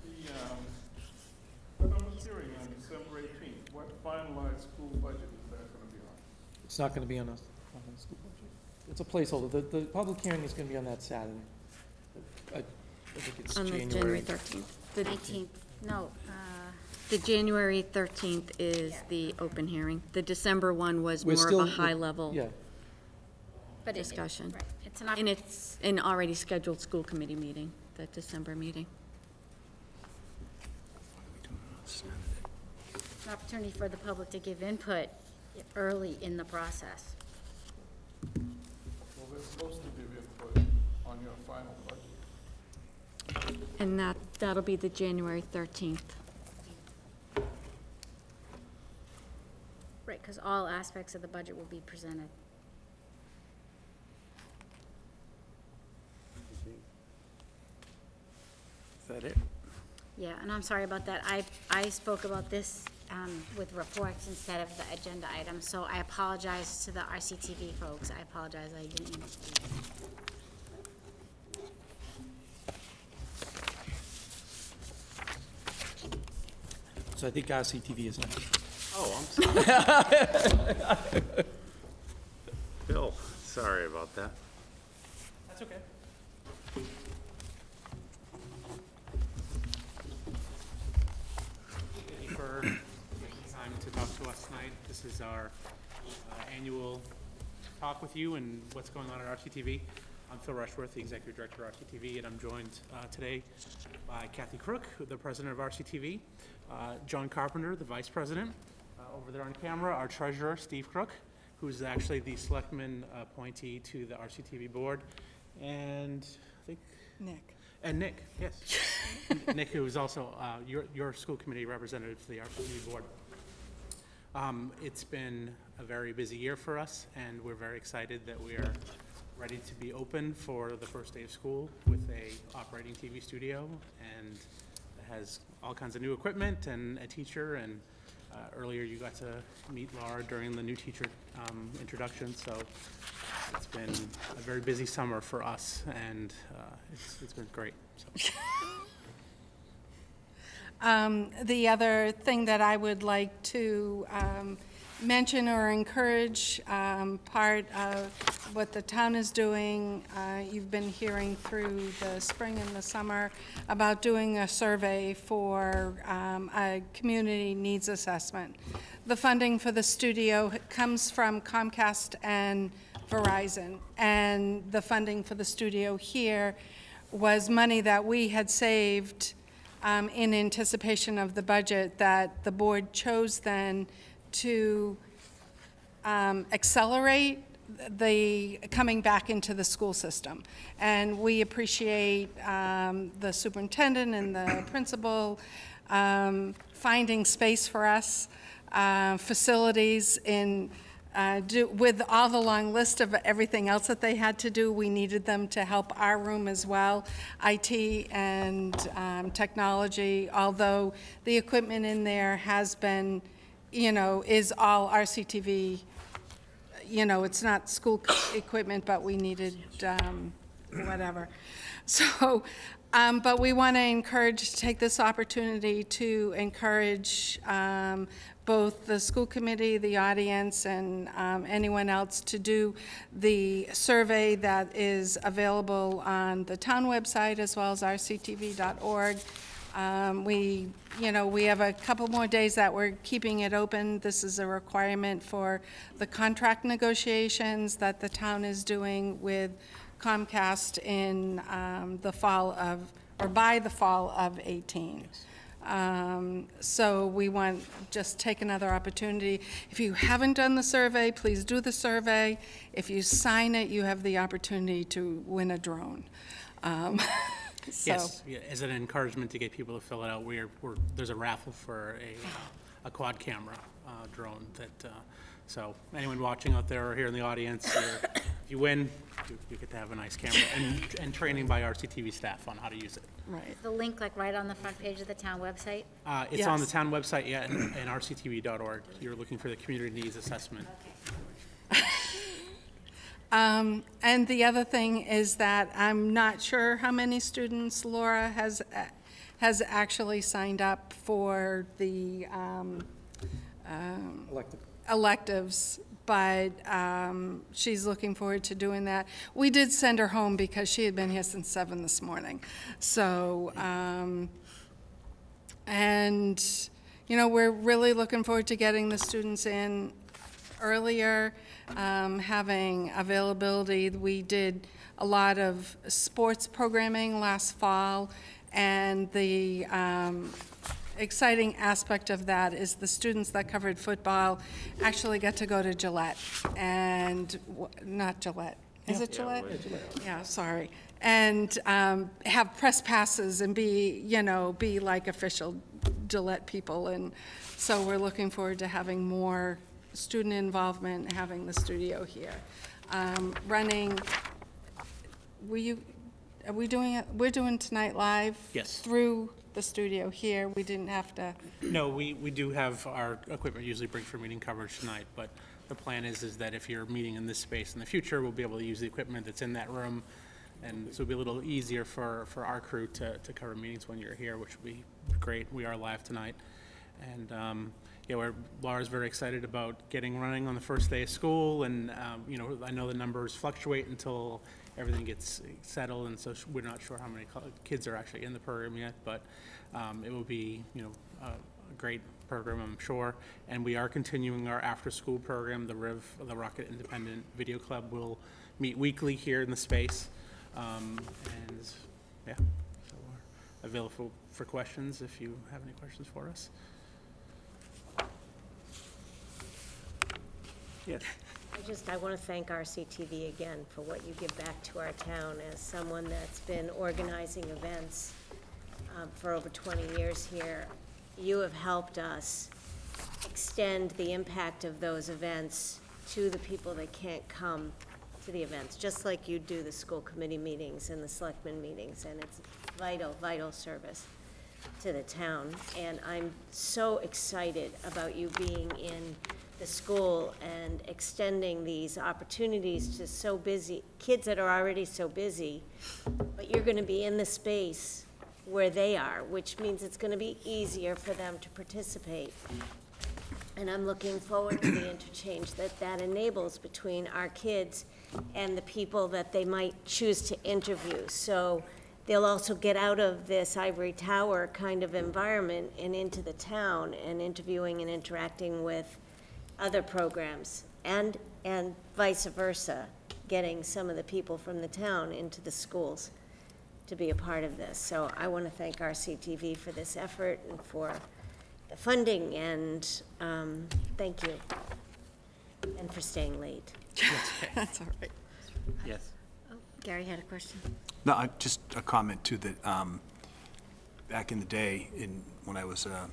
The, um, public hearing on December eighteenth, what finalized school budget is that gonna be on? It's not gonna be on a, on a school budget. It's a placeholder. The, the public hearing is gonna be on that Saturday. I, I think it's On the January. January thirteenth. The Nineteenth, no, The January thirteenth is the open hearing. The December one was We're more of still- a high-level but it- discussion. right, it's an And it's an already scheduled school committee meeting, the December meeting. an opportunity for the public to give input early in the process. Well, they're supposed to give input on your final budget. And that, that'll be the January thirteenth. Right, because all aspects of the budget will be presented. Is that it? Yeah, and I'm sorry about that. I, I spoke about this um, with reports instead of the agenda items, so I apologize to the RCTV folks. I apologize, I didn't mean to do that. so I think RCTV is next. Oh, I'm sorry. (laughs) Bill, sorry about that. That's okay. Thank you for taking time to talk to us tonight. This is our uh, annual talk with you and what's going on at RCTV. I'm Phil Rushworth, the Executive Director of RCTV, and I'm joined uh, today by Kathy Crook, the President of RCTV, uh, John Carpenter, the Vice President, over there on camera, our Treasurer, Steve Crook, who's actually the Selectman appointee to the RCTV Board, and I think Nick. And Nick, yes. (laughs) Nick, who is also uh, your, your school committee representative to the RCTV board. Um, It's been a very busy year for us, and we're very excited that we are ready to be open for the first day of school with a operating TV studio, and has all kinds of new equipment and a teacher, and uh, earlier you got to meet Laura during the new teacher um, introduction, so it's been a very busy summer for us, and uh, it's, it's been great. So. (laughs) Um, The other thing that I would like to um, mention or encourage, um, part of what the town is doing, uh, you've been hearing through the spring and the summer about doing a survey for um, a community needs assessment. The funding for the studio comes from Comcast and Verizon, and the funding for the studio here was money that we had saved um, in anticipation of the budget that the board chose then to um, accelerate the coming back into the school system. And we appreciate um, the superintendent and the (coughs) principal um, finding space for us, uh, facilities in uh, do, with all the long list of everything else that they had to do, we needed them to help our room as well, IT and um, technology, although the equipment in there has been, you know, is all RCTV, you know, it's not school equipment, but we needed um, whatever. So, um, but we want to encourage, take this opportunity to encourage um, both the school committee, the audience, and um, anyone else to do the survey that is available on the town website as well as rctv.org. Um, we, you know, we have a couple more days that we're keeping it open. This is a requirement for the contract negotiations that the town is doing with Comcast in um, the fall of, or by the fall of 18. Um, So we want, just take another opportunity. If you haven't done the survey, please do the survey. If you sign it, you have the opportunity to win a drone. (laughs) So, Yes, yeah, as an encouragement to get people to fill it out, we're, we're, there's a raffle for a, uh, a quad camera uh, drone that, uh, so anyone watching out there or here in the audience, if you win, you you get to have a nice camera, and, and training by RCTV staff on how to use it. Right. Is the link like right on the front page of the town website? Uh, It's on the town website, yeah, and and rctv.org. You're looking for the community needs assessment. (laughs) Um, And the other thing is that I'm not sure how many students Laura has, uh, has actually signed up for the um, um, electives, but um, she's looking forward to doing that. We did send her home because she had been here since seven this morning. So, um, and, you know, we're really looking forward to getting the students in earlier, um, having availability. We did a lot of sports programming last fall, and the um, exciting aspect of that is the students that covered football actually got to go to Gillette, and, w- not Gillette, is it Gillette? Yeah, sorry. And um, have press passes and be, you know, be like official Gillette people. And so we're looking forward to having more student involvement, having the studio here. Um, Running, were you, are we doing it, we're doing tonight live? Yes. Through the studio here. We didn't have to, No, we, we do have our equipment usually bring for meeting coverage tonight, but the plan is, is that if you're meeting in this space in the future, we'll be able to use the equipment that's in that room. And so it'll be a little easier for, for our crew to, to cover meetings when you're here, which will be great. We are live tonight. And, um, yeah, we're, Laura's very excited about getting running on the first day of school. And, um, you know, I know the numbers fluctuate until everything gets settled. And so we're not sure how many kids are actually in the program yet, but, um, it will be, you know, a a great program, I'm sure. And we are continuing our after-school program. The RIV, the Rocket Independent Video Club, will meet weekly here in the space. Um, and, yeah, so we're available for questions if you have any questions for us. Yes. I just, I want to thank RCTV again for what you give back to our town as someone that's been organizing events um, for over 20 years here. You have helped us extend the impact of those events to the people that can't come to the events, just like you do the school committee meetings and the selectmen meetings, and it's vital, vital service to the town. And I'm so excited about you being in the school and extending these opportunities to so busy, kids that are already so busy, but you're gonna be in the space where they are, which means it's gonna be easier for them to participate. And I'm looking forward to the interchange that that enables between our kids and the people that they might choose to interview. So they'll also get out of this ivory tower kind of environment and into the town and interviewing and interacting with other programs and, and vice versa, getting some of the people from the town into the schools to be a part of this. So I want to thank RCTV for this effort and for the funding, and um, thank you. And for staying late. (laughs) That's all right. Yes. Gary had a question. No, I- just a comment too, that um, back in the day, in, when I was uh,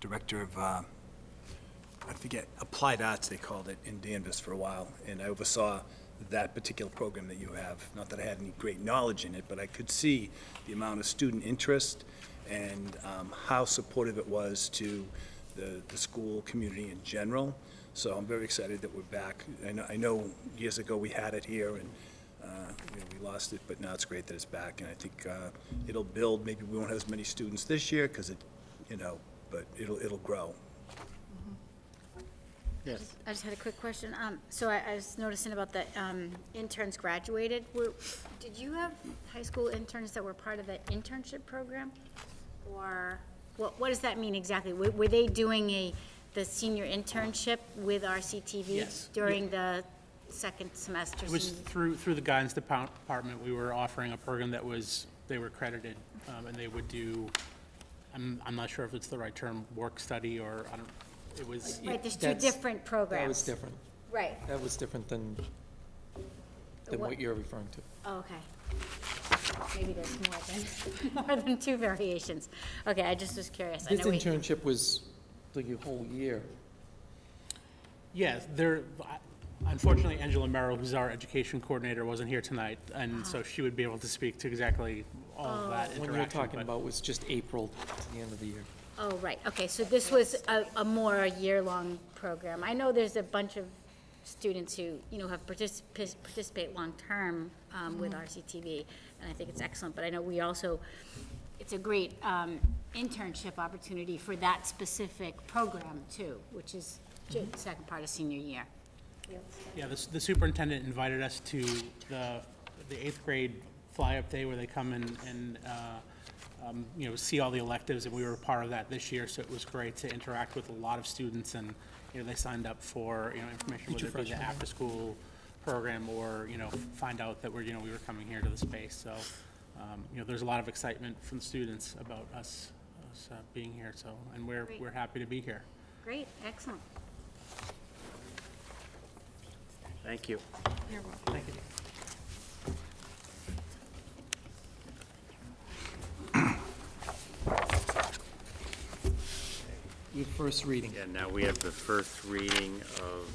director of, uh, I forget, Applied Arts, they called it, in Danvers for a while, and I oversaw that particular program that you have. Not that I had any great knowledge in it, but I could see the amount of student interest and um, how supportive it was to the, the school community in general. So I'm very excited that we're back. I know, I know years ago we had it here and, uh, you know, we lost it, but now it's great that it's back. And I think, uh, it'll build, maybe we won't have as many students this year because it, you know, but it'll, it'll grow. Yes. I just had a quick question. Um, so I, I was noticing about the, um, interns graduated. Were, did you have high school interns that were part of the internship program? Or what, what does that mean exactly? Were, were they doing a, the senior internship with RCTV? Yes. During the second semester? It was through, through the guidance depa- department, we were offering a program that was, they were accredited, um, and they would do, I'm, I'm not sure if it's the right term, work study, or, I don't, it was. Right, there's two That's- different programs. That was different. Right. That was different than, than What- what you're referring to. Oh, okay. Maybe there's more than, (laughs) more than two variations. Okay, I just was curious. I This know we- internship was the whole year. Yes, there, unfortunately, Angela Merrill, who's our education coordinator, wasn't here tonight, and so uh-huh. she would be able to speak to exactly all of oh. that interaction. What you're talking but- about was just April to the end of the year. Oh, right, okay, so this was a, a more year-long program. I know there's a bunch of students who, you know, have particip- participate long-term um, with Mhm. RCTV, and I think it's excellent, but I know we also, it's a great um, internship opportunity for that specific program, too, which is ju- the second part of senior year. Yeah, the, s- the superintendent invited us to the, the eighth grade fly-up day where they come and, and, uh, um, you know, see all the electives, and we were a part of that this year, so it was great to interact with a lot of students, and, you know, they signed up for, you know, information, Future whether it be the after-school program, or, you know, find out that we're, you know, we were coming here to the space, so, um, you know, there's a lot of excitement from the students about us, us uh, being here, so, and we're, Great. we're happy to be here. Great, excellent. Thank you. You're welcome. Thank you. Your first reading. Yeah, now we have the first reading of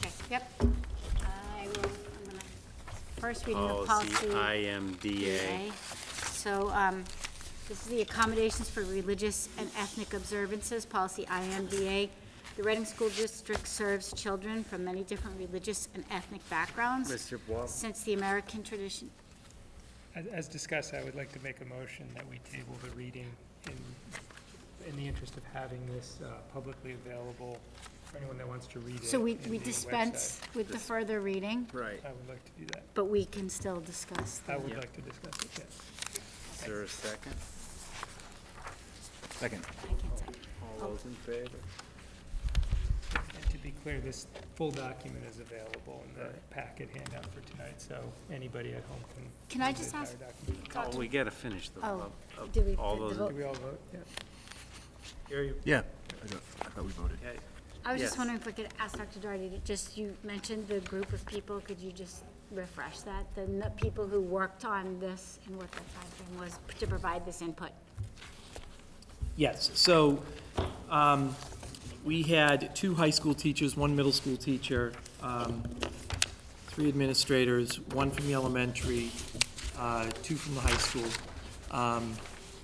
Okay, yep. I will, I'm gonna, first reading of policy policy. IMDA. So, um, this is the accommodations for religious and ethnic observances, policy IMDA. The Reading School District serves children from many different religious and ethnic backgrounds. Mr. Bois? Since the American tradition, As- As discussed, I would like to make a motion that we table the reading in, in the interest of having this uh, publicly available for anyone that wants to read it. so we, in we the dispense website. with the further reading, Right. I would like to do that. but we can still discuss. I the- would Yeah. like to discuss it, yes. Is there a second? Second. All those in favor? And to be clear, this full document is available in the packet handout for tonight, so anybody at home can. Can I read the just ask- entire document. Oh, we gotta finish the, Oh, of- of did we- all the those. vote- Did we all vote? Yeah. Gary, you- Yeah, I thought- I thought we voted. Okay. I was just wondering if we could ask Dr. Doherty, to just, you mentioned the group of people, could you just refresh that? The n- people who worked on this and what that timeframe was to provide this input? Yes, so, um, we had two high school teachers, one middle school teacher, um, three administrators, one from the elementary, uh, two from the high school, um,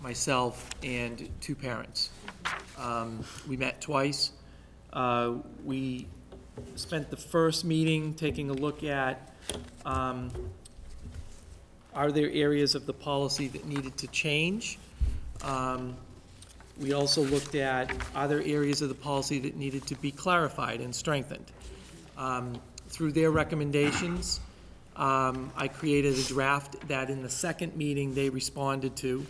myself, and two parents. Um, we met twice. Uh, we spent the first meeting taking a look at, um, are there areas of the policy that needed to change? Um, we also looked at other areas of the policy that needed to be clarified and strengthened. Um, Through their recommendations, um, I created a draft that in the second meeting they responded to.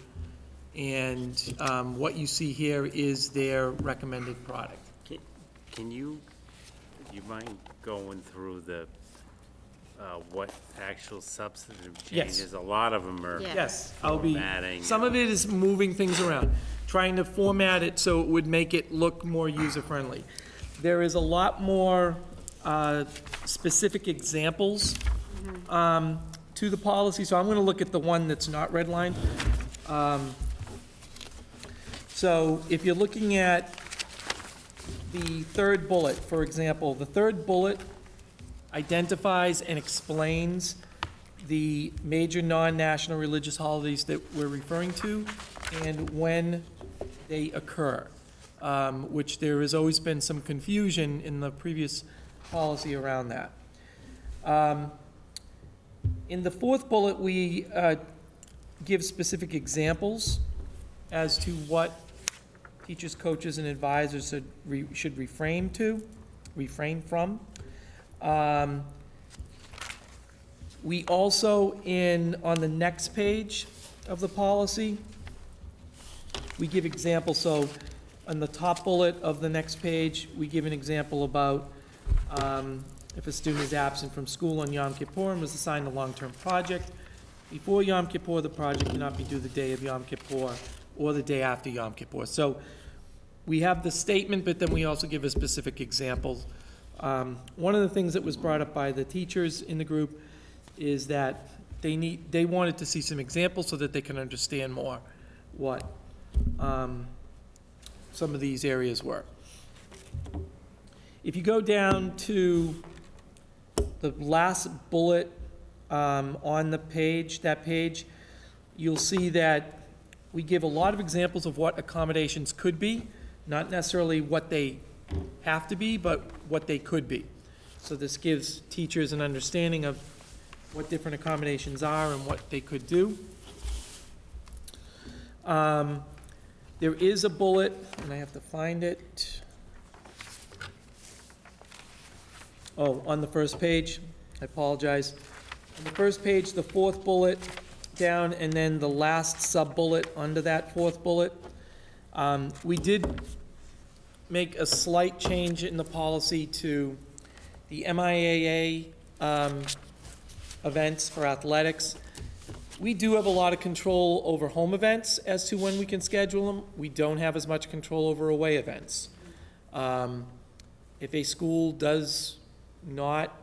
And um, what you see here is their recommended product. Can- Can you, you mind going through the, uh, what actual substantive Yes. changes? A lot of them are Yes, I'll be, formatting. some of it is moving things around, trying to format it so it would make it look more user-friendly. There is a lot more uh, specific examples um, to the policy, so I'm going to look at the one that's not redlined. Um, So if you're looking at the third bullet, for example, the third bullet identifies and explains the major non-national religious holidays that we're referring to and when they occur, um, which there has always been some confusion in the previous policy around that. Um, In the fourth bullet, we uh, give specific examples as to what teachers, coaches, and advisors should re- should refrain to, refrain from. Um, We also, in, on the next page of the policy, we give examples, so on the top bullet of the next page, we give an example about um, if a student is absent from school on Yom Kippur and was assigned a long-term project, before Yom Kippur, the project cannot be due the day of Yom Kippur or the day after Yom Kippur. So we have the statement, but then we also give a specific example. Um, One of the things that was brought up by the teachers in the group is that they need, they wanted to see some examples so that they can understand more what um, some of these areas were. If you go down to the last bullet um, on the page, that page, you'll see that we give a lot of examples of what accommodations could be, not necessarily what they have to be, but what they could be. So this gives teachers an understanding of what different accommodations are and what they could do. Um, There is a bullet, and I have to find it. Oh, on the first page, I apologize. On the first page, the fourth bullet down, and then the last sub-bullet under that fourth bullet. Um, We did make a slight change in the policy to the MIAA um, events for athletics. We do have a lot of control over home events as to when we can schedule them. We don't have as much control over away events. Um, If a school does not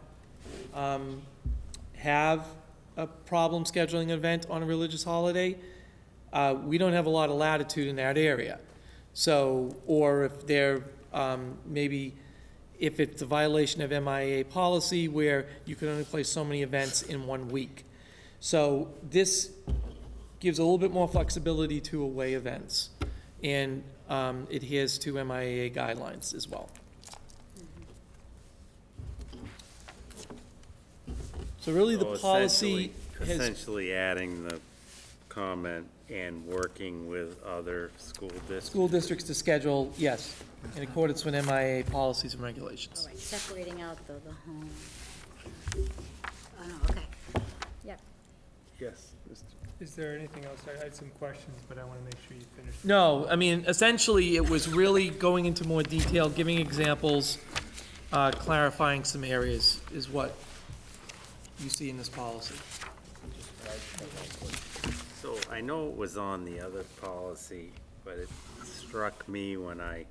um, have a problem scheduling an event on a religious holiday, uh, we don't have a lot of latitude in that area. So, or if they're, um, maybe, if it's a violation of MIAA policy where you can only play so many events in one week. So this gives a little bit more flexibility to away events and um, adheres to MIAA guidelines as well. So really, the So policy essentially- Essentially adding the comment and working with other school districts. school districts to schedule, yes, in accordance with MIAA policies and regulations. All right, separating out the, the home. Oh, no, okay. Yep. Yes. Is there anything else? I had some questions, but I want to make sure you finish. No, I mean, essentially, it was really going into more detail, giving examples, uh, clarifying some areas is what you see in this policy. I know it was on the other policy, but it struck me when I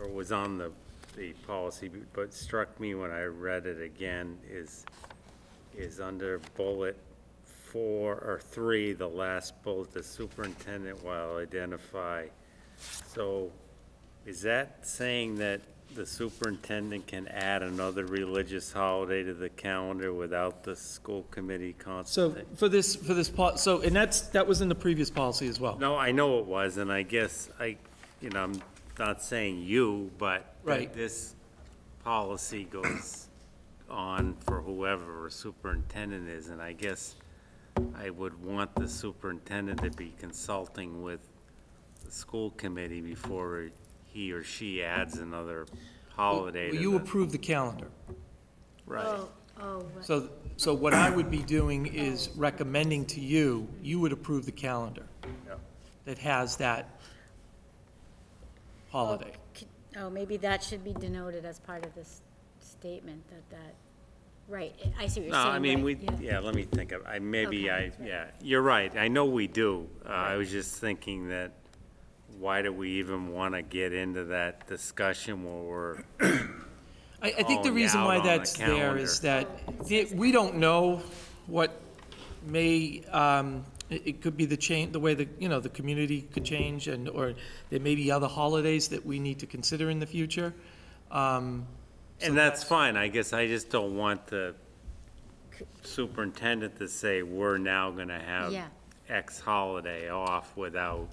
or was on the, the policy, but struck me when I read it again is, is under bullet four, or three, the last bullet, the superintendent will identify. So is that saying that the superintendent can add another religious holiday to the calendar without the school committee So consultation? for this, for this, pol- so, and that's, that was in the previous policy as well. No, I know it was, and I guess I, you know, I'm not saying you, but that Right. this policy goes on for whoever a superintendent is, and I guess I would want the superintendent to be consulting with the school committee before he or she adds another holiday Well, to You the, approve the calendar. right. Oh, oh, right. So, so what I would be doing is recommending to you, you would approve the calendar Yep. that has that holiday. Could- Oh, maybe that should be denoted as part of this statement, that that, right, I see what you're No, saying. I mean, we, right, yeah, let me think of, I, maybe I, Okay. yeah, you're right, I know we do. Uh, I was just thinking that, why do we even want to get into that discussion where we're, I, I think the calling reason out why on the that's there is that the- we don't know what may, um, it, it could be the change, the way the, you know, the community could change and, or there may be other holidays that we need to consider in the future. Um, and that's fine, I guess I just don't want the superintendent to say, we're now going to have Yeah. X holiday off without,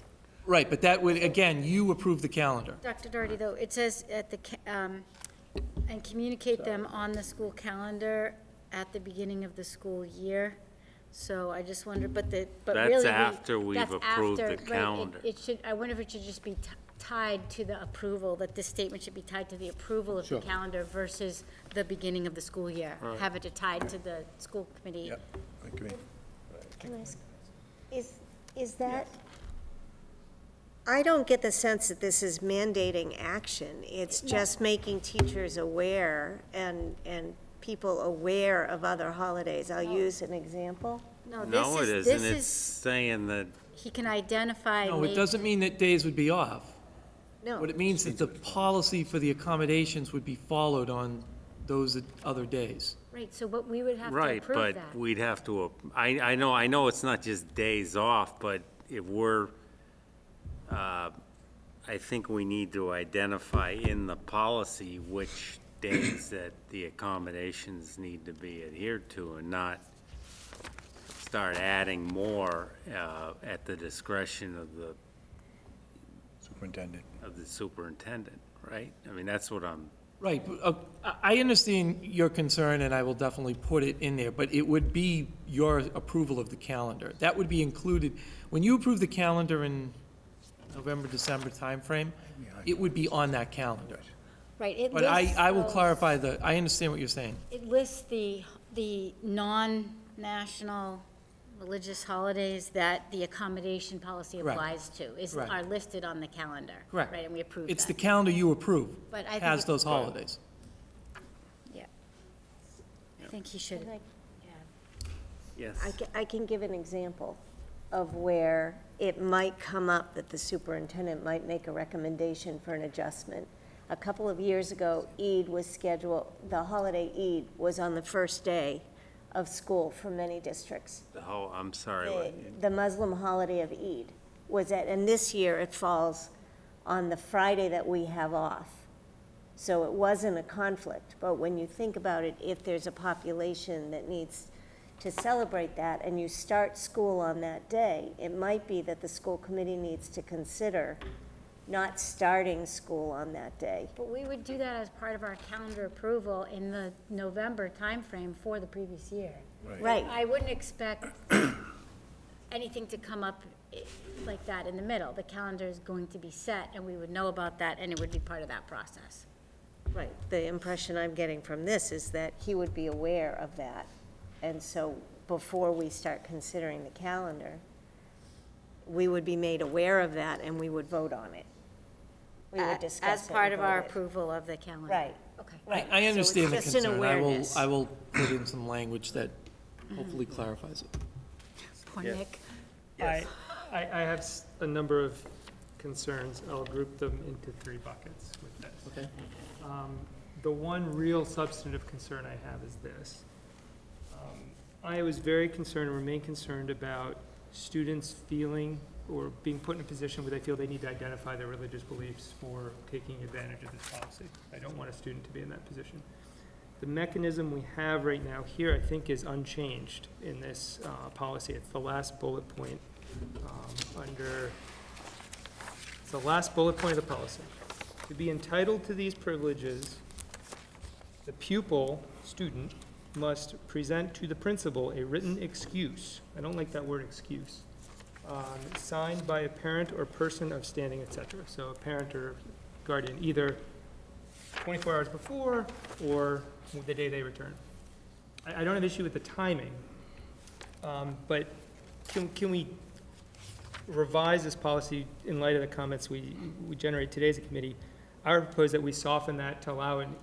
Right, but that would, again, you approve the calendar. Dr. Doherty, though, it says at the, ca- um, and communicate them on the school calendar at the beginning of the school year. So I just wonder, but the, but That's really. we- after we've that's approved the after, right, it- calendar. It should, I wonder if it should just be t- tied to the approval, that this statement should be tied to the approval of the calendar versus the beginning of the school year. Have it tied to the school committee. I agree. Can I ask, is, is that, I don't get the sense that this is mandating action. It's just making teachers aware and, and people aware of other holidays. I'll use an example. No, this no, it is, isn't, this it's is, saying that, he can identify. No, it may- doesn't mean that days would be off. No. What it means is the policy for the accommodations would be followed on those other days. Right, so but we would have to right, approve but that. we'd have to, I, I know, I know it's not just days off, but if we're, uh, I think we need to identify in the policy which days that the accommodations need to be adhered to and not start adding more uh, at the discretion of the, Superintendent. of the superintendent, right? I mean, that's what I'm, Right, uh, I I understand your concern, and I will definitely put it in there, but it would be your approval of the calendar. That would be included, when you approve the calendar in November, December timeframe, it would be on that calendar. Right, it But I, lists I will those- clarify the, I understand what you're saying. It lists the, the non-national religious holidays that the accommodation policy Correct. applies to, is, Correct. are listed on the calendar. Correct. Right, and we approve that. It's the calendar you approve, But I think has it- those holidays. Yeah. I think he should, yes. I ca- I can give an example of where it might come up that the superintendent might make a recommendation for an adjustment. A couple of years ago, Eid was scheduled, the holiday Eid was on the first day of school for many districts. oh, I'm sorry. The- The Muslim holiday of Eid was at, and this year it falls on the Friday that we have off. So it wasn't a conflict, but when you think about it, if there's a population that needs to celebrate that and you start school on that day, it might be that the school committee needs to consider not starting school on that day. but we would do that as part of our calendar approval in the November timeframe for the previous year. Right. I wouldn't expect (coughs) anything to come up i- like that in the middle. The calendar is going to be set, and we would know about that, and it would be part of that process. Right, the impression I'm getting from this is that he would be aware of that. And so before we start considering the calendar, we would be made aware of that and we would vote on it. We would discuss As it and part of our it. approval of the calendar. Right. Okay. Right. I So understand the just an concern. I will, awareness. I will put in some language that hopefully clarifies it. Poor Yeah. Nick. I, I, I have s- a number of concerns. I'll group them into three buckets with this. Okay. Um, The one real substantive concern I have is this. I was very concerned and remain concerned about students feeling or being put in a position where they feel they need to identify their religious beliefs for taking advantage of this policy. I don't want a student to be in that position. The mechanism we have right now here, I think, is unchanged in this uh, policy. It's the last bullet point um, under, it's the last bullet point of the policy. To be entitled to these privileges, the pupil, student, must present to the principal a written excuse. I don't like that word excuse. um, Signed by a parent or person of standing, etc. So a parent or guardian, either 24 hours before or the day they return. I, I don't have an issue with the timing, um, but can, can we revise this policy in light of the comments we, we generate today as a committee? I would propose that we soften that to allow, an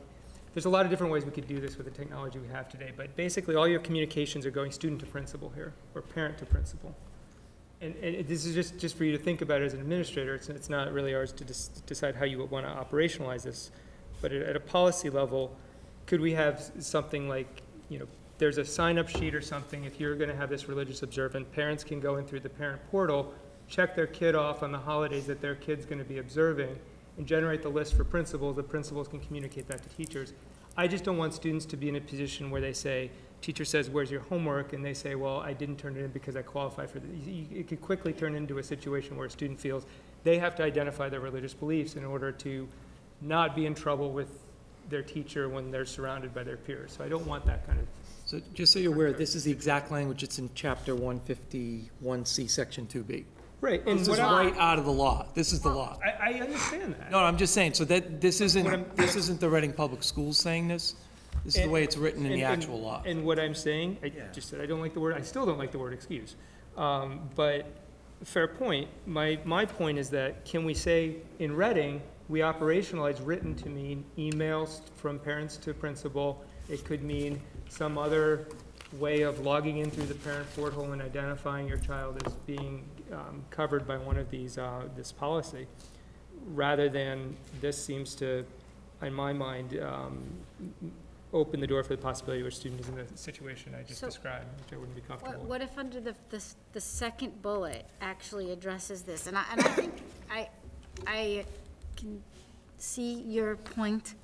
there's a lot of different ways we could do this with the technology we have today, but basically all your communications are going student to principal here, or parent to principal. And, and this is just, just for you to think about as an administrator, it's, it's not really ours to decide how you want to operationalize this. But at, at a policy level, could we have something like, you know, there's a sign-up sheet or something, if you're gonna have this religious observant, parents can go in through the parent portal, check their kid off on the holidays that their kid's gonna be observing, and generate the list for principals, the principals can communicate that to teachers. I just don't want students to be in a position where they say, teacher says, where's your homework? And they say, well, I didn't turn it in because I qualify for you- it could quickly turn into a situation where a student feels they have to identify their religious beliefs in order to not be in trouble with their teacher when they're surrounded by their peers. So I don't want that kind of, So just so you're aware, this is the exact language, it's in chapter one fifty-one C, section two B. Right, and This is I- right out of the law. This is the law. I, I understand that. No, I'm just saying, so that, this isn't, this isn't the Reading Public Schools saying this. This is the way it's written in the And- and- actual law. And what I'm saying, I just said, I don't like the word, I still don't like the word excuse. Um, but, fair point, my, my point is that, can we say, in Reading, we operationalize written to mean emails from parents to principal, it could mean some other way of logging in through the parent portal and identifying your child as being, um, covered by one of these, uh, this policy, rather than, this seems to, in my mind, um, open the door for the possibility where student is in the situation I just So- described, which I wouldn't be comfortable What, with. what if under the, the, s- the second bullet actually addresses this? And I, and I think, I, I can see your point,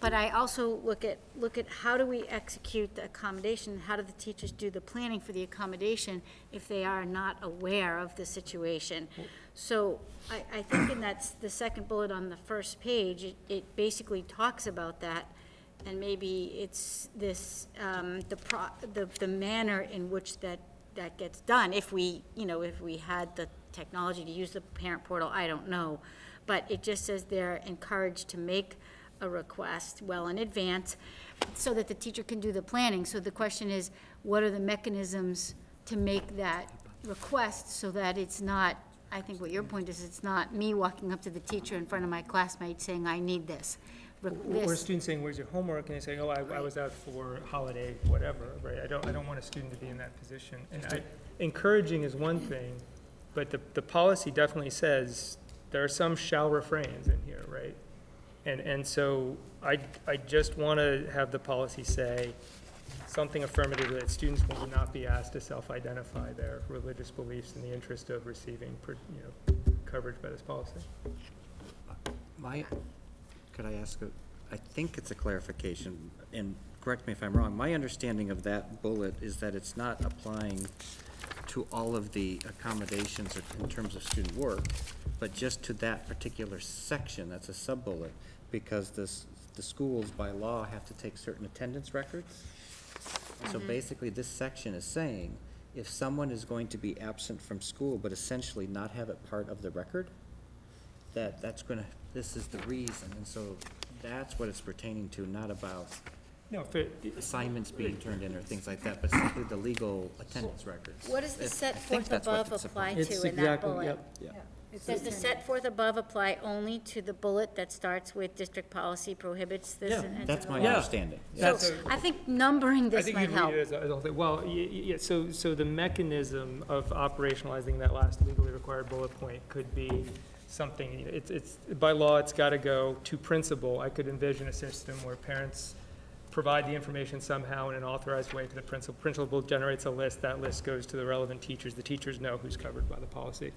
but I also look at, look at how do we execute the accommodation? How do the teachers do the planning for the accommodation if they are not aware of the situation? So I, I think in that's the second bullet on the first page, it, it basically talks about that. And maybe it's this, um, the pro, the, the manner in which that, that gets done. If we, you know, if we had the technology to use the parent portal, I don't know. But it just says they're encouraged to make a request well in advance so that the teacher can do the planning. So the question is, what are the mechanisms to make that request so that it's not, I think what your point is, it's not me walking up to the teacher in front of my classmates saying, I need this. Or a student saying, where's your homework? And they say, oh, I, I was out for holiday, whatever, right? I don't, I don't want a student to be in that position. And I, encouraging is one thing, but the, the policy definitely says there are some shall refrains in here, right? And, and so I, I just want to have the policy say something affirmative that students will not be asked to self-identify their religious beliefs in the interest of receiving, per- you know, coverage by this policy. My, could I ask, a- I think it's a clarification, and correct me if I'm wrong, my understanding of that bullet is that it's not applying to all of the accommodations in terms of student work, but just to that particular section, that's a sub-bullet, because this, the schools by law have to take certain attendance records. So Mhm. basically, this section is saying, if someone is going to be absent from school, but essentially not have it part of the record, that, that's gonna, this is the reason, and so that's what it's pertaining to, not about No, if it- assignments being turned in or things like that, but simply the legal attendance records. What does the I set think forth that's what above it's apply about. It's to in that exactly- bullet? yep, yeah. Does the set forth above apply only to the bullet that starts with district policy prohibits this? Yeah, and- and That's my the law? understanding. So I think numbering I this think might you help. read it as a, as a whole thing. Well, y- y- yeah, so, so the mechanism of operationalizing that last legally required bullet point could be, something, it's, it's, by law, it's got to go to principal. I could envision a system where parents provide the information somehow in an authorized way to the principal. Principal generates a list, that list goes to the relevant teachers. The teachers know who's covered by the policy.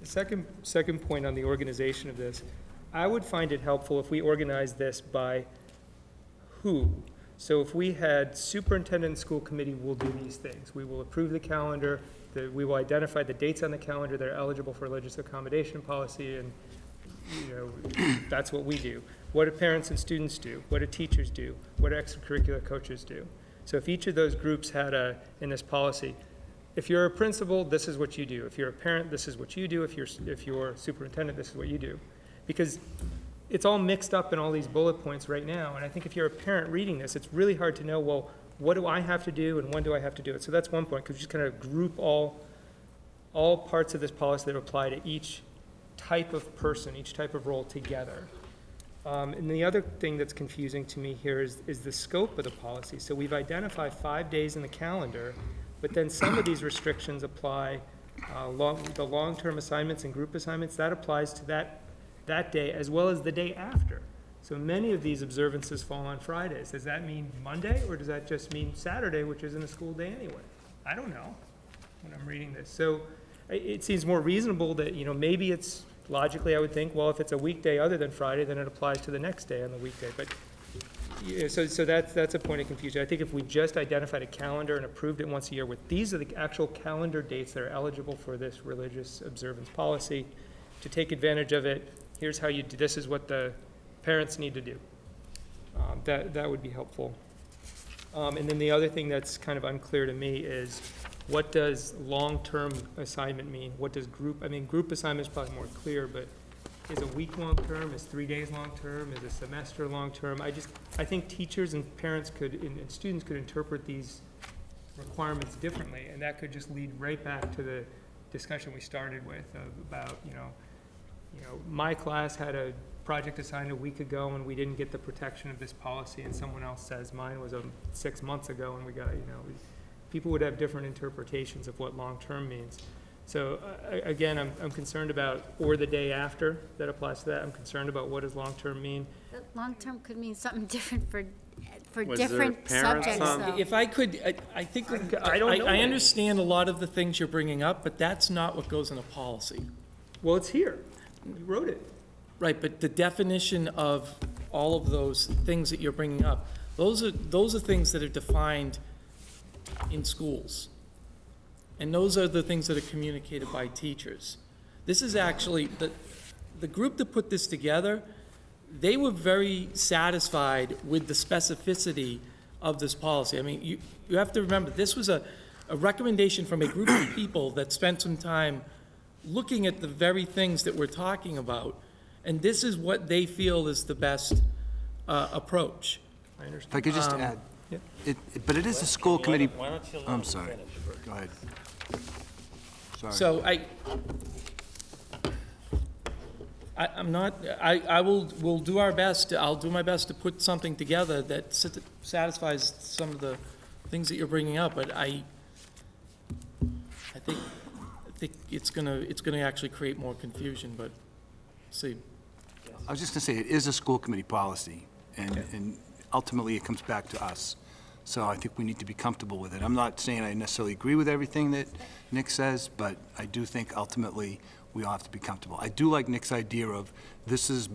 The second, second point on the organization of this, I would find it helpful if we organize this by who. So if we had superintendent and school committee will do these things. We will approve the calendar, the, we will identify the dates on the calendar that are eligible for religious accommodation policy, and, you know, that's what we do. What do parents and students do? What do teachers do? What do extracurricular coaches do? So if each of those groups had a, in this policy, if you're a principal, this is what you do. If you're a parent, this is what you do. If you're, if you're superintendent, this is what you do. Because it's all mixed up in all these bullet points right now. And I think if you're a parent reading this, it's really hard to know, well, what do I have to do and when do I have to do it? So that's one point, because you just kind of group all, all parts of this policy that apply to each type of person, each type of role together. Um, and the other thing that's confusing to me here is, is the scope of the policy. So we've identified five days in the calendar, but then some of these restrictions apply, uh, long, the long-term assignments and group assignments, that applies to that that day as well as the day after. So many of these observances fall on Fridays. Does that mean Monday or does that just mean Saturday, which isn't a school day anyway? I don't know when I'm reading this. So it seems more reasonable that, you know, maybe it's logically I would think, well, if it's a weekday other than Friday, then it applies to the next day on the weekday. But yeah, so, so that's, that's a point of confusion. I think if we just identified a calendar and approved it once a year with, these are the actual calendar dates that are eligible for this religious observance policy, to take advantage of it, here's how you do, this is what the parents need to do. Um, that, that would be helpful. Um, and then the other thing that's kind of unclear to me is what does long-term assignment mean? What does group, I mean, group assignment is probably more clear, but is a week long-term, is three days long-term, is a semester long-term? I just, I think teachers and parents could, and, and students could interpret these requirements differently, and that could just lead right back to the discussion we started with about, you know, you know, my class had a project assigned a week ago and we didn't get the protection of this policy and someone else says mine was um, six months ago and we got, you know, we, people would have different interpretations of what long-term means. So uh, again, I'm, I'm concerned about, or the day after, that applies to that. I'm concerned about what does long-term mean. Long-term could mean something (laughs) different for, for Was there different parents subjects, on- though. If I could, I, I think, I, I don't know. I understand a lot of the things you're bringing up, but that's not what goes in a policy. Well, it's here. You wrote it. Right, but the definition of all of those things that you're bringing up, those are, those are things that are defined in schools. And those are the things that are communicated by teachers. This is actually, the, the group that put this together, they were very satisfied with the specificity of this policy. I mean, you, you have to remember, this was a, a recommendation from a group of people that spent some time looking at the very things that we're talking about, and this is what they feel is the best uh, approach. I understand. If I could just Um, add, yeah. it, it- but it is a school committee. why don't you let I'm sorry. Go ahead. Sorry. So I, I, I'm not, I, I will, will do our best, I'll do my best to put something together that satisfies some of the things that you're bringing up, but I, I think, I think it's gonna, it's gonna actually create more confusion, but, see. I was just going to say, it is a school committee policy, and, and ultimately it comes back to us. So I think we need to be comfortable with it. I'm not saying I necessarily agree with everything that Nick says, but I do think ultimately we all have to be comfortable. I do like Nick's idea of this is,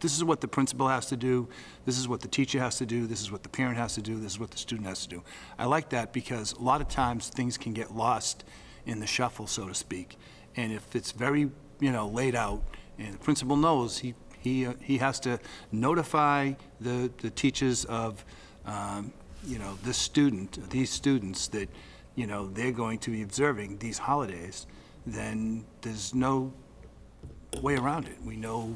this is what the principal has to do, this is what the teacher has to do, this is what the parent has to do, this is what the student has to do. I like that because a lot of times things can get lost in the shuffle, so to speak. And if it's very, you know, laid out, and the principal knows, he, he, uh, he has to notify the, the teachers of, um, you know, this student, these students that, you know, they're going to be observing these holidays, then there's no way around it. We know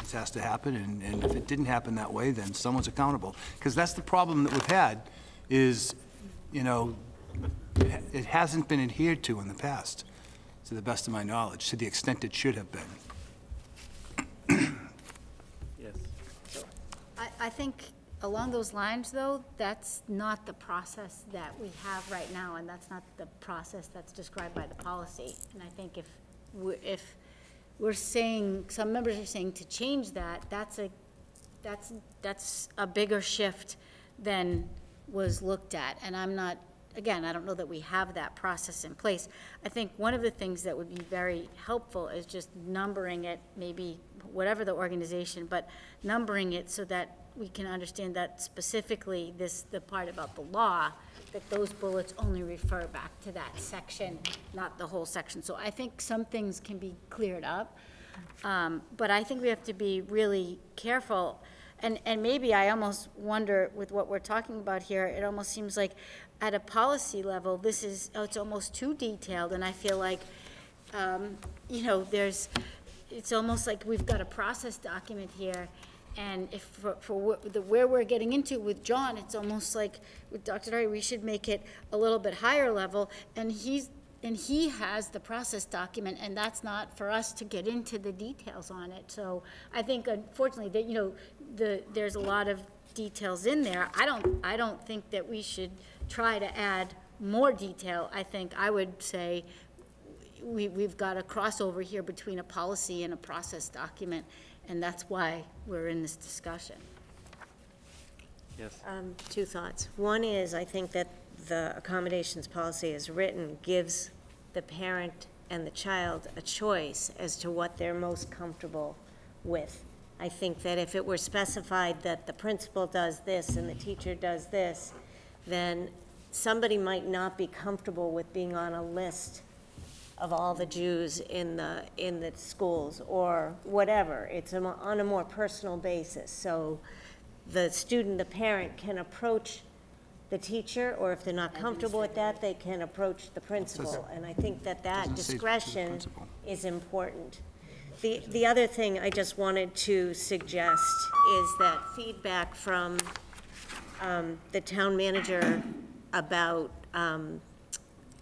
this has to happen, and, and if it didn't happen that way, then someone's accountable. Because that's the problem that we've had, is, you know, it it hasn't been adhered to in the past, to the best of my knowledge, to the extent it should have been. Yes. I, I think along those lines, though, that's not the process that we have right now, and that's not the process that's described by the policy. And I think if, we- if we're saying, some members are saying to change that, that's a, that's, that's a bigger shift than was looked at. And I'm not, again, I don't know that we have that process in place. I think one of the things that would be very helpful is just numbering it, maybe whatever the organization, but numbering it so that we can understand that specifically this, the part about the law, that those bullets only refer back to that section, not the whole section. So I think some things can be cleared up. Um, But I think we have to be really careful. And, and maybe I almost wonder with what we're talking about here, it almost seems like at a policy level, this is, oh, it's almost too detailed. And I feel like, um, you know, there's, it's almost like we've got a process document here. And if, for, for wh- the, where we're getting into with John, it's almost like with Dr. Dari, we should make it a little bit higher level. And he's, and he has the process document, and that's not for us to get into the details on it. So I think unfortunately that, you know, the, there's a lot of details in there. I don't, I don't think that we should try to add more detail. I think I would say we, we've got a crossover here between a policy and a process document, and that's why we're in this discussion. Yes. Um, Two thoughts. One is, I think that the accommodations policy as written gives the parent and the child a choice as to what they're most comfortable with. I think that if it were specified that the principal does this and the teacher does this, then somebody might not be comfortable with being on a list of all the Jews in the, in the schools, or whatever. It's a on a more personal basis. So the student, the parent can approach the teacher, or if they're not comfortable with that, they can approach the principal. And I think that that Doesn't say to the discretion is important. The, the other thing I just wanted to suggest is that feedback from um, the town manager about um,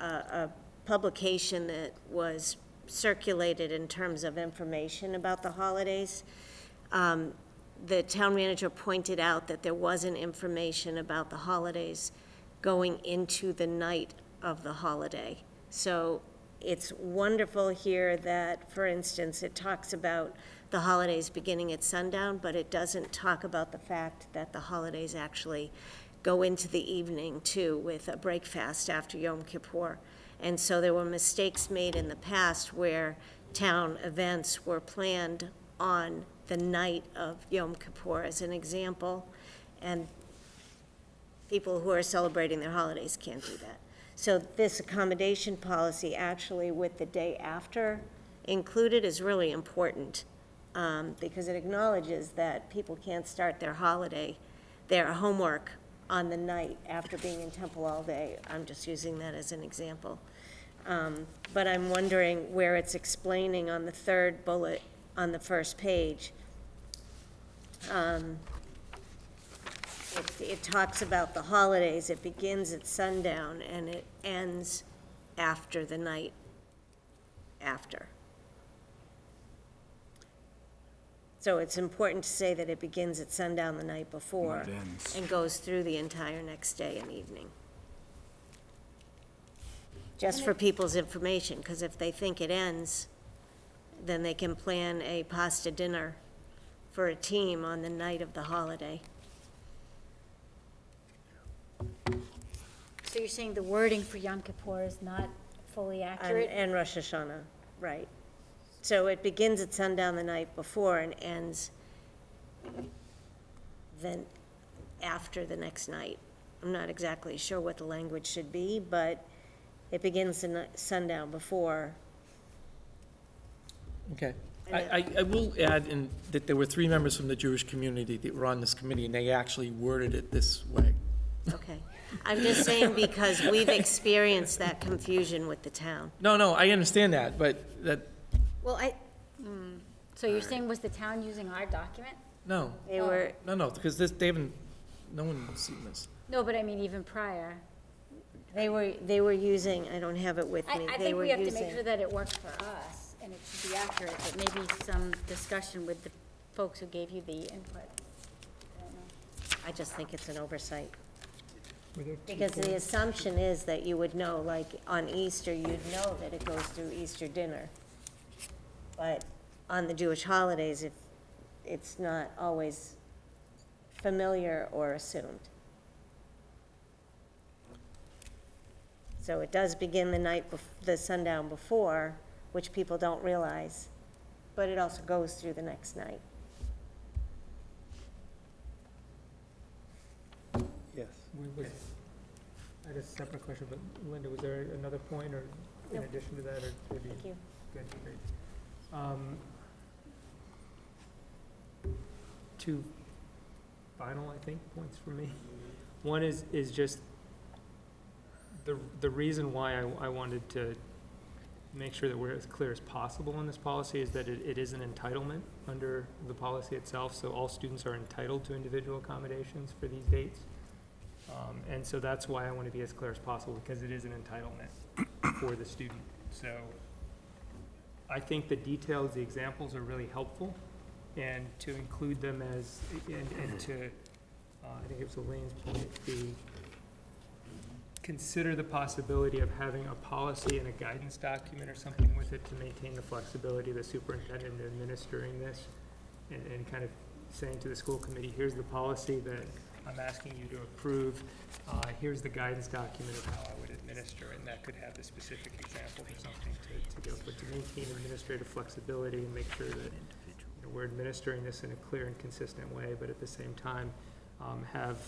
a, a publication that was circulated in terms of information about the holidays. Um, The town manager pointed out that there wasn't information about the holidays going into the night of the holiday. So it's wonderful here that, for instance, it talks about the holidays beginning at sundown, but it doesn't talk about the fact that the holidays actually go into the evening too, with a break fast after Yom Kippur. And so there were mistakes made in the past where town events were planned on the night of Yom Kippur, as an example, and people who are celebrating their holidays can't do that. So this accommodation policy, actually with the day after included, is really important, um, because it acknowledges that people can't start their holiday, their homework on the night after being in temple all day. I'm just using that as an example. Um, But I'm wondering where it's explaining on the third bullet on the first page. um, It, it talks about the holidays, it begins at sundown and it ends after the night after. So it's important to say that it begins at sundown the night before ends. and goes through the entire next day and evening. Just for people's information, because if they think it ends, then they can plan a pasta dinner for a team on the night of the holiday. So you're saying the wording for Yom Kippur is not fully And, accurate? and Rosh Hashanah, right. So it begins at sundown the night before and ends then after the next night. I'm not exactly sure what the language should be, but it begins the sundown before. Okay. I, I, I will add in that there were three members from the Jewish community that were on this committee, and they actually worded it this way. Okay. I'm just saying because we've experienced that confusion with the town. No, no, I understand that, but that, Well, I, hmm, so you're saying was the town using our document? no. They were, No, no, because this, they haven't, no one's seen this. No, but I mean even prior. they were, they were using, I don't have it with I, me, I they think were we have to using. make sure that it works for us, and it should be accurate, but maybe some discussion with the folks who gave you the input. I don't know. I just think it's an oversight. Because the assumption is that you would know, like, on Easter, you'd know that it goes through Easter dinner. But on the Jewish holidays if it's not always familiar or assumed. So it does begin the night, bef- the sundown before, which people don't realize, but it also goes through the next night. Yes. We- was- I had a separate question, but Linda, was there another point or in Nope. addition to that, or? would you- Thank you. Good, great. Um, Two final, I think, points for me. One is, is just the, the reason why I, I wanted to make sure that we're as clear as possible in this policy is that it, it is an entitlement under the policy itself, so all students are entitled to individual accommodations for these dates. Um, and so that's why I want to be as clear as possible, because it is an entitlement for the student. So I think the details, the examples are really helpful, and to include them as, and, and to, uh, I think it was Elaine's point, the, consider the possibility of having a policy and a guidance document or something with it to maintain the flexibility of the superintendent in administering this, and, and kind of saying to the school committee, here's the policy that I'm asking you to approve, uh, here's the guidance document of how I would administer, and that could have the specific examples or something to, go, to maintain administrative flexibility and make sure that, you know, we're administering this in a clear and consistent way, but at the same time, um, have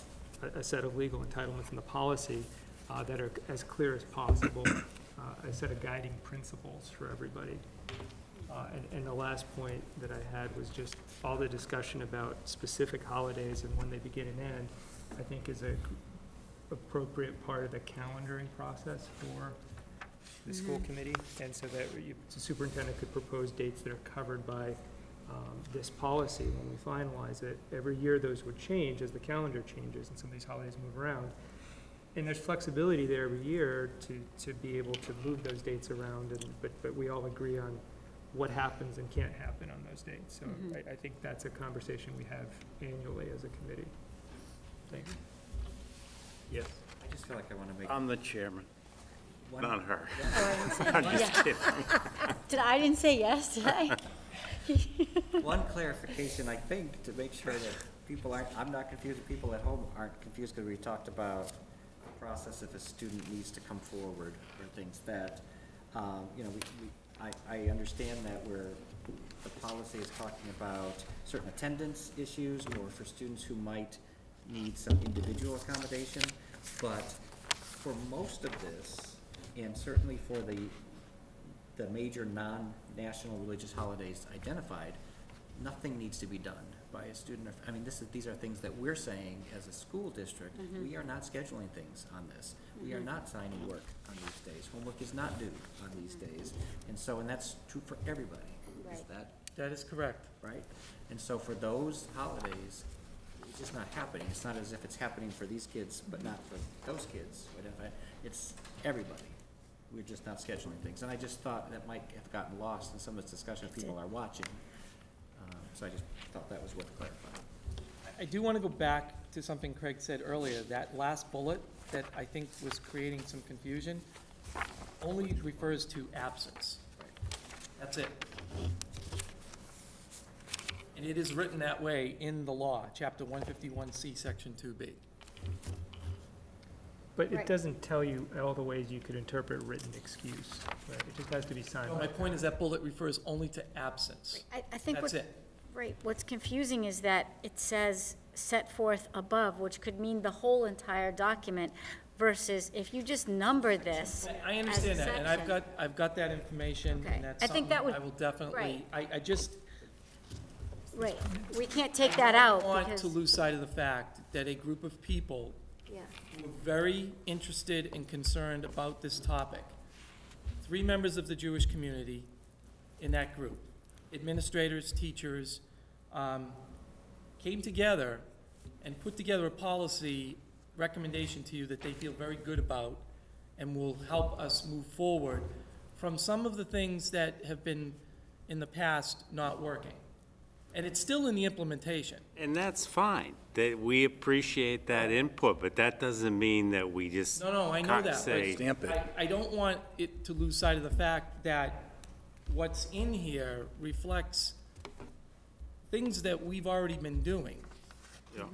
a, a set of legal entitlements in the policy, uh, that are as clear as possible, uh, a set of guiding principles for everybody. Uh, and, and the last point that I had was just all the discussion about specific holidays and when they begin and end, I think is a appropriate part of the calendaring process for the school Mhm. committee. And so that you, the superintendent could propose dates that are covered by, um, this policy when we finalize it. Every year, those would change as the calendar changes and some of these holidays move around. And there's flexibility there every year to, to be able to move those dates around and, but, but we all agree on what happens and can't happen on those dates. So Mhm. I, I think that's a conversation we have annually as a committee. Thanks. Yes. I just feel like I want to make. I'm the chairman, one- not her. I didn't say I'm just yes. kidding. (laughs) Did, I didn't say yes, did I? (laughs) One clarification, I think, to make sure that people aren't, I'm not confused, people at home aren't confused, because we talked about the process if a student needs to come forward or things that, um, you know, we, we, I, I understand that we're, the policy is talking about certain attendance issues or for students who might need some individual accommodation, but for most of this, and certainly for the the major non-national religious holidays identified, nothing needs to be done by a student. or- I mean, this is, these are things that we're saying as a school district, Mhm. we are not scheduling things on this. We are Mhm. not signing work on these days. Homework is not due on these days. And so, and that's true for everybody. Is that, That is correct. right? And so for those holidays, it's just not happening. It's not as if it's happening for these kids, but not for those kids. But it's everybody. We're just not scheduling things. And I just thought that might have gotten lost in some of this discussion if people are watching. Um, So I just thought that was worth clarifying. I do want to go back to something Craig said earlier, that last bullet that I think was creating some confusion only refers to absence. That's it. And it is written that way in the law, chapter one fifty-one C, section two B. But it Right. doesn't tell you all the ways you could interpret written excuse, right? It just has to be signed. My point is that bullet refers only to absence. I, I think That's what, it. right, what's confusing is that it says set forth above, which could mean the whole entire document, versus if you just number this I as understand that, and I've section. got, I've got that information, Okay. and that's I think something that would- I will definitely, I, I just Right, we can't take that out want because, to lose sight of the fact that a group of people yeah, who are very interested and concerned about this topic, three members of the Jewish community in that group, administrators, teachers, um, came together and put together a policy recommendation to you that they feel very good about and will help us move forward from some of the things that have been in the past not working. And it's still in the implementation. And that's fine, that we appreciate that input, but that doesn't mean that we just No, no, I know can't that. but say. I, I don't want it to lose sight of the fact that what's in here reflects things that we've already been doing. Yeah.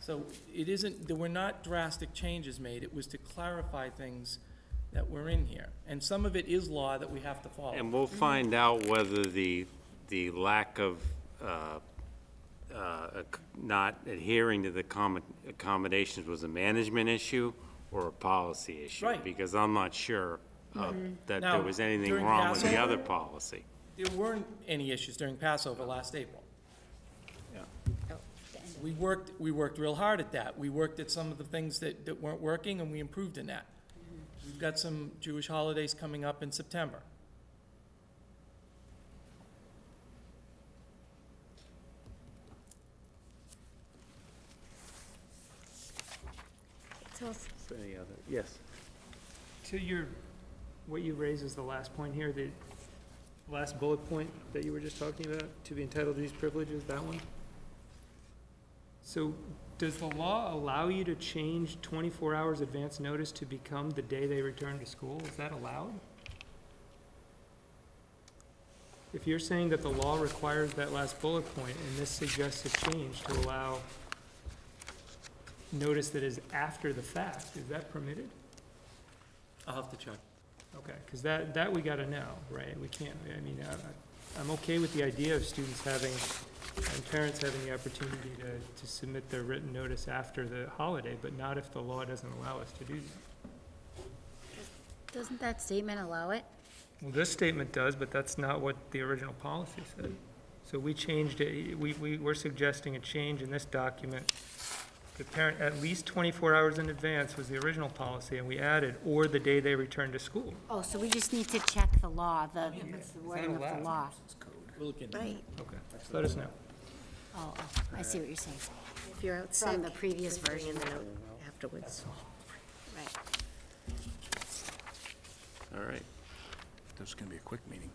So it isn't, there were not drastic changes made, it was to clarify things that were in here. And some of it is law that we have to follow. And we'll find out whether the, the lack of, uh, uh, not adhering to the accommodations was a management issue or a policy issue. Right. Because I'm not sure uh, Mhm. that Now, there was anything during wrong with the Passover- other policy. There weren't any issues during Passover last April. Yeah. We worked, we worked real hard at that. We worked at some of the things that, that weren't working, and we improved in that. We've got some Jewish holidays coming up in September. Any other, yes. To your, what you raised is the last point here, the last bullet point that you were just talking about, to be entitled to these privileges, that one? So does the law allow you to change twenty-four hours advance notice to become the day they return to school? Is that allowed? If you're saying that the law requires that last bullet point, and this suggests a change to allow notice that is after the fact, is that permitted? I'll have to check. Okay, because that, that we gotta know, right? We can't, I mean, I- I, I'm okay with the idea of students having, and parents having the opportunity to, to submit their written notice after the holiday, but not if the law doesn't allow us to do that. Doesn't that statement allow it? Well, this statement does, but that's not what the original policy said. So we changed it, we, we, we're suggesting a change in this document. The parent, at least twenty-four hours in advance was the original policy, and we added, or the day they return to school. Oh, so we just need to check the law, the, what's the wording of the allowed? law? We'll look into it. Right. Okay, let us know. Oh, oh, I see what you're saying. If you're out From the previous bring version. in the afterwards. Right. All right. This is gonna be a quick meeting.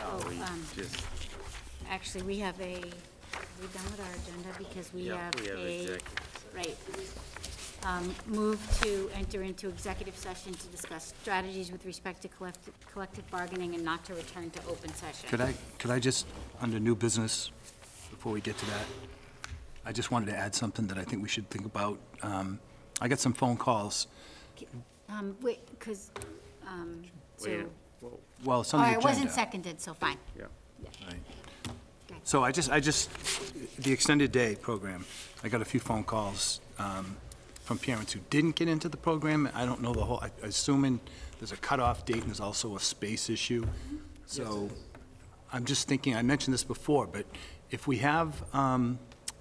Oh, um, just, actually, we have a, are we done with our agenda? Because we have we a, right. Um, move to enter into executive session to discuss strategies with respect to collective, collective bargaining and not to return to open session. Could I, could I just, under new business, before we get to that, I just wanted to add something that I think we should think about. Um, I got some phone calls. Um, wait, because, um, so. Wait, whoa. Well, it's Oh, on the it wasn't seconded, so fine. yeah. So I just, I just, the extended day program, I got a few phone calls um, from parents who didn't get into the program. I don't know the whole, I'm assuming there's a cutoff date and there's also a space issue. So I'm just thinking, I mentioned this before, but if we have um,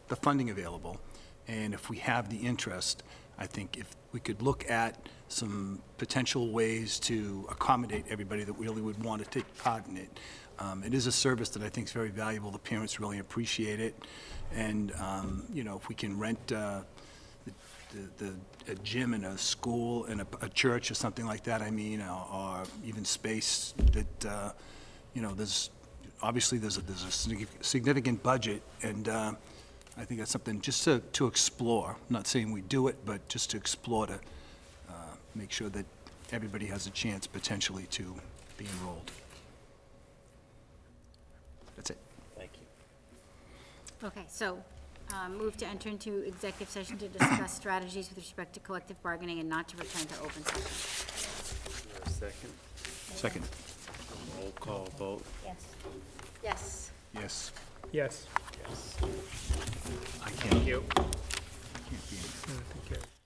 the funding available and if we have the interest, I think if we could look at some potential ways to accommodate everybody that really would want to take part in it. Um, It is a service that I think is very valuable. The parents really appreciate it. And, um, you know, if we can rent uh, the, the, a gym in a school, in a, a church or something like that, I mean, or, or even space that, uh, you know, there's, obviously, there's a, there's a significant budget, and, uh, I think that's something just to, to explore. I'm Not saying we do it, but just to explore to, uh, make sure that everybody has a chance potentially to be enrolled. That's it. Thank you. Okay, so, um, move to enter into executive session to discuss strategies with respect to collective bargaining and not to return to open session. Is there a second? Second. Roll call vote. Yes. Yes. Yes. Yes. Yes. I can't. Thank you. Can't be in. Mm, Thank you.